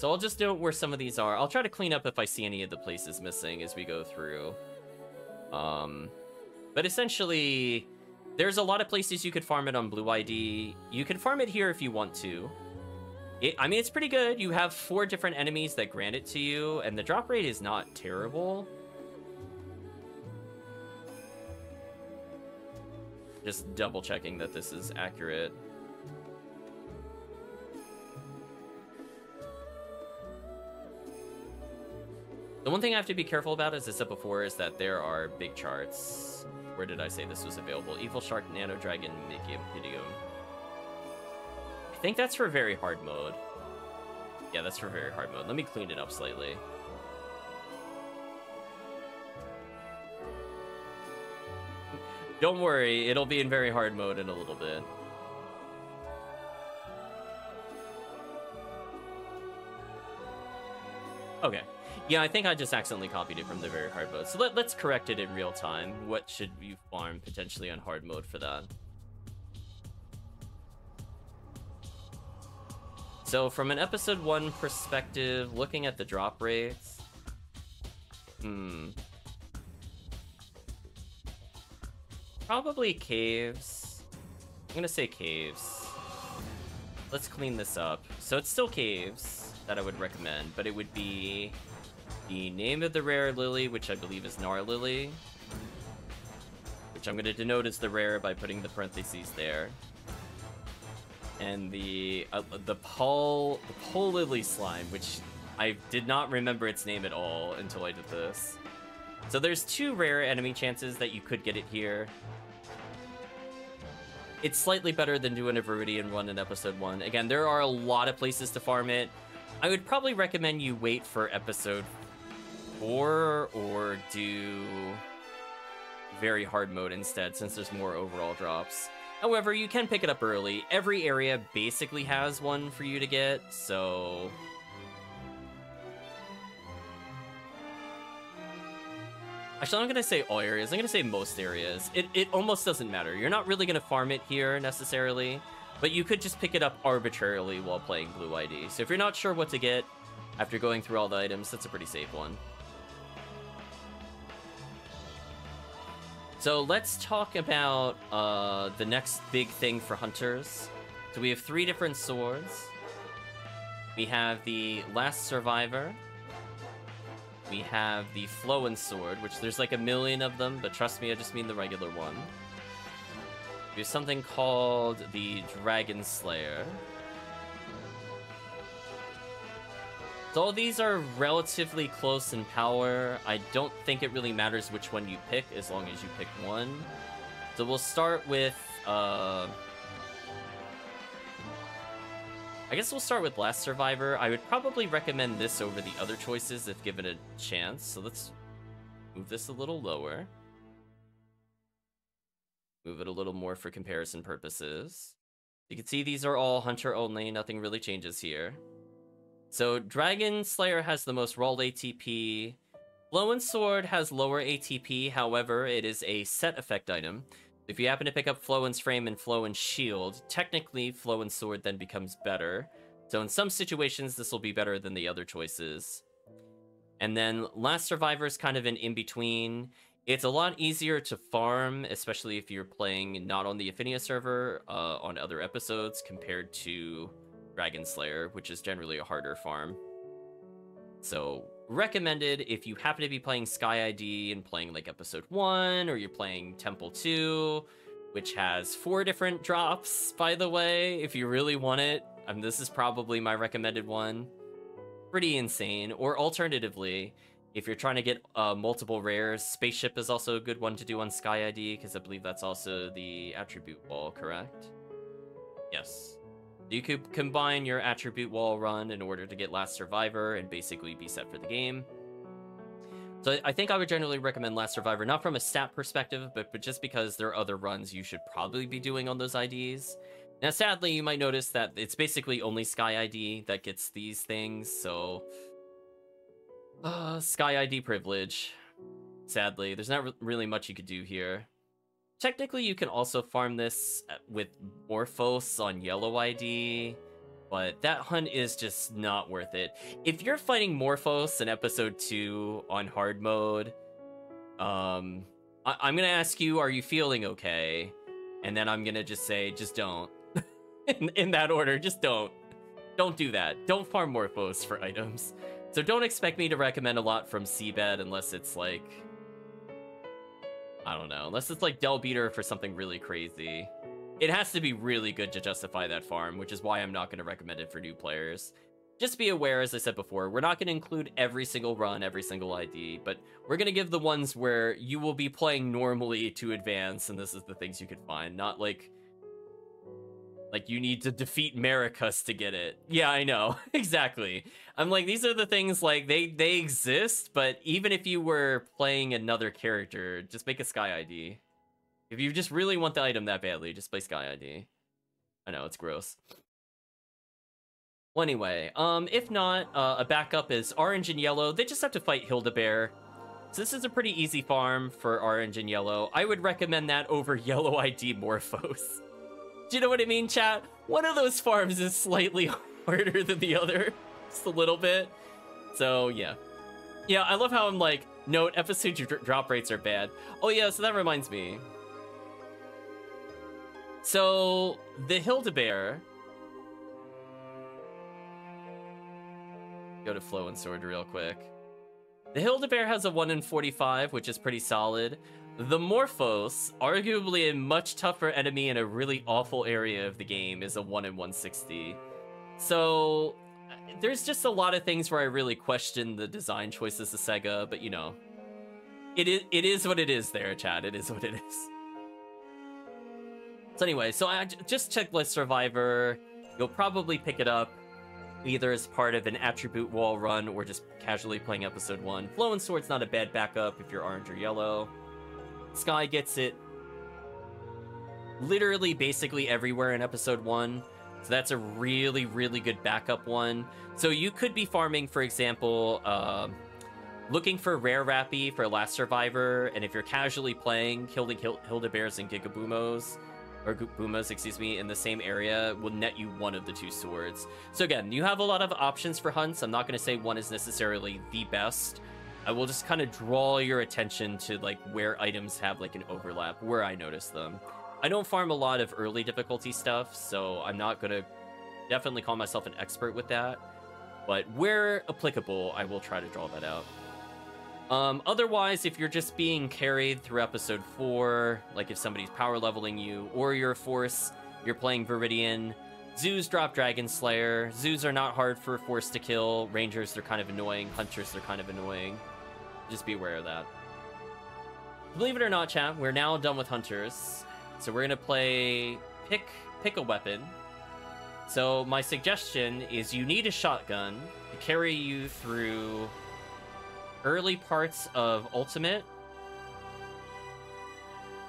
So I'll just note where some of these are. I'll try to clean up if I see any of the places missing as we go through. Um, but essentially, there's a lot of places you could farm it on Blue ID. You can farm it here if you want to. It, I mean, it's pretty good. You have four different enemies that grant it to you, and the drop rate is not terrible. Just double checking that this is accurate. The one thing I have to be careful about, as I said before, is that there are big charts. Where did I say this was available? Evil Shark, Nano Dragon, Medium. I think that's for very hard mode. Yeah, that's for very hard mode. Let me clean it up slightly. Don't worry, it'll be in very hard mode in a little bit. Okay. Yeah, I think I just accidentally copied it from the very hard mode. So let, let's correct it in real time. What should you farm potentially on hard mode for that? So from an episode 1 perspective, looking at the drop rates... Hmm. Probably caves. I'm gonna say caves. Let's clean this up. So it's still caves that I would recommend, but it would be the name of the rare lily, which I believe is Nar Lily, which I'm going to denote as the rare by putting the parentheses there. And the uh, the Paul the Pole Lily slime, which I did not remember its name at all until I did this. So there's two rare enemy chances that you could get it here. It's slightly better than doing a Viridian one in episode 1. Again, there are a lot of places to farm it. I would probably recommend you wait for episode or or do very hard mode instead since there's more overall drops. However, you can pick it up early. Every area basically has one for you to get, so... Actually, I'm going to say all areas. I'm going to say most areas. It, it almost doesn't matter. You're not really going to farm it here, necessarily, but you could just pick it up arbitrarily while playing Blue ID. So if you're not sure what to get after going through all the items, that's a pretty safe one. So let's talk about uh, the next big thing for hunters. So we have three different swords. We have the Last Survivor. We have the Flowen Sword, which there's like a million of them, but trust me, I just mean the regular one. Have something called the Dragon Slayer. So these are relatively close in power. I don't think it really matters which one you pick, as long as you pick one. So we'll start with, uh... I guess we'll start with Last Survivor. I would probably recommend this over the other choices if given a chance. So let's move this a little lower. Move it a little more for comparison purposes. You can see these are all hunter only, nothing really changes here. So Dragon Slayer has the most rolled ATP. Flowen Sword has lower ATP, however, it is a set effect item. If you happen to pick up Flowen's Frame and Flowen's Shield, technically Flowen's Sword then becomes better. So in some situations, this will be better than the other choices. And then Last Survivor is kind of an in-between. It's a lot easier to farm, especially if you're playing not on the Ephinea server, uh, on other episodes, compared to Dragon Slayer, which is generally a harder farm. So, recommended if you happen to be playing Sky ID and playing like episode 1, or you're playing Temple 2, which has four different drops, by the way, if you really want it. Um, this is probably my recommended one. Pretty insane. Or alternatively, if you're trying to get uh, multiple rares, Spaceship is also a good one to do on Sky ID, because I believe that's also the attribute wall, correct? Yes. You could combine your attribute wall run in order to get Last Survivor and basically be set for the game. So I think I would generally recommend Last Survivor, not from a stat perspective, but, but just because there are other runs you should probably be doing on those IDs. Now, sadly, you might notice that it's basically only Sky ID that gets these things, so... Uh, Sky ID privilege. Sadly, there's not really much you could do here. Technically, you can also farm this uh, with Morfos on Yellow ID. but that hunt is just not worth it. If you're fighting Morfos in episode 2 on hard mode, um, I- am gonna ask you, are you feeling okay? And then I'm gonna just say, just don't. in, in that order, just don't. Don't do that. Don't farm Morfos for items. So don't expect me to recommend a lot from Seabed unless it's like... I don't know. Unless it's like Delbiter for something really crazy. It has to be really good to justify that farm, which is why I'm not going to recommend it for new players. Just be aware, as I said before, we're not going to include every single run, every single ID, but we're going to give the ones where you will be playing normally to advance, and this is the things you could find, not like... Like, you need to defeat Maricus to get it. Yeah, I know. exactly. I'm like, these are the things, like, they, they exist, but even if you were playing another character, just make a Sky ID. If you just really want the item that badly, just play Sky ID. I know, it's gross. Well, anyway, um, if not, uh, a backup is Orange and Yellow. They just have to fight Hildebear. So this is a pretty easy farm for Orange and Yellow. I would recommend that over Yellow ID Morfos. Do you know what I mean, chat? One of those farms is slightly harder than the other. Just a little bit. So, yeah. Yeah, I love how I'm like, note, episode drop rates are bad. Oh yeah, so that reminds me. So the Hilda Go to Flowen Sword real quick. The Hilda has a 1 in 45, which is pretty solid. The Morfos, arguably a much tougher enemy in a really awful area of the game, is a 1 in 160. So there's just a lot of things where I really question the design choices of Sega, but you know, it is it is what it is there, Chad. It is what it is. So anyway, so I just checklist survivor. You'll probably pick it up either as part of an attribute wall run or just casually playing episode one. Flowen Sword's not a bad backup if you're orange or yellow. Sky gets it literally basically everywhere in episode one. So that's a really, really good backup one. So you could be farming, for example, uh, looking for Rare Rappy for Last Survivor, and if you're casually playing, killing Hildebears and Gigaboomos, or Boomas, excuse me, in the same area will net you one of the two swords. So again, you have a lot of options for hunts. I'm not going to say one is necessarily the best. I will just kind of draw your attention to like where items have like an overlap, where I notice them. I don't farm a lot of early difficulty stuff, so I'm not going to definitely call myself an expert with that. But where applicable, I will try to draw that out. Um, otherwise, if you're just being carried through episode 4, like if somebody's power leveling you, or you're a force, you're playing Viridian, Zus drop Dragon Slayer. Zus are not hard for Force to kill. Rangers, they're kind of annoying. Hunters, they're kind of annoying. Just be aware of that. Believe it or not, chat, we're now done with Hunters. So we're to play pick, pick a weapon. So my suggestion is you need a shotgun to carry you through early parts of Ultimate.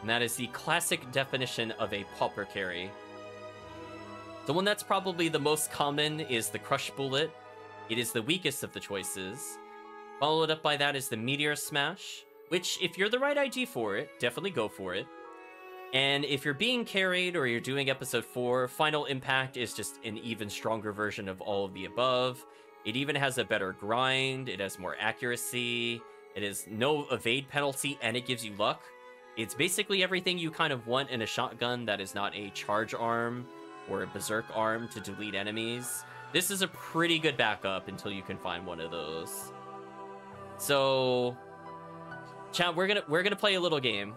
And that is the classic definition of a pauper carry. The one that's probably the most common is the Crush Bullet. It is the weakest of the choices. Followed up by that is the Meteor Smash, which, if you're the right ID for it, definitely go for it. And if you're being carried or you're doing episode 4, Final Impact is just an even stronger version of all of the above. It even has a better grind, it has more accuracy, it has no evade penalty, and it gives you luck. It's basically everything you kind of want in a shotgun that is not a charge arm or a berserk arm to delete enemies. This is a pretty good backup until you can find one of those. So, chat, we're gonna we're gonna play a little game.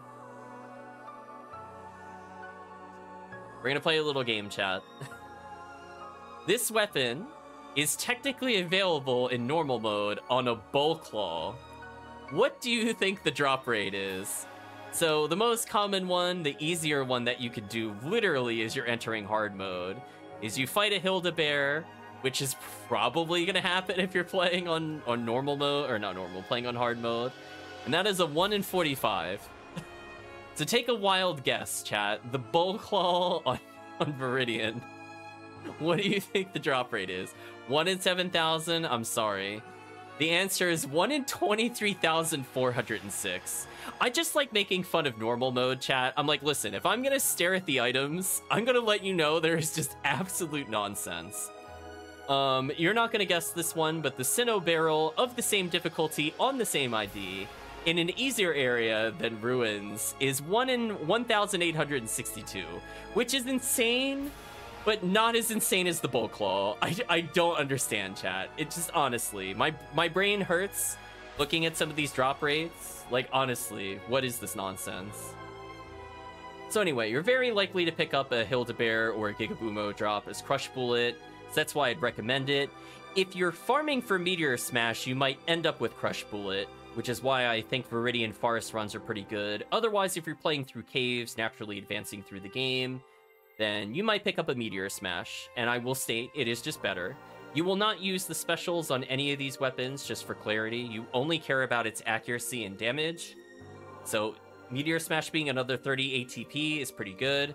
We're gonna play a little game, chat. this weapon is technically available in normal mode on a bulclaw. What do you think the drop rate is? So the most common one, the easier one that you could do literally as you're entering hard mode, is you fight a Hildebear, which is probably gonna happen if you're playing on, on normal mode, or not normal, playing on hard mode. And that is a 1 in 45. so take a wild guess, chat. The Bulclaw on, on Viridian. What do you think the drop rate is? 1 in 7,000? I'm sorry. The answer is 1 in 23,406. I just like making fun of normal mode chat. I'm like, listen, if I'm gonna stare at the items, I'm gonna let you know there is just absolute nonsense. Um, you're not gonna guess this one, but the Sinow Berill of the same difficulty on the same ID in an easier area than Ruins is 1 in 1,862, which is insane, but not as insane as the Bulclaw. I, I don't understand, chat. It just, honestly, my, my brain hurts looking at some of these drop rates. Like, honestly, what is this nonsense? So anyway, you're very likely to pick up a Hilda or a Gigobooma drop as Crush Bullet, so that's why I'd recommend it. If you're farming for Meteor Smash, you might end up with Crush Bullet, which is why I think Viridian Forest runs are pretty good. Otherwise, if you're playing through caves, naturally advancing through the game, then you might pick up a Meteor Smash, and I will state it is just better. You will not use the specials on any of these weapons, just for clarity. You only care about its accuracy and damage. So Meteor Smash being another 30 ATP is pretty good.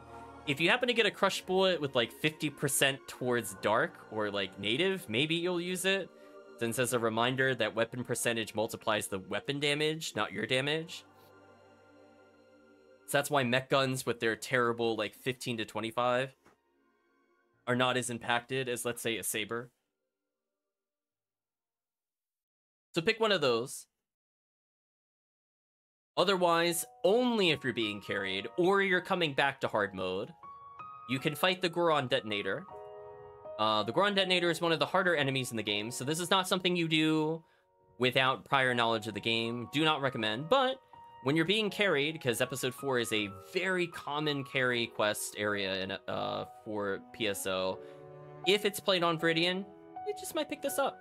If you happen to get a Crush Bullet with like 50% towards Dark or like Native, maybe you'll use it. Since as a reminder that weapon percentage multiplies the weapon damage, not your damage. So that's why mech guns with their terrible like 15 to 25 are not as impacted as let's say a saber. So pick one of those. Otherwise, only if you're being carried or you're coming back to hard mode, you can fight the Goran Detonator. Uh, the Goran Detonator is one of the harder enemies in the game, so this is not something you do without prior knowledge of the game. Do not recommend, but when you're being carried, because episode 4 is a very common carry quest area in, uh, for PSO, if it's played on Viridian, you just might pick this up.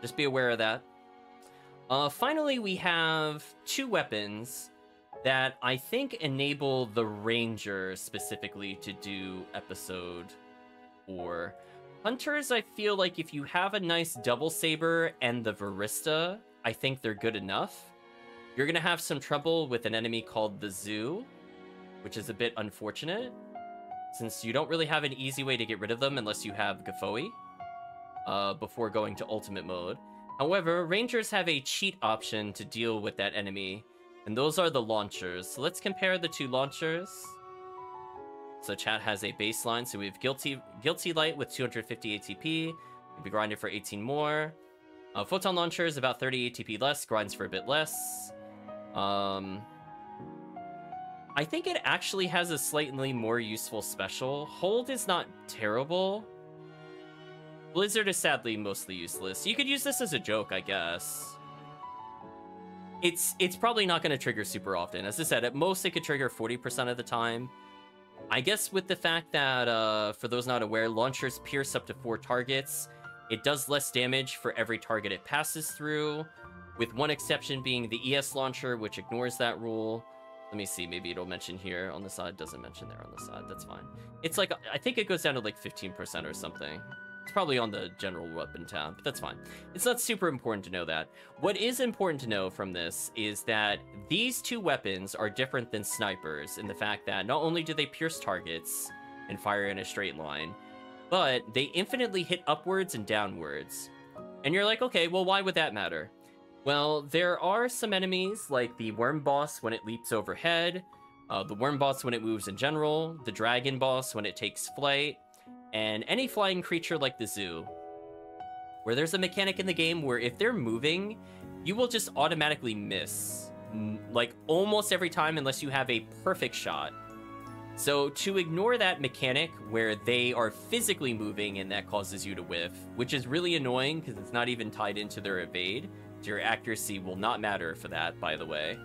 Just be aware of that. Uh, finally, we have two weapons that I think enable the Ranger specifically to do episode 4. Hunters, I feel like if you have a nice double saber and the Varista, I think they're good enough. You're gonna have some trouble with an enemy called the Zu, which is a bit unfortunate, since you don't really have an easy way to get rid of them unless you have Gafoi uh, before going to ultimate mode. However, Rangers have a cheat option to deal with that enemy, and those are the launchers. So let's compare the two launchers. So chat has a baseline, so we have Guilty Guilty Light with 250 ATP, We'll be grinding for 18 more. Uh, Photon Launcher is about 30 ATP less, grinds for a bit less. Um, I think it actually has a slightly more useful special. Hold is not terrible, Blizzard is sadly mostly useless. You could use this as a joke, I guess. It's it's probably not going to trigger super often. As I said, at most it could trigger 40% of the time. I guess with the fact that, uh, for those not aware, launchers pierce up to four targets. It does less damage for every target it passes through, with one exception being the ES launcher, which ignores that rule. Let me see, maybe it'll mention here on the side. Doesn't mention there on the side, that's fine. It's like, I think it goes down to like 15% or something. It's probably on the general weapon tab, but that's fine. It's not super important to know that. What is important to know from this is that these two weapons are different than snipers in the fact that not only do they pierce targets and fire in a straight line, but they infinitely hit upwards and downwards. And you're like, okay, well, why would that matter? Well, there are some enemies, like the worm boss when it leaps overhead, uh, the worm boss when it moves in general, the dragon boss when it takes flight, and any flying creature like the zu, where there's a mechanic in the game where if they're moving, you will just automatically miss, like almost every time unless you have a perfect shot. So to ignore that mechanic where they are physically moving and that causes you to whiff, which is really annoying because it's not even tied into their evade, your accuracy will not matter for that, by the way.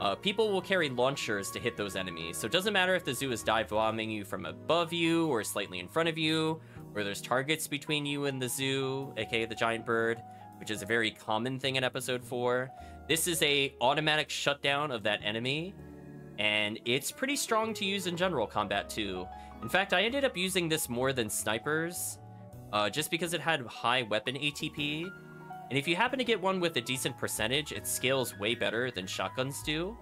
Uh, people will carry launchers to hit those enemies, so it doesn't matter if the zu is dive bombing you from above you or slightly in front of you, or there's targets between you and the zu, aka the giant bird, which is a very common thing in episode 4. This is a automatic shutdown of that enemy, and it's pretty strong to use in general combat too. In fact, I ended up using this more than snipers, uh, just because it had high weapon ATP, and if you happen to get one with a decent percentage, it scales way better than shotguns do.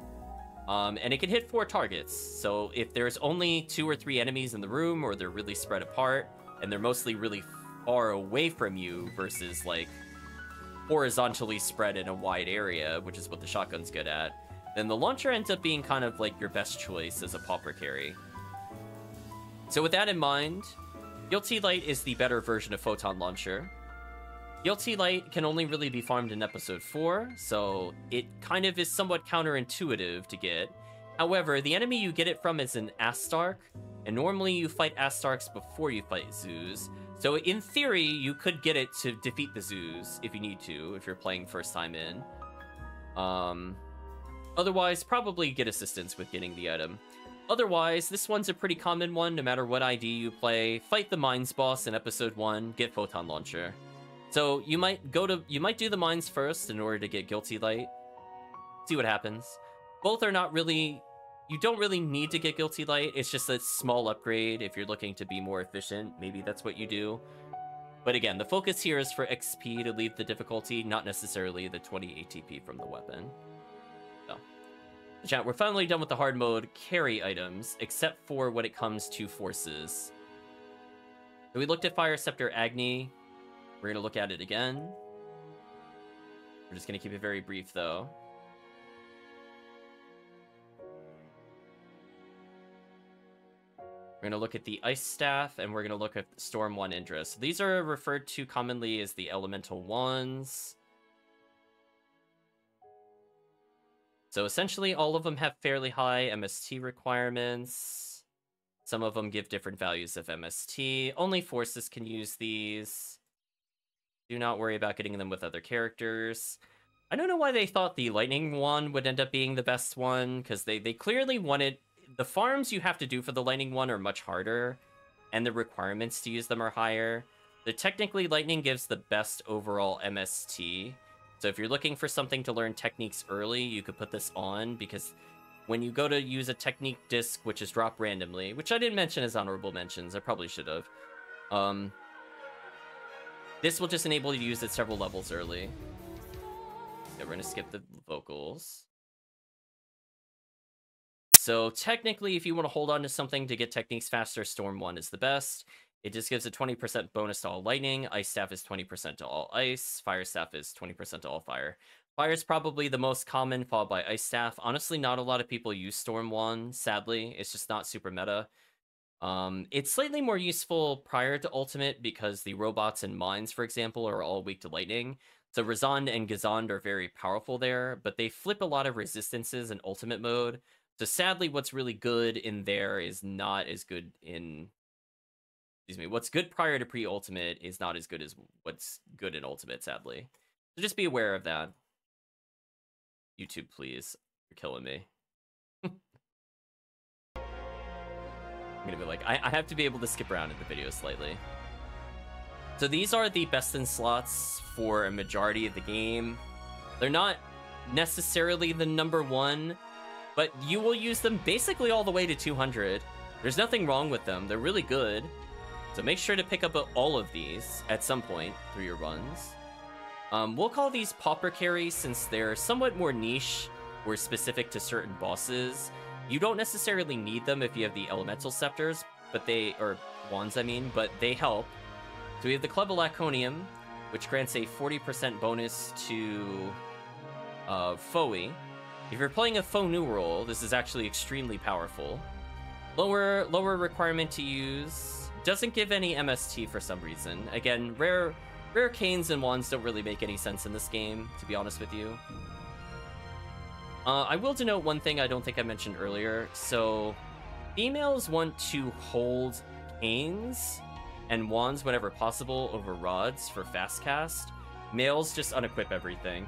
Um, and it can hit four targets. So if there's only two or three enemies in the room, or they're really spread apart, and they're mostly really far away from you versus like horizontally spread in a wide area, which is what the shotgun's good at, then the launcher ends up being kind of like your best choice as a pauper carry. So with that in mind, Guilty Light is the better version of Photon Launcher. Guilty Light can only really be farmed in episode 4, so it kind of is somewhat counterintuitive to get. However, the enemy you get it from is an Astark, and normally you fight Astarks before you fight Zus. So in theory, you could get it to defeat the Zus if you need to, if you're playing first time in. Um, otherwise, probably get assistance with getting the item. Otherwise, this one's a pretty common one no matter what ID you play. Fight the Mines boss in episode 1, get Photon Launcher. So you might go to you might do the mines first in order to get Guilty Light. See what happens. Both are not really you don't really need to get Guilty Light. It's just a small upgrade if you're looking to be more efficient. Maybe that's what you do. But again, the focus here is for XP to leave the difficulty, not necessarily the 20 ATP from the weapon. So, chat, we're finally done with the hard mode carry items, except for when it comes to forces. So we looked at Fire Scepter Agni. We're going to look at it again. We're just going to keep it very brief, though. We're going to look at the Ice Staff, and we're going to look at Storm Wand Indra. So these are referred to commonly as the Elemental Ones. So essentially, all of them have fairly high MST requirements. Some of them give different values of MST. Only forces can use these. Do not worry about getting them with other characters. I don't know why they thought the lightning one would end up being the best one, because they, they clearly wanted... The farms you have to do for the lightning one are much harder, and the requirements to use them are higher. The technically, lightning gives the best overall MST. So if you're looking for something to learn techniques early, you could put this on, because when you go to use a technique disc, which is dropped randomly, which I didn't mention as honorable mentions, I probably should have, um, this will just enable you to use it several levels early. Yeah, we're gonna skip the vocals. So technically, if you want to hold on to something to get techniques faster, Storm Wand is the best. It just gives a 20% bonus to all lightning. Ice Staff is 20% to all ice. Fire Staff is 20% to all fire. Fire is probably the most common, followed by Ice Staff. Honestly, not a lot of people use Storm Wand, sadly. It's just not super meta. Um, it's slightly more useful prior to Ultimate because the robots and mines, for example, are all weak to lightning. So Razonde and Gizonde are very powerful there, but they flip a lot of resistances in Ultimate mode. So sadly, what's really good in there is not as good in... Excuse me, what's good prior to pre-Ultimate is not as good as what's good in Ultimate, sadly. So just be aware of that. YouTube, please. You're killing me. I'm gonna be like, I, I have to be able to skip around in the video slightly. So these are the best in slots for a majority of the game. They're not necessarily the number one, but you will use them basically all the way to 200. There's nothing wrong with them. They're really good. So make sure to pick up all of these at some point through your runs. Um, we'll call these pauper carries since they're somewhat more niche or specific to certain bosses. You don't necessarily need them if you have the elemental scepters, but they, or wands I mean, but they help. So we have the Club of Laconium, which grants a 40% bonus to uh, Foie. If you're playing a Foe new role, this is actually extremely powerful. Lower lower requirement to use, doesn't give any MST for some reason. Again, rare rare canes and wands don't really make any sense in this game, to be honest with you. Uh, I will denote one thing I don't think I mentioned earlier. So, females want to hold canes and wands whenever possible over rods for fast cast. Males just unequip everything.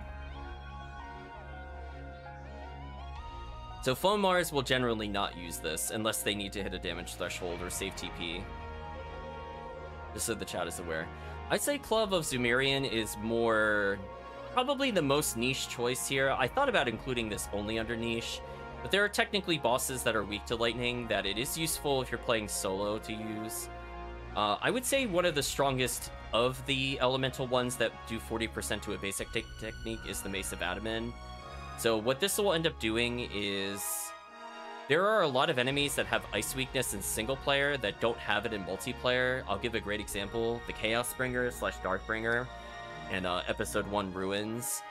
So Phone Mars will generally not use this unless they need to hit a damage threshold or save TP. Just so the chat is aware. I'd say Club of Zumiuran is more probably the most niche choice here. I thought about including this only under niche, but there are technically bosses that are weak to lightning that it is useful if you're playing solo to use. Uh, I would say one of the strongest of the elemental ones that do 40% to a basic te technique is the Mace of Adaman. So what this will end up doing is there are a lot of enemies that have ice weakness in single player that don't have it in multiplayer. I'll give a great example. The Chaos Bringer slash Darkbringer and uh, episode one ruins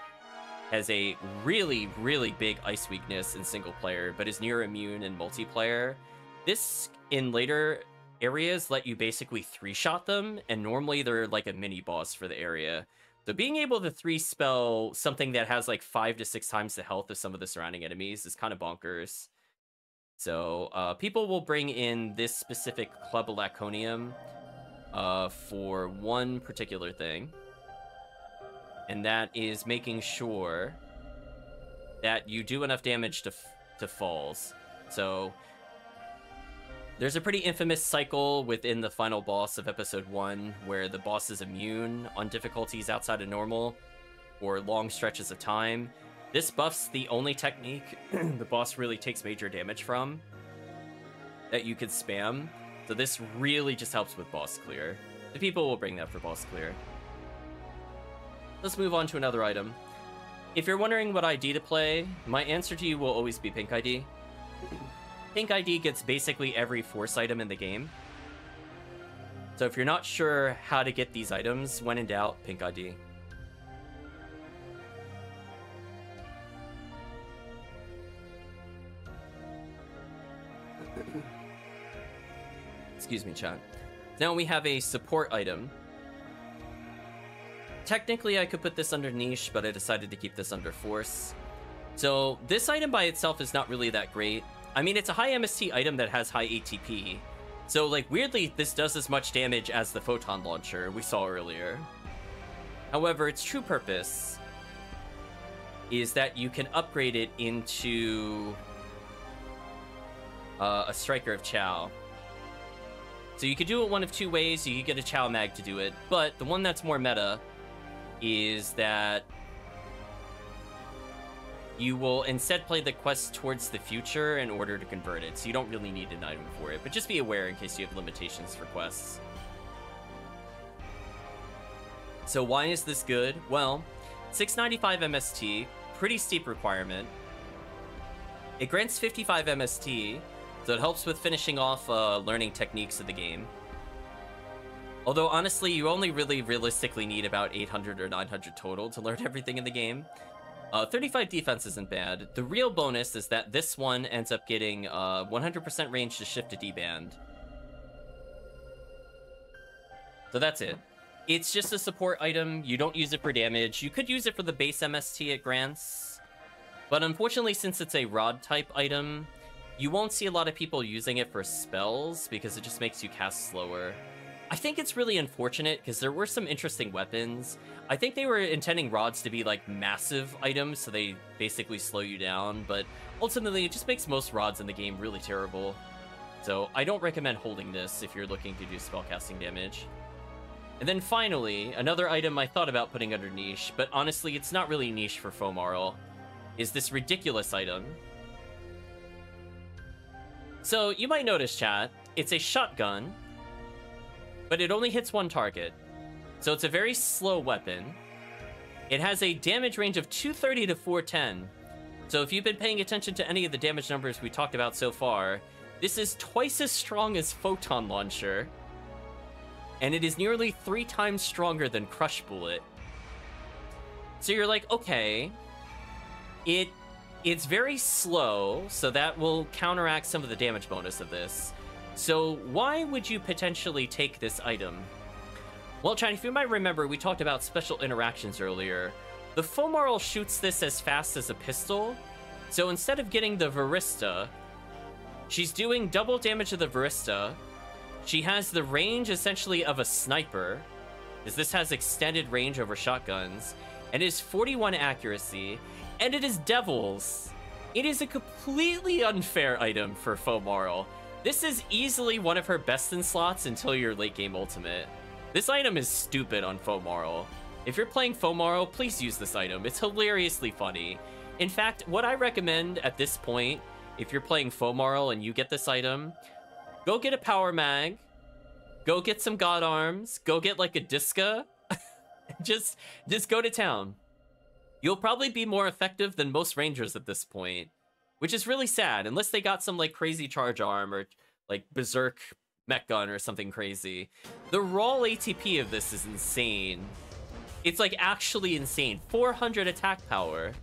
has a really really big ice weakness in single player but is near immune in multiplayer this in later areas let you basically three-shot them, and normally they're like a mini-boss for the area. So being able to three-spell something that has like five to six times the health of some of the surrounding enemies is kind of bonkers. So uh, people will bring in this specific Club Laconium uh, for one particular thing. And that is making sure that you do enough damage to, to Falz. So there's a pretty infamous cycle within the final boss of episode 1 where the boss is immune on difficulties outside of normal or long stretches of time. This buff's the only technique the boss really takes major damage from that you could spam. So this really just helps with boss clear. The people will bring that for boss clear. Let's move on to another item. If you're wondering what ID to play, my answer to you will always be Pink ID. Pink ID gets basically every Force item in the game. So if you're not sure how to get these items, when in doubt, Pink ID. Excuse me, chat. Now we have a support item. Technically, I could put this under niche, but I decided to keep this under force. So this item by itself is not really that great. I mean, it's a high MST item that has high ATP. So, like, weirdly, this does as much damage as the photon launcher we saw earlier. However, its true purpose is that you can upgrade it into uh, a Striker of Chao. So you could do it one of two ways. You could get a Chao Mag to do it, but the one that's more meta is that you will instead play the quest towards the future in order to convert it, so you don't really need an item for it, but just be aware in case you have limitations for quests. So why is this good? Well, 695 MST, pretty steep requirement. It grants 55 MST, so it helps with finishing off uh, learning techniques of the game. Although honestly, you only really realistically need about 800 or 900 total to learn everything in the game. Uh, 35 defense isn't bad. The real bonus is that this one ends up getting 100% uh, range to Shifta Deband. So that's it. It's just a support item. You don't use it for damage. You could use it for the base MST it grants. But unfortunately, since it's a rod type item, you won't see a lot of people using it for spells because it just makes you cast slower. I think it's really unfortunate because there were some interesting weapons. I think they were intending rods to be like massive items, so they basically slow you down, but ultimately it just makes most rods in the game really terrible. So I don't recommend holding this if you're looking to do spellcasting damage. And then finally, another item I thought about putting under niche, but honestly it's not really niche for Fomarl, is this ridiculous item. So you might notice, chat, it's a shotgun but it only hits one target. So it's a very slow weapon. It has a damage range of 230 to 410. So if you've been paying attention to any of the damage numbers we talked about so far, this is twice as strong as Photon Launcher. And it is nearly three times stronger than Crush Bullet. So you're like, okay, it it's very slow, so that will counteract some of the damage bonus of this. So why would you potentially take this item? Well, Chad, if you might remember, we talked about special interactions earlier. The Fomarl shoots this as fast as a pistol, so instead of getting the Varista, she's doing double damage to the Varista. She has the range essentially of a sniper, as this has extended range over shotguns, and is 41 accuracy, and it is Devils. It is a completely unfair item for Fomarl. This is easily one of her best in slots until your late game ultimate. This item is stupid on Fomarl. If you're playing Fomarl, please use this item. It's hilariously funny. In fact, what I recommend at this point, if you're playing Fomarl and you get this item, go get a power mag, go get some god arms, go get like a Disca, just just go to town. You'll probably be more effective than most rangers at this point which is really sad unless they got some like crazy charge arm or like berserk mech gun or something crazy. The raw ATP of this is insane. It's like actually insane. 400 attack power.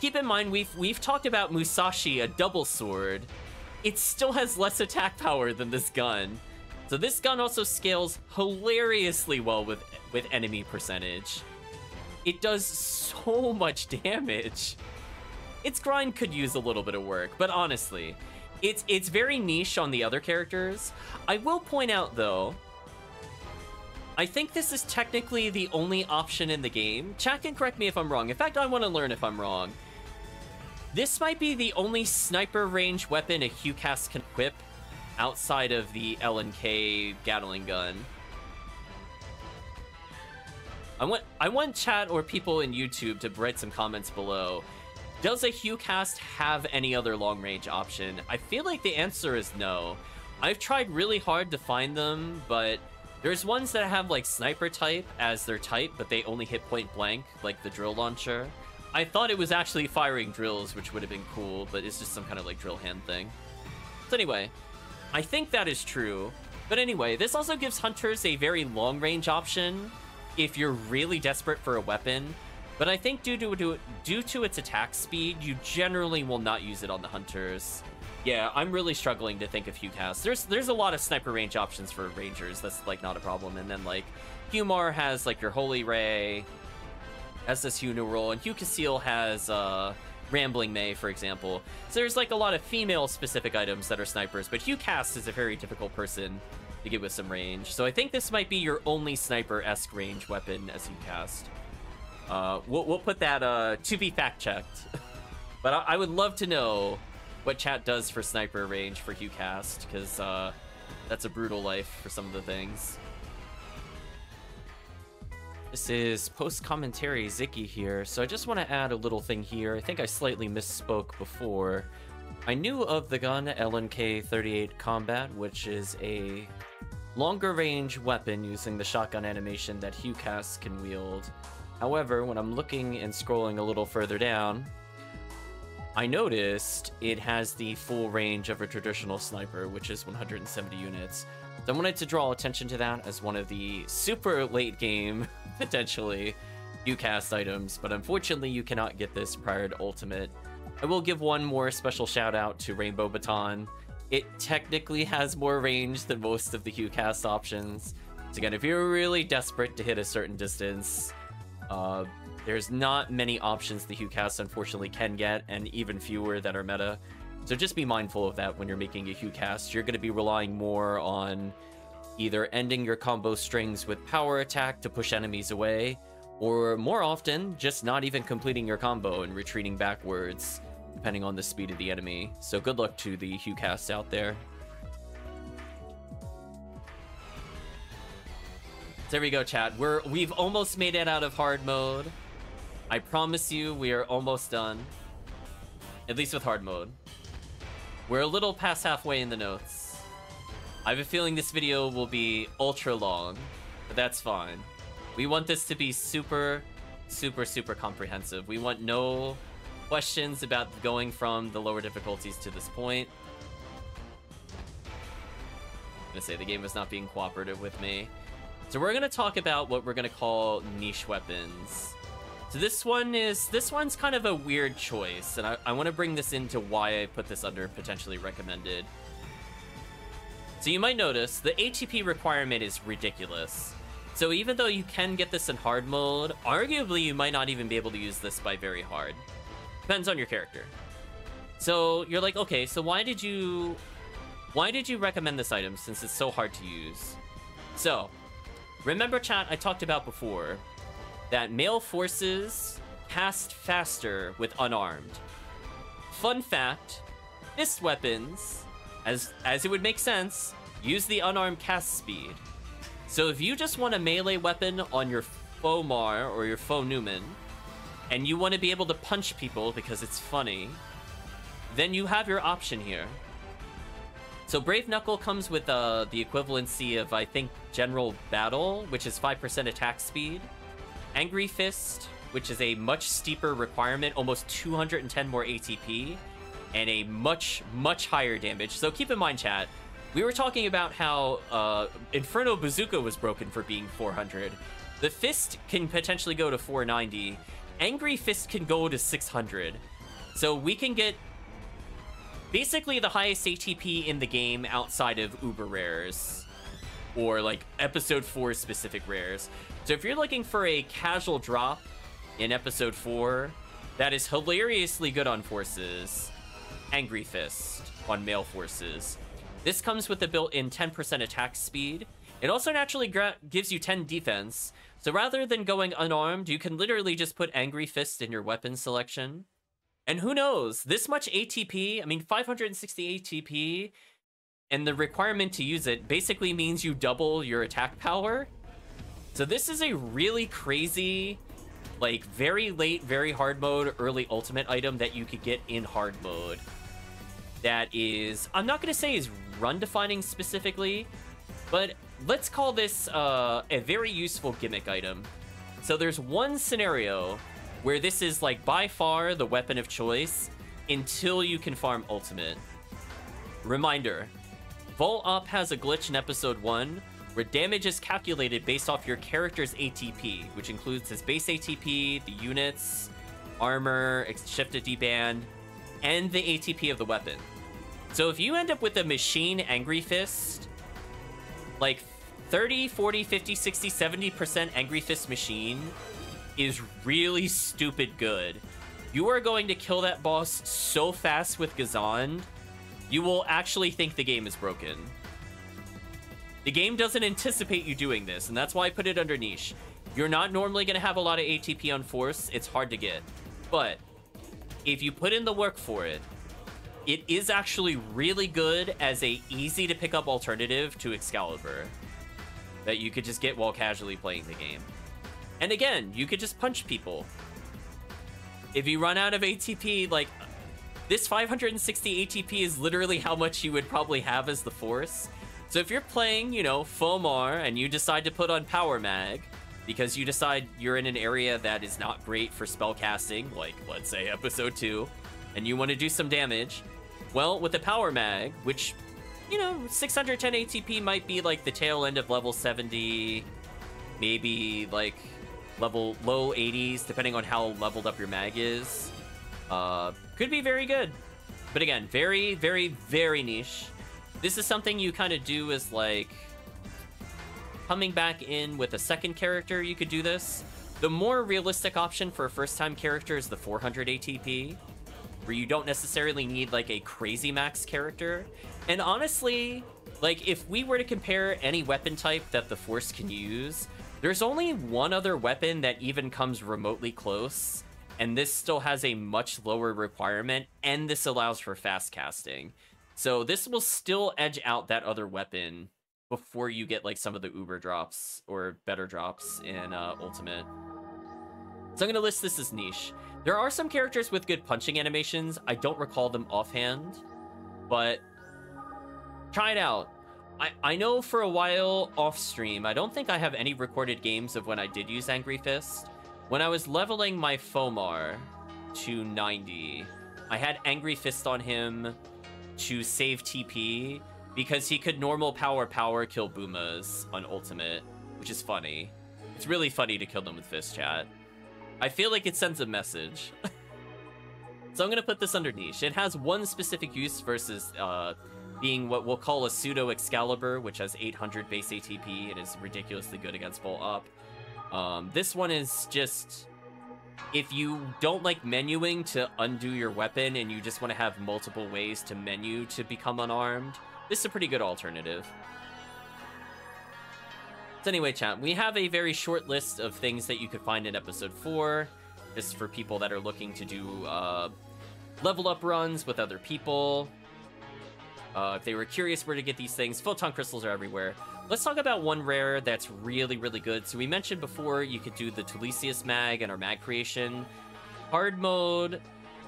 Keep in mind we've we've talked about Musashi, a double sword, it still has less attack power than this gun. So this gun also scales hilariously well with with enemy percentage. It does so much damage. Its grind could use a little bit of work, but honestly, it's it's very niche on the other characters. I will point out though, I think this is technically the only option in the game. Chat can correct me if I'm wrong. In fact, I want to learn if I'm wrong. This might be the only sniper range weapon a HuCast can equip outside of the LNK Gatling gun. I want I want chat or people in YouTube to write some comments below. Does a HuCast have any other long range option? I feel like the answer is no. I've tried really hard to find them, but there's ones that have like sniper type as their type, but they only hit point blank, like the drill launcher. I thought it was actually firing drills, which would have been cool, but it's just some kind of like drill hand thing. So anyway, I think that is true. But anyway, this also gives hunters a very long range option if you're really desperate for a weapon. But I think due to due to its attack speed, you generally will not use it on the hunters. Yeah, I'm really struggling to think of HuCast. There's there's a lot of sniper range options for rangers. That's like not a problem. And then like Humar has like your Holy Ray, SS Numeral, and Hucaseal has uh, Rambling May, for example. So there's like a lot of female-specific items that are snipers, but HuCast is a very difficult person to get with some range. So I think this might be your only sniper-esque range weapon as HuCast. Uh, we'll, we'll put that uh, to be fact-checked. but I, I, would love to know what chat does for sniper range for HuCast, because uh, that's a brutal life for some of the things. This is post-commentary Ziggy here, so I just want to add a little thing here. I think I slightly misspoke before. I knew of the gun LNK-38 Combat, which is a longer range weapon using the shotgun animation that HuCast can wield. However, when I'm looking and scrolling a little further down, I noticed it has the full range of a traditional sniper, which is 170 units. So I wanted to draw attention to that as one of the super late game potentially HuCast items, but unfortunately you cannot get this prior to Ultimate. I will give one more special shout out to Rainbow Baton. It technically has more range than most of the HuCast options. So again, if you're really desperate to hit a certain distance, uh, there's not many options the HuCast unfortunately can get, and even fewer that are meta. So just be mindful of that when you're making a HuCast. You're going to be relying more on either ending your combo strings with power attack to push enemies away, or more often, just not even completing your combo and retreating backwards, depending on the speed of the enemy. So good luck to the HuCasts out there. There we go, chat. We're we've almost made it out of hard mode. I promise you, we are almost done. At least with hard mode. We're a little past halfway in the notes. I have a feeling this video will be ultra long, but that's fine. We want this to be super, super, super comprehensive. We want no questions about going from the lower difficulties to this point. I'm gonna say the game is not being cooperative with me. So we're gonna talk about what we're gonna call niche weapons. So this one is this one's kind of a weird choice, and I, I want to bring this into why I put this under potentially recommended. So you might notice the ATP requirement is ridiculous. So even though you can get this in hard mode, arguably you might not even be able to use this by very hard. Depends on your character. So you're like, okay, so why did you why did you recommend this item since it's so hard to use? So, remember chat I talked about before that male forces cast faster with unarmed. Fun fact, fist weapons as as it would make sense, use the unarmed cast speed. So if you just want a melee weapon on your Fomar or your Fonewm, and you want to be able to punch people because it's funny, then you have your option here. So Brave Knuckle comes with uh, the equivalency of, I think, General Battle, which is 5% attack speed. Angry Fist, which is a much steeper requirement, almost 210 more ATP and a much, much higher damage. So keep in mind, chat, we were talking about how uh, Inferno Bazooka was broken for being 400. The Fist can potentially go to 490. Angry Fist can go to 600. So we can get basically the highest ATP in the game outside of Uber rares or like episode 4 specific rares. So if you're looking for a casual drop in episode 4 that is hilariously good on forces, Angry Fist on male forces. This comes with a built-in 10% attack speed. It also naturally gives you 10 defense, so rather than going unarmed, you can literally just put Angry Fist in your weapon selection. And who knows, this much ATP, I mean 560 ATP, and the requirement to use it basically means you double your attack power. So this is a really crazy, like very late, very hard mode, early ultimate item that you could get in hard mode. That is, I'm not to say is run defining specifically, but let's call this uh, a very useful gimmick item. So there's one scenario where this is like by far the weapon of choice until you can farm ultimate. Reminder, Vol Opt has a glitch in episode 1 where damage is calculated based off your character's ATP, which includes his base ATP, the units, armor, Shifta Deband, and the ATP of the weapon. So if you end up with a machine Angry Fist, like 30, 40, 50, 60, 70% Angry Fist machine is really stupid good. You are going to kill that boss so fast with Gazan, you will actually think the game is broken. The game doesn't anticipate you doing this, and that's why I put it under niche. You're not normally going to have a lot of ATP on Force, it's hard to get. But, if you put in the work for it, it is actually really good as a easy to pick up alternative to Excalibur that you could just get while casually playing the game. And again, you could just punch people. If you run out of ATP, like, this 560 ATP is literally how much you would probably have as the Force. So if you're playing, you know, Fomar and you decide to put on Power Mag, because you decide you're in an area that is not great for spell casting, like, let's say, Episode 2, and you want to do some damage, well, with the Power Mag, which you know, 610 ATP might be like the tail end of level 70, maybe like level low 80s, depending on how leveled up your mag is. Uh, could be very good. But again, very, very, very niche. This is something you kind of do as like coming back in with a second character, you could do this. The more realistic option for a first time character is the 400 ATP, where you don't necessarily need like a crazy max character. And honestly, like if we were to compare any weapon type that the Force can use, there's only one other weapon that even comes remotely close, and this still has a much lower requirement, and this allows for fast casting. So this will still edge out that other weapon before you get like some of the uber drops or better drops in uh, Ultimate. So I'm gonna list this as niche. There are some characters with good punching animations. I don't recall them offhand, but try it out. I, I know for a while off stream, I don't think I have any recorded games of when I did use Angry Fist. When I was leveling my Fomar to 90, I had Angry Fist on him to save TP because he could normal power power kill Boomas on ultimate, which is funny. It's really funny to kill them with fist chat. I feel like it sends a message. so I'm gonna put this under niche. It has one specific use versus uh, being what we'll call a pseudo Excalibur, which has 800 base ATP and is ridiculously good against Vol Opt. Um, this one is just if you don't like menuing to undo your weapon and you just want to have multiple ways to menu to become unarmed, this is a pretty good alternative. So anyway, chat, we have a very short list of things that you could find in episode 4. This is for people that are looking to do uh, level up runs with other people. Uh, if they were curious where to get these things, photon crystals are everywhere. Let's talk about one rare that's really, really good. So we mentioned before you could do the Tulesius mag and our mag creation. Hard mode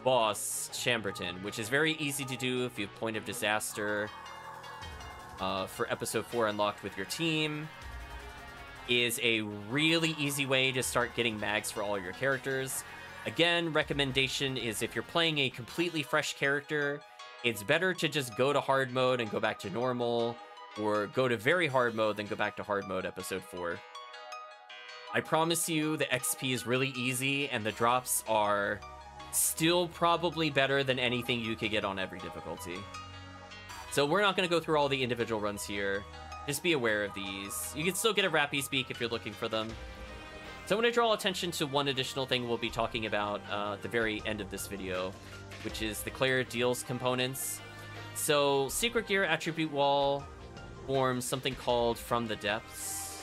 boss, Shambertin, which is very easy to do if you have Point of Disaster uh, for episode 4 unlocked with your team is a really easy way to start getting mags for all your characters. Again, recommendation is if you're playing a completely fresh character, it's better to just go to hard mode and go back to normal, or go to very hard mode then go back to hard mode episode 4. I promise you the XP is really easy and the drops are still probably better than anything you could get on every difficulty. So we're not going to go through all the individual runs here. Just be aware of these. You can still get a Rappy's Beak if you're looking for them. So I'm going to draw attention to one additional thing we'll be talking about uh, at the very end of this video, which is the Claire deals components. So Secret Gear Attribute Wall forms something called From the Depths.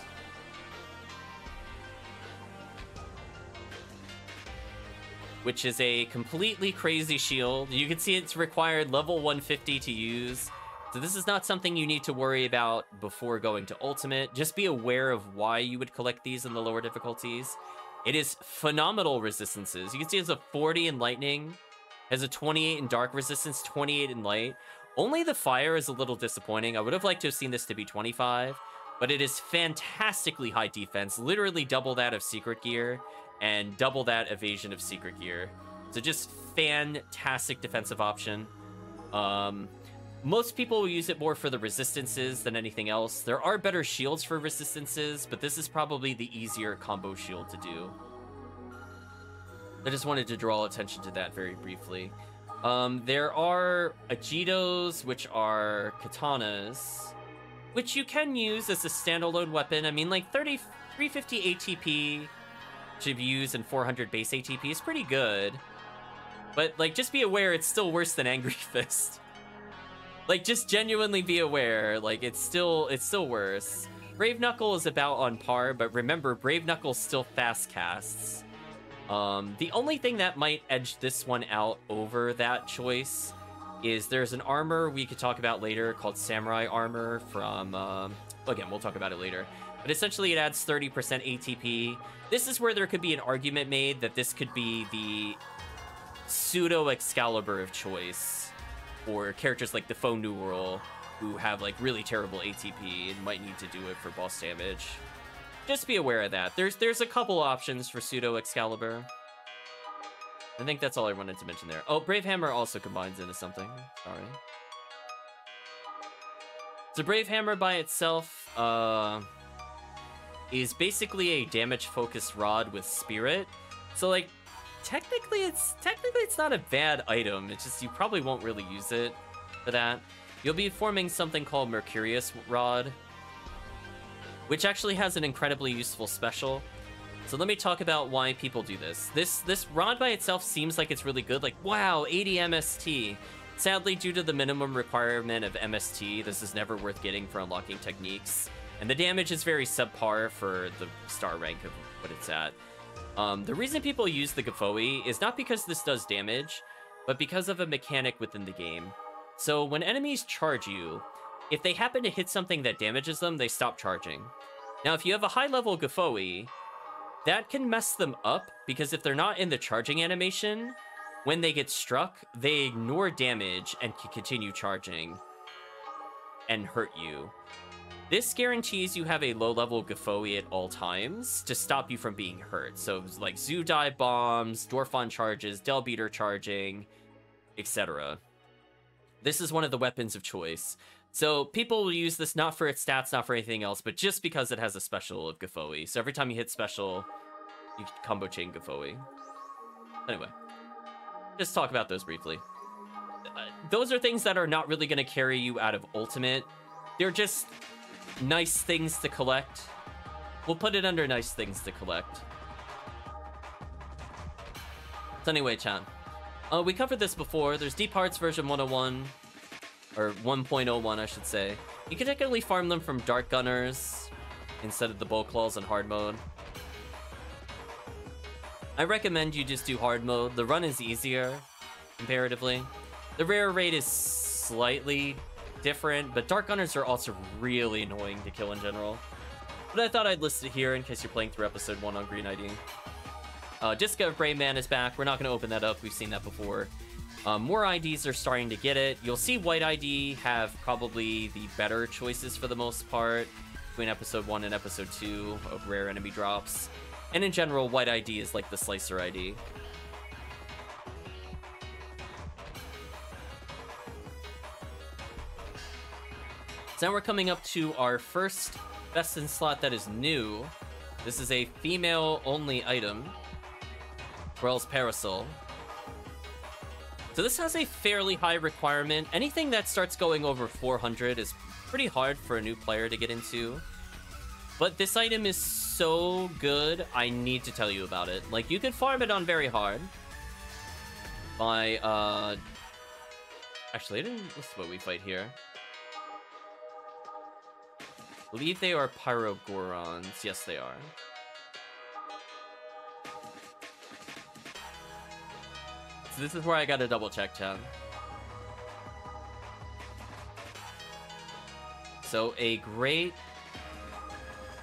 Which is a completely crazy shield. You can see it's required level 150 to use. So this is not something you need to worry about before going to Ultimate. Just be aware of why you would collect these in the lower difficulties. It is phenomenal resistances. You can see it's a 40 in Lightning, has a 28 in Dark Resistance, 28 in Light. Only the Fire is a little disappointing. I would have liked to have seen this to be 25, but it is fantastically high defense, literally double that of Secret Gear, and double that evasion of Secret Gear. So just fantastic defensive option. Um, most people will use it more for the resistances than anything else. There are better shields for resistances, but this is probably the easier combo shield to do. I just wanted to draw attention to that very briefly. Um, there are Agitos, which are katanas, which you can use as a standalone weapon. I mean, like 30, 350 ATP to use and 400 base ATP is pretty good. But, like, just be aware it's still worse than Angry Fist. Like, just genuinely be aware. Like, it's still it's still worse. Brave Knuckle is about on par, but remember, Brave Knuckle still fast casts. Um, the only thing that might edge this one out over that choice is there's an armor we could talk about later called Samurai Armor from, um, again, we'll talk about it later. But essentially it adds 30% ATP. This is where there could be an argument made that this could be the pseudo Excalibur of choice for characters like the New World, who have like really terrible ATP and might need to do it for boss damage. Just be aware of that. There's there's a couple options for pseudo Excalibur. I think that's all I wanted to mention there. Oh, Brave Hammer also combines into something. Sorry. So Brave Hammer by itself uh, is basically a damage-focused rod with Spirit. So like technically it's technically it's not a bad item. It's just you probably won't really use it for that. You'll be forming something called Mercurius Rod, which actually has an incredibly useful special. So let me talk about why people do this. This this rod by itself seems like it's really good. Like, wow, 80 MST. Sadly, due to the minimum requirement of MST, this is never worth getting for unlocking techniques. And the damage is very subpar for the star rank of what it's at. Um, the reason people use the Gifoie is not because this does damage, but because of a mechanic within the game. So when enemies charge you, if they happen to hit something that damages them, they stop charging. Now, if you have a high level Gifoie, that can mess them up because if they're not in the charging animation, when they get struck, they ignore damage and can continue charging and hurt you. This guarantees you have a low-level Gifoie at all times to stop you from being hurt. So, like Zu Dive bombs, Dorphon charges, Delbiter charging, etc. This is one of the weapons of choice. So people will use this not for its stats, not for anything else, but just because it has a special of Gifoie. So every time you hit special, you combo chain Gifoie. Anyway, just talk about those briefly. Uh, those are things that are not really going to carry you out of Ultimate. They're just nice things to collect. We'll put it under nice things to collect. So anyway, Chan. Uh, we covered this before. There's Deep Hearts version 101, or 1.01, I should say. You can technically farm them from Dark Gunners instead of the Bulclaws in hard mode. I recommend you just do hard mode. The run is easier, comparatively. The rare rate is slightly different, but Dark Gunners are also really annoying to kill in general. But I thought I'd list it here in case you're playing through episode 1 on Green ID. Uh, Diska of Braveman is back. We're not going to open that up. We've seen that before. Um, more IDs are starting to get it. You'll see White ID have probably the better choices for the most part between episode 1 and episode 2 of rare enemy drops. And in general, White ID is like the Slicer ID. So now we're coming up to our first best in slot that is new. This is a female only item. Grell's Parasol. So this has a fairly high requirement. Anything that starts going over 400 is pretty hard for a new player to get into. But this item is so good, I need to tell you about it. Like, you can farm it on very hard. By, uh... Actually, I didn't list what we fight here. Believe they are Pyro Gorans. Yes, they are. So this is where I gotta double check, Chan. So a great,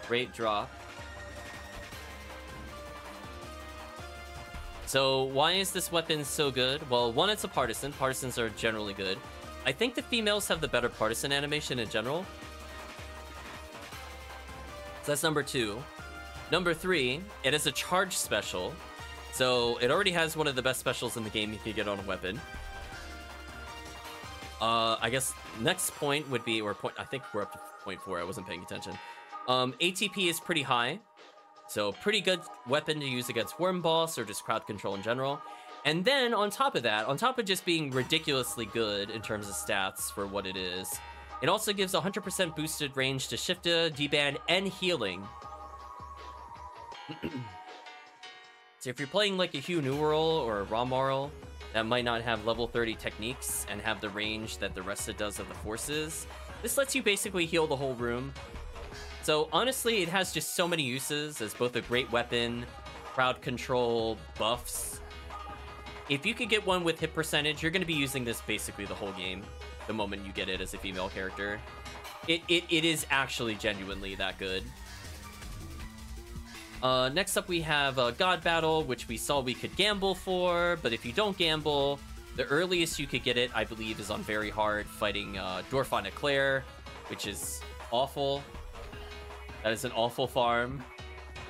great drop. So why is this weapon so good? Well, one, it's a partisan. Partisans are generally good. I think the females have the better partisan animation in general. So that's number two. Number three, it is a charge special. So it already has one of the best specials in the game you can get on a weapon. Uh, I guess next point would be, or point, I think we're up to point four. I wasn't paying attention. Um, ATP is pretty high. So pretty good weapon to use against Worm Boss or just crowd control in general. And then on top of that, on top of just being ridiculously good in terms of stats for what it is, it also gives 100% boosted range to Shifta, Deband, and healing. so if you're playing like a HUnewearl or a Ramarl that might not have level 30 techniques and have the range that the rest of does of the forces, this lets you basically heal the whole room. So honestly, it has just so many uses as both a great weapon, crowd control, buffs. If you could get one with hit percentage, you're going to be using this basically the whole game the moment you get it as a female character. It, it, it is actually genuinely that good. Uh, next up we have uh, God Battle, which we saw we could gamble for, but if you don't gamble, the earliest you could get it, I believe, is on very hard, fighting uh, Dorphon Eclair, which is awful. That is an awful farm.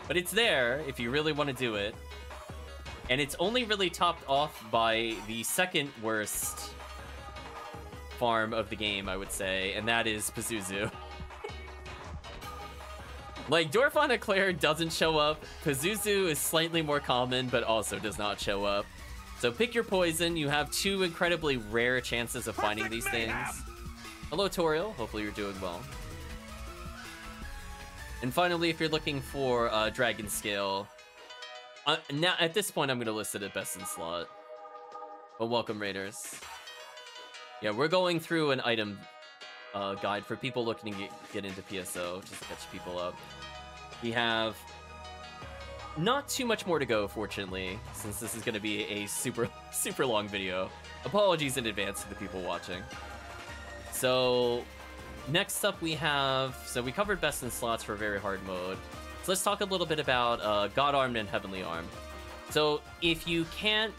But it's there if you really want to do it. And it's only really topped off by the second worst farm of the game, I would say, and that is Pazuzu. like, Dorphon Eclair doesn't show up, Pazuzu is slightly more common, but also does not show up. So pick your poison, you have two incredibly rare chances of finding these things. Hello, Toriel, hopefully you're doing well. And finally, if you're looking for uh, Dragon Scale, uh, now at this point I'm going to list it at best in slot. But welcome, Raiders. Yeah, we're going through an item uh, guide for people looking to get, into PSO, just to catch people up. We have not too much more to go, fortunately, since this is going to be a super, super long video. Apologies in advance to the people watching. So, next up we have... So we covered best in slots for very hard mode. So let's talk a little bit about uh, God Armed and Heavenly Armed. So if you can't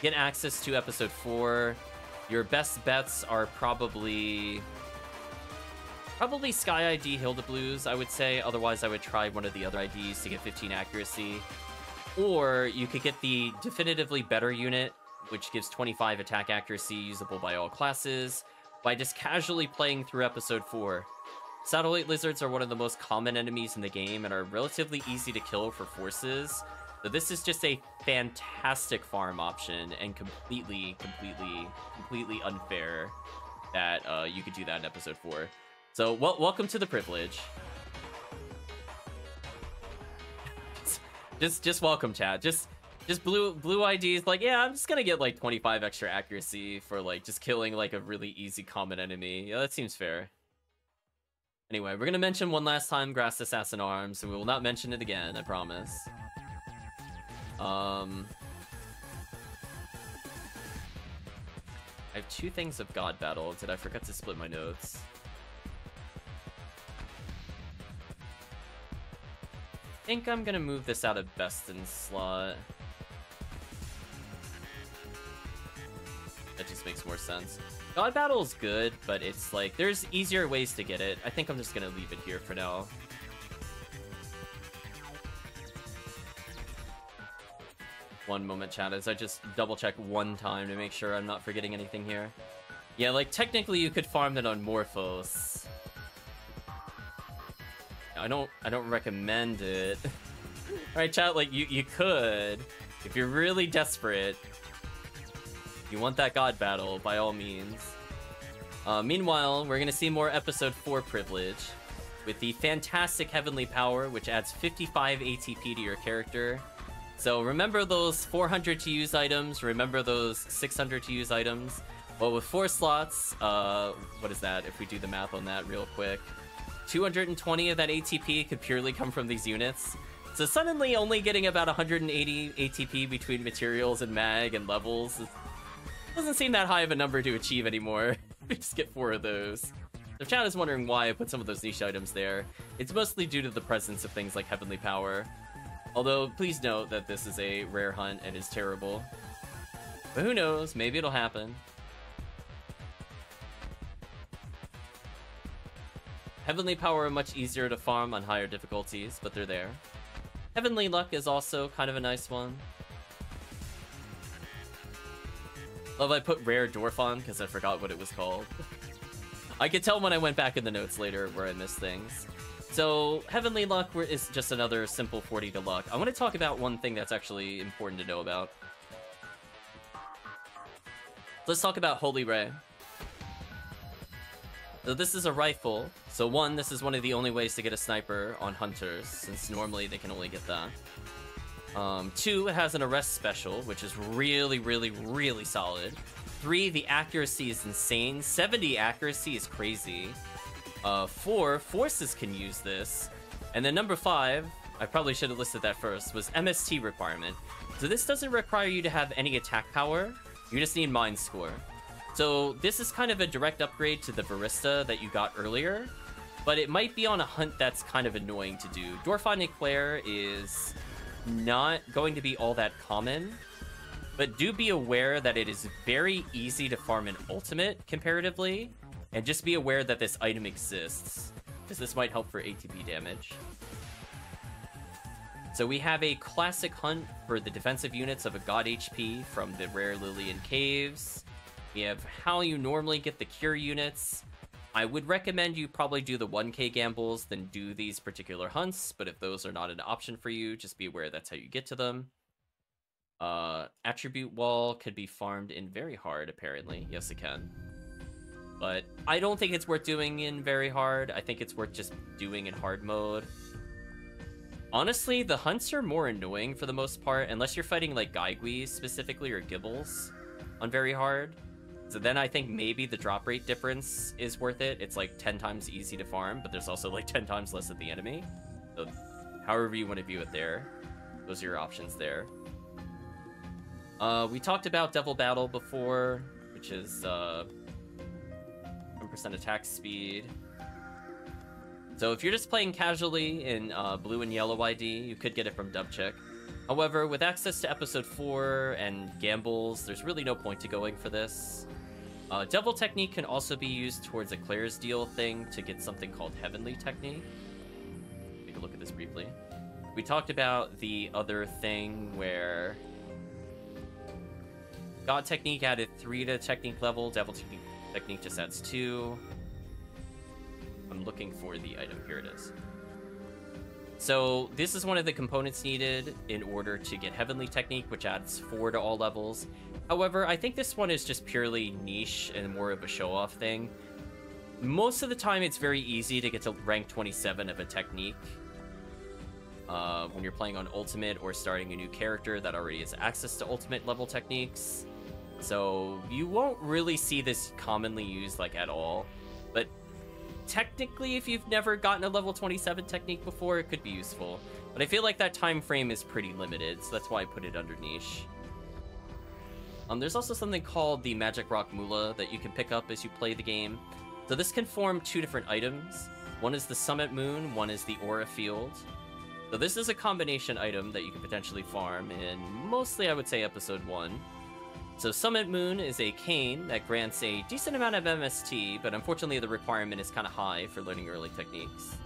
get access to Episode 4, your best bets are probably probably Sky ID Hildeblues, I would say. Otherwise, I would try one of the other IDs to get 15 accuracy. Or you could get the definitively better unit, which gives 25 attack accuracy usable by all classes, by just casually playing through Episode 4. Satellite lizards are one of the most common enemies in the game and are relatively easy to kill for forces, so this is just a fantastic farm option and completely, completely, completely unfair that uh, you could do that in episode four. So well, welcome to the privilege. just, just welcome, chat. Just, just blue, blue IDs. Like, yeah, I'm just gonna get like 25 extra accuracy for like just killing like a really easy common enemy. Yeah, that seems fair. Anyway, we're gonna mention one last time Grass Assassin Arms, and we will not mention it again, I promise. Um, I have two things of God Battle. Did I forget to split my notes? I think I'm gonna move this out of best in slot. That just makes more sense. God Battle is good, but it's like, there's easier ways to get it. I think I'm just gonna leave it here for now. One moment, chat, as I just double check one time to make sure I'm not forgetting anything here. Yeah, like, technically you could farm that on Morfos. I don't, I don't recommend it. Alright, chat, like, you, you could, if you're really desperate. You want that god battle, by all means. Uh, meanwhile, we're to see more Episode 4 privilege with the fantastic Heavenly Power, which adds 55 ATP to your character. So remember those 400 to use items, remember those 600 to use items. Well, with four slots, uh, what is that? If we do the math on that real quick, 220 of that ATP could purely come from these units. So suddenly only getting about 180 ATP between materials and mag and levels doesn't seem that high of a number to achieve anymore. we just get four of those. If chat is wondering why I put some of those niche items there, it's mostly due to the presence of things like Heavenly Power. Although, please note that this is a rare hunt and is terrible. But who knows, maybe it'll happen. Heavenly Power are much easier to farm on higher difficulties, but they're there. Heavenly Luck is also kind of a nice one. Love I put Rare Dwarf on because I forgot what it was called. I could tell when I went back in the notes later where I missed things. So, Heavenly Luck is just another simple 40 to luck. I want to talk about one thing that's actually important to know about. Let's talk about Holy Ray. So this is a rifle. So one, this is one of the only ways to get a sniper on hunters, since normally they can only get that. Um, two, it has an arrest special, which is really, really, really solid. Three, the accuracy is insane. 70 accuracy is crazy. Uh, four, forces can use this. And then number five, I probably should have listed that first, was MST requirement. So this doesn't require you to have any attack power. You just need mind score. So this is kind of a direct upgrade to the Varista that you got earlier, but it might be on a hunt that's kind of annoying to do. Dorphon Eclair is not going to be all that common, but do be aware that it is very easy to farm an ultimate comparatively, and just be aware that this item exists, because this might help for ATP damage. So we have a classic hunt for the defensive units of a God HP from the rare Lillian Caves. We have how you normally get the cure units. I would recommend you probably do the 1k gambles, then do these particular hunts, but if those are not an option for you, just be aware that's how you get to them. Uh, attribute wall could be farmed in very hard, apparently. Yes, it can. But I don't think it's worth doing in very hard. I think it's worth just doing in hard mode. Honestly, the hunts are more annoying for the most part, unless you're fighting like Gaiguis specifically or Gibbles on very hard. So then I think maybe the drop rate difference is worth it. It's like 10 times easy to farm, but there's also like 10 times less of the enemy. So however you want to view it there, those are your options there. Uh, we talked about Devil Battle before, which is uh, 1% attack speed. So if you're just playing casually in uh, blue and yellow ID, you could get it from Dubchic. However, with access to episode 4 and gambles, there's really no point to going for this. Uh, Devil Technique can also be used towards a Claire's Deal thing to get something called Heavenly Technique. Take a look at this briefly. We talked about the other thing where God Technique added 3 to Technique level, Devil Technique, technique just adds 2. I'm looking for the item. Here it is. So this is one of the components needed in order to get Heavenly Technique, which adds 4 to all levels. However, I think this one is just purely niche and more of a show-off thing. Most of the time, it's very easy to get to rank 27 of a technique. Uh, when you're playing on Ultimate or starting a new character that already has access to Ultimate level techniques. So you won't really see this commonly used like at all. But technically, if you've never gotten a level 27 technique before, it could be useful. But I feel like that time frame is pretty limited, so that's why I put it under niche. Um, there's also something called the Magic Rock Mula that you can pick up as you play the game. So this can form two different items. One is the Summit Moon, one is the Aura Field. So this is a combination item that you can potentially farm in mostly, I would say, Episode 1. So Summit Moon is a cane that grants a decent amount of MST, but unfortunately the requirement is kind of high for learning early techniques.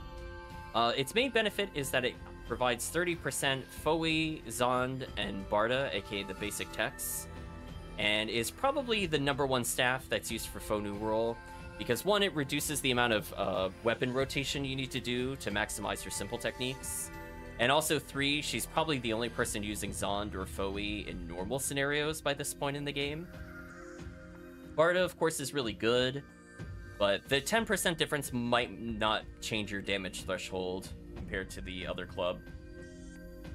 Uh, its main benefit is that it provides 30% Foie, Zonde, and Barta, aka the basic techs, and is probably the number one staff that's used for New Roll, because one, it reduces the amount of uh, weapon rotation you need to do to maximize your simple techniques, and also, three, she's probably the only person using Zonde or Foie in normal scenarios by this point in the game. Barta, of course, is really good, but the 10% difference might not change your damage threshold compared to the other club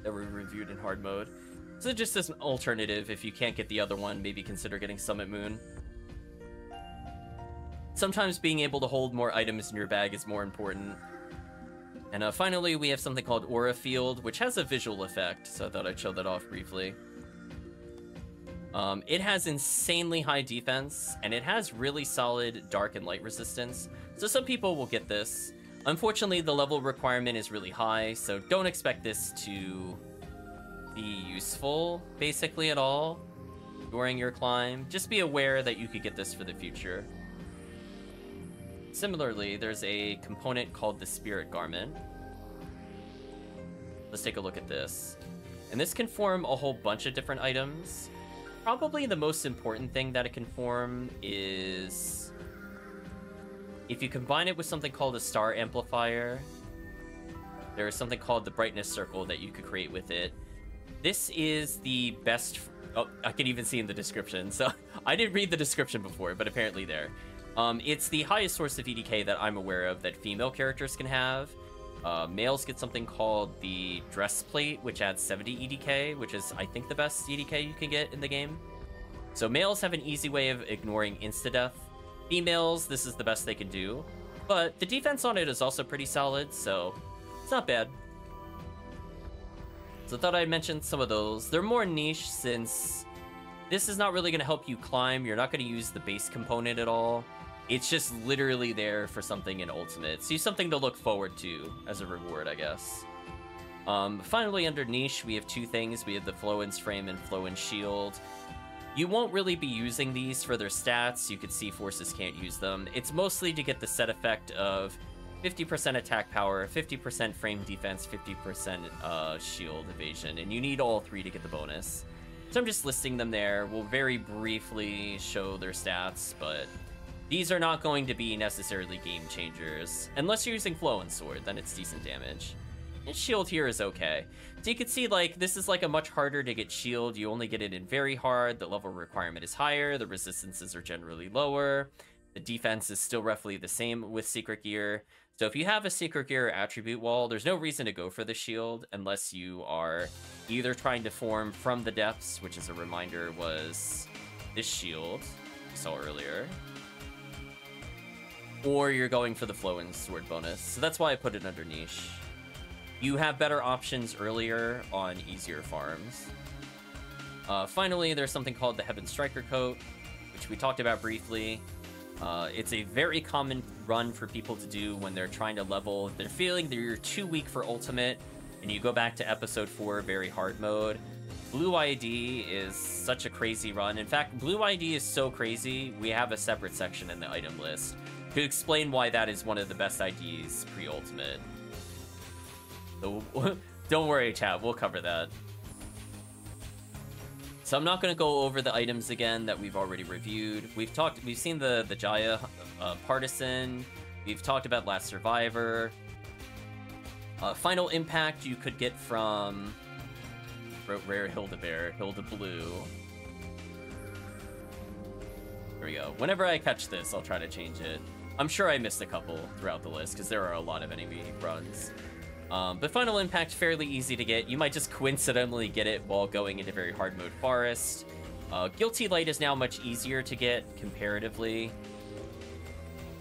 that we reviewed in hard mode. So just as an alternative, if you can't get the other one, maybe consider getting Summit Moon. Sometimes being able to hold more items in your bag is more important. And uh, finally, we have something called Aura Field, which has a visual effect, so I thought I'd show that off briefly. Um, it has insanely high defense, and it has really solid dark and light resistance, so some people will get this. Unfortunately, the level requirement is really high, so don't expect this to be useful, basically, at all during your climb. Just be aware that you could get this for the future. Similarly, there's a component called the Spirit Garment. Let's take a look at this. And this can form a whole bunch of different items. Probably the most important thing that it can form is if you combine it with something called a star amplifier, there is something called the brightness circle that you could create with it. This is the best. Oh, I can even see in the description. So I didn't read the description before, but apparently there. Um, it's the highest source of EDK that I'm aware of that female characters can have. Uh, males get something called the dress plate, which adds 70 EDK, which is, I think, the best EDK you can get in the game. So males have an easy way of ignoring insta-death. Females, this is the best they can do. But the defense on it is also pretty solid, so it's not bad. So I thought I'd mention some of those. They're more niche since this is not really going to help you climb. You're not going to use the base component at all. It's just literally there for something in Ultimate. See something to look forward to as a reward, I guess. Um, finally, under Niche, we have two things. We have the Flowen's Frame and Flowen's Shield. You won't really be using these for their stats. You could see forces can't use them. It's mostly to get the set effect of 50% attack power, 50% frame defense, 50% uh, shield evasion, and you need all three to get the bonus. So I'm just listing them there. We'll very briefly show their stats, but these are not going to be necessarily game changers. Unless you're using Flowen Sword, then it's decent damage. And shield here is okay. So you can see, like, this is, like, a much harder to get shield. You only get it in very hard. The level requirement is higher. The resistances are generally lower. The defense is still roughly the same with Secret Gear. So if you have a Secret Gear attribute wall, there's no reason to go for the shield unless you are either trying to form from the depths, which as a reminder was this shield we saw earlier, or you're going for the Flowen's Sword bonus. So that's why I put it under niche. You have better options earlier on easier farms. Uh, finally, there's something called the Heaven Striker Coat, which we talked about briefly. Uh, it's a very common run for people to do when they're trying to level. They're feeling that you're too weak for Ultimate, and you go back to Episode 4, very hard mode. Blue ID is such a crazy run. In fact, Blue ID is so crazy, we have a separate section in the item list to explain why that is one of the best IDs pre-ultimate. So don't worry, chat, we'll cover that. So I'm not going to go over the items again that we've already reviewed. We've talked, we've seen the the Jaya uh, Partisan. We've talked about Last Survivor. Uh, Final Impact you could get from Rare Hildebear, Hilda Blue. There we go. Whenever I catch this, I'll try to change it. I'm sure I missed a couple throughout the list because there are a lot of enemy runs. Um, but Final Impact, fairly easy to get. You might just coincidentally get it while going into very hard mode Forest. Uh, Guilty Light is now much easier to get comparatively.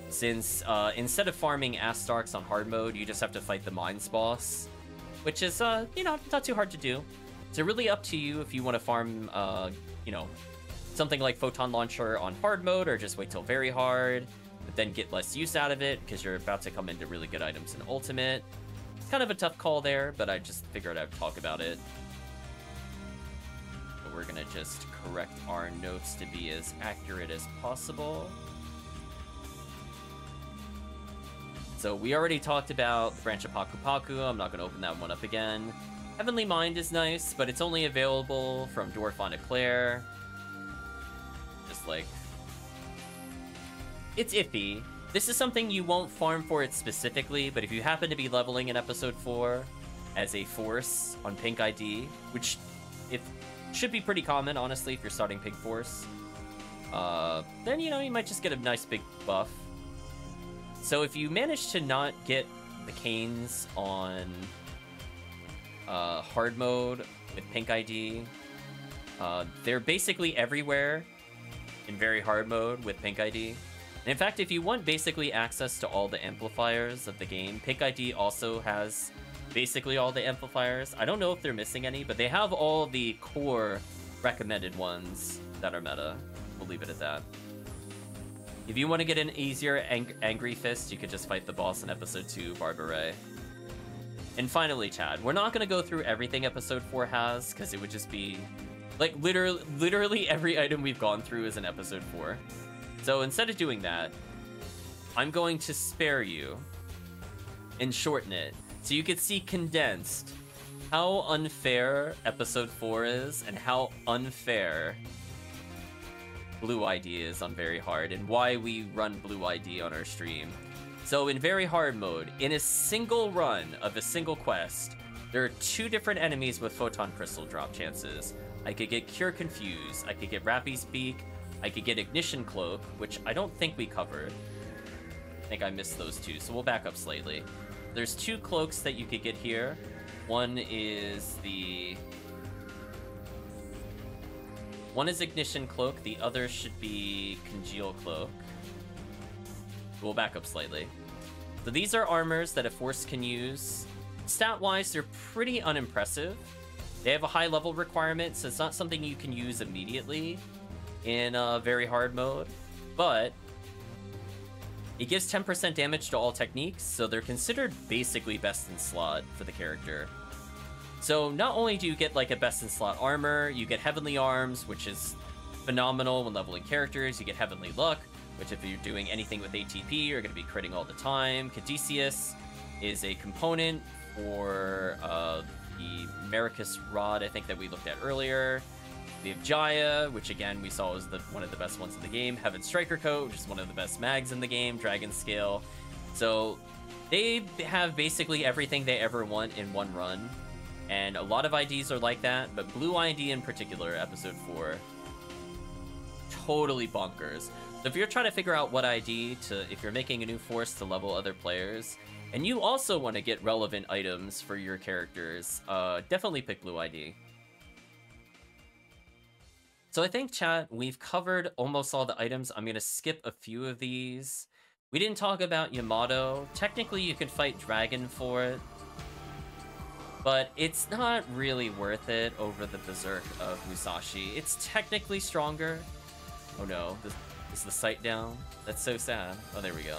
Since uh, instead of farming Astarks on hard mode, you just have to fight the Mines boss. Which is, uh, you know, not too hard to do. So really up to you if you want to farm, uh, you know, something like Photon Launcher on hard mode or just wait till very hard then get less use out of it because you're about to come into really good items in Ultimate. It's kind of a tough call there, but I just figured I'd talk about it. But we're gonna just correct our notes to be as accurate as possible. So we already talked about the branch of Paku Paku. I'm not gonna open that one up again. Heavenly Mind is nice, but it's only available from Dorphon Eclair. Just like it's iffy. This is something you won't farm for it specifically, but if you happen to be leveling in episode 4 as a force on pink ID, which if should be pretty common, honestly, if you're starting pink force, uh, then you know you might just get a nice big buff. So if you manage to not get the canes on uh, hard mode with pink ID, uh, they're basically everywhere in very hard mode with pink ID. In fact, if you want basically access to all the amplifiers of the game, Pink ID also has basically all the amplifiers. I don't know if they're missing any, but they have all the core recommended ones that are meta. We'll leave it at that. If you want to get an easier ang Angry Fist, you could just fight the boss in Episode 2, Barba Ray. And finally, Chad, we're not going to go through everything Episode 4 has, because it would just be... Like, literally, literally every item we've gone through is in Episode 4. So instead of doing that, I'm going to spare you and shorten it so you can see condensed how unfair Episode 4 is and how unfair Blue ID is on Very Hard and why we run Blue ID on our stream. So in Very Hard mode, in a single run of a single quest, there are two different enemies with Photon Crystal drop chances. I could get Cure Confuse, I could get Rappy's Beak, I could get Ignition Cloak, which I don't think we covered. I think I missed those two, so we'll back up slightly. There's two cloaks that you could get here. One is the one is Ignition Cloak, the other should be Congeal Cloak. We'll back up slightly. So these are armors that a Force can use. Stat-wise, they're pretty unimpressive. They have a high level requirement, so it's not something you can use immediately in a very hard mode. But it gives 10% damage to all techniques, so they're considered basically best in slot for the character. So not only do you get like a best in slot armor, you get heavenly arms, which is phenomenal when leveling characters. You get heavenly luck, which if you're doing anything with ATP, you're going to be critting all the time. Caduceus is a component for uh, the Mercurius Rod, I think that we looked at earlier. Have Jaya, which again we saw was the, one of the best ones in the game. Heaven Striker Coat, which is one of the best mags in the game. Dragon Scale. So they have basically everything they ever want in one run and a lot of IDs are like that, but Blue ID in particular, episode 4, totally bonkers. So if you're trying to figure out what ID to, if you're making a new force to level other players, and you also want to get relevant items for your characters, uh, definitely pick Blue ID. So I think, chat, we've covered almost all the items. I'm going to skip a few of these. We didn't talk about Yamato. Technically, you can fight Dragon for it but it's not really worth it over the Berserk of Musashi. It's technically stronger. Oh no, this, is the sight down? That's so sad. Oh, there we go.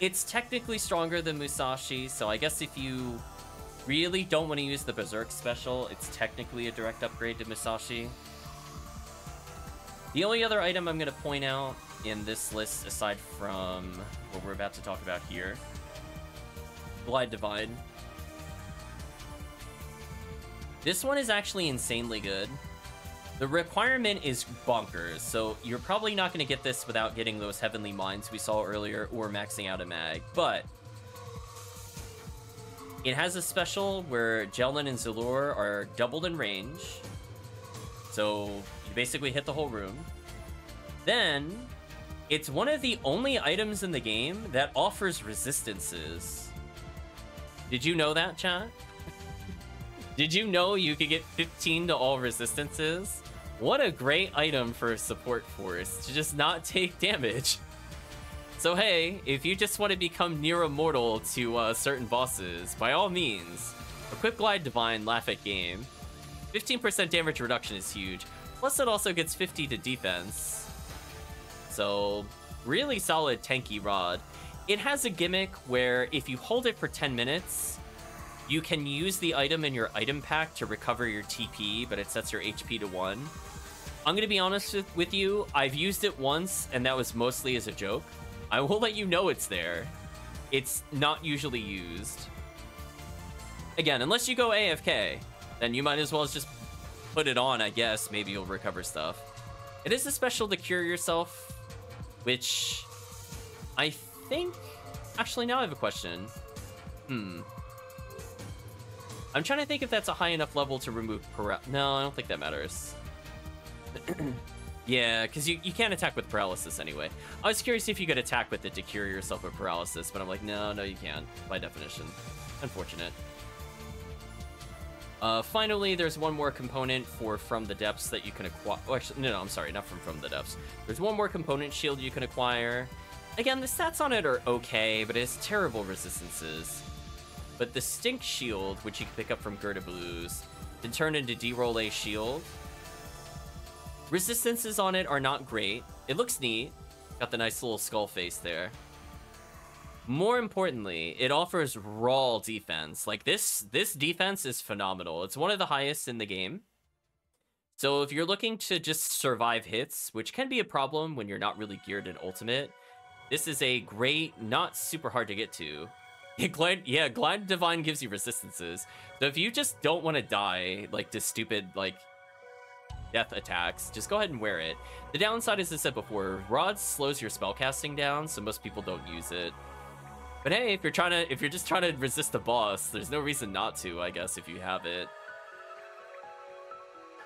It's technically stronger than Musashi, so I guess if you really don't want to use the Berserk special, it's technically a direct upgrade to Musashi. The only other item I'm going to point out in this list, aside from what we're about to talk about here, Glide Divine. This one is actually insanely good. The requirement is bonkers, so you're probably not going to get this without getting those Heavenly Mines we saw earlier or maxing out a mag, but it has a special where Jellen and Zalure are doubled in range, so you basically hit the whole room. Then, it's one of the only items in the game that offers resistances. Did you know that, chat? Did you know you could get 15 to all resistances? What a great item for a support force, to just not take damage. So hey, if you just want to become near immortal to uh, certain bosses, by all means, equip Glide Divine, laugh at game. 15% damage reduction is huge, plus it also gets 50 to defense. So, really solid tanky rod. It has a gimmick where if you hold it for 10 minutes, you can use the item in your item pack to recover your TP, but it sets your HP to 1. I'm going to be honest with, with you, I've used it once, and that was mostly as a joke. I will let you know it's there. It's not usually used. Again, unless you go AFK, then you might as well just put it on, I guess. Maybe you'll recover stuff. It is a special to cure yourself, which I think... Actually, now I have a question. Hmm. I'm trying to think if that's a high enough level to remove paralysis. No, I don't think that matters. Yeah, because you, you can't attack with paralysis anyway. I was curious if you could attack with it to cure yourself of paralysis, but I'm like, no, no, you can't, by definition. Unfortunate. Uh, finally, there's one more component for From the Depths that you can acquire. Oh, no, no, I'm sorry, not from From the Depths. There's one more component shield you can acquire. Again, the stats on it are okay, but it has terrible resistances. But the Stink Shield, which you can pick up from Gerda Blues, can turn into De Rol Le Shield. Resistances on it are not great. It looks neat. Got the nice little skull face there. More importantly, it offers raw defense. Like this this defense is phenomenal. It's one of the highest in the game. So if you're looking to just survive hits, which can be a problem when you're not really geared in ultimate, this is a great, not super hard to get to. Yeah, Glide Divine gives you resistances. So if you just don't want to die, like, to stupid, like, death attacks, just go ahead and wear it. The downside, as I said before, Rod slows your spellcasting down, so most people don't use it. But hey, if you're trying to, if you're just trying to resist the boss, there's no reason not to, I guess, if you have it.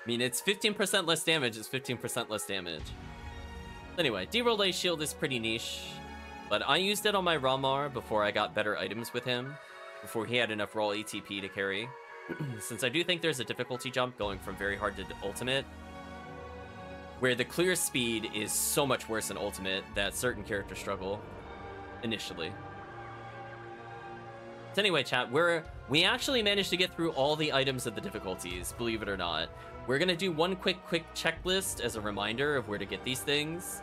I mean, it's 15% less damage, it's 15% less damage. Anyway, D-Roll A Shield is pretty niche, but I used it on my Ramar before I got better items with him, before he had enough raw ATP to carry. Since I do think there's a difficulty jump going from very hard to ultimate, where the clear speed is so much worse in ultimate that certain characters struggle initially. Anyway, chat, we're we actually managed to get through all the items of the difficulties, believe it or not. We're gonna do one quick, quick checklist as a reminder of where to get these things.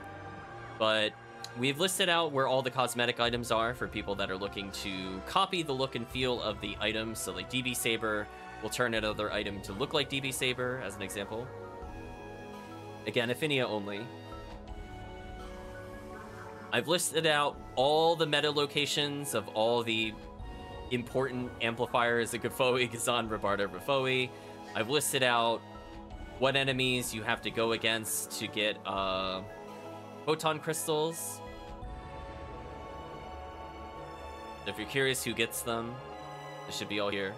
But we've listed out where all the cosmetic items are for people that are looking to copy the look and feel of the items. So like DB Saber we'll turn another item to look like DB Saber, as an example. Again, Ephinea only. I've listed out all the meta locations of all the important amplifiers like Gifoie, Gazan, Rabarta, Rafoie. I've listed out what enemies you have to go against to get uh, photon crystals. If you're curious who gets them, it should be all here.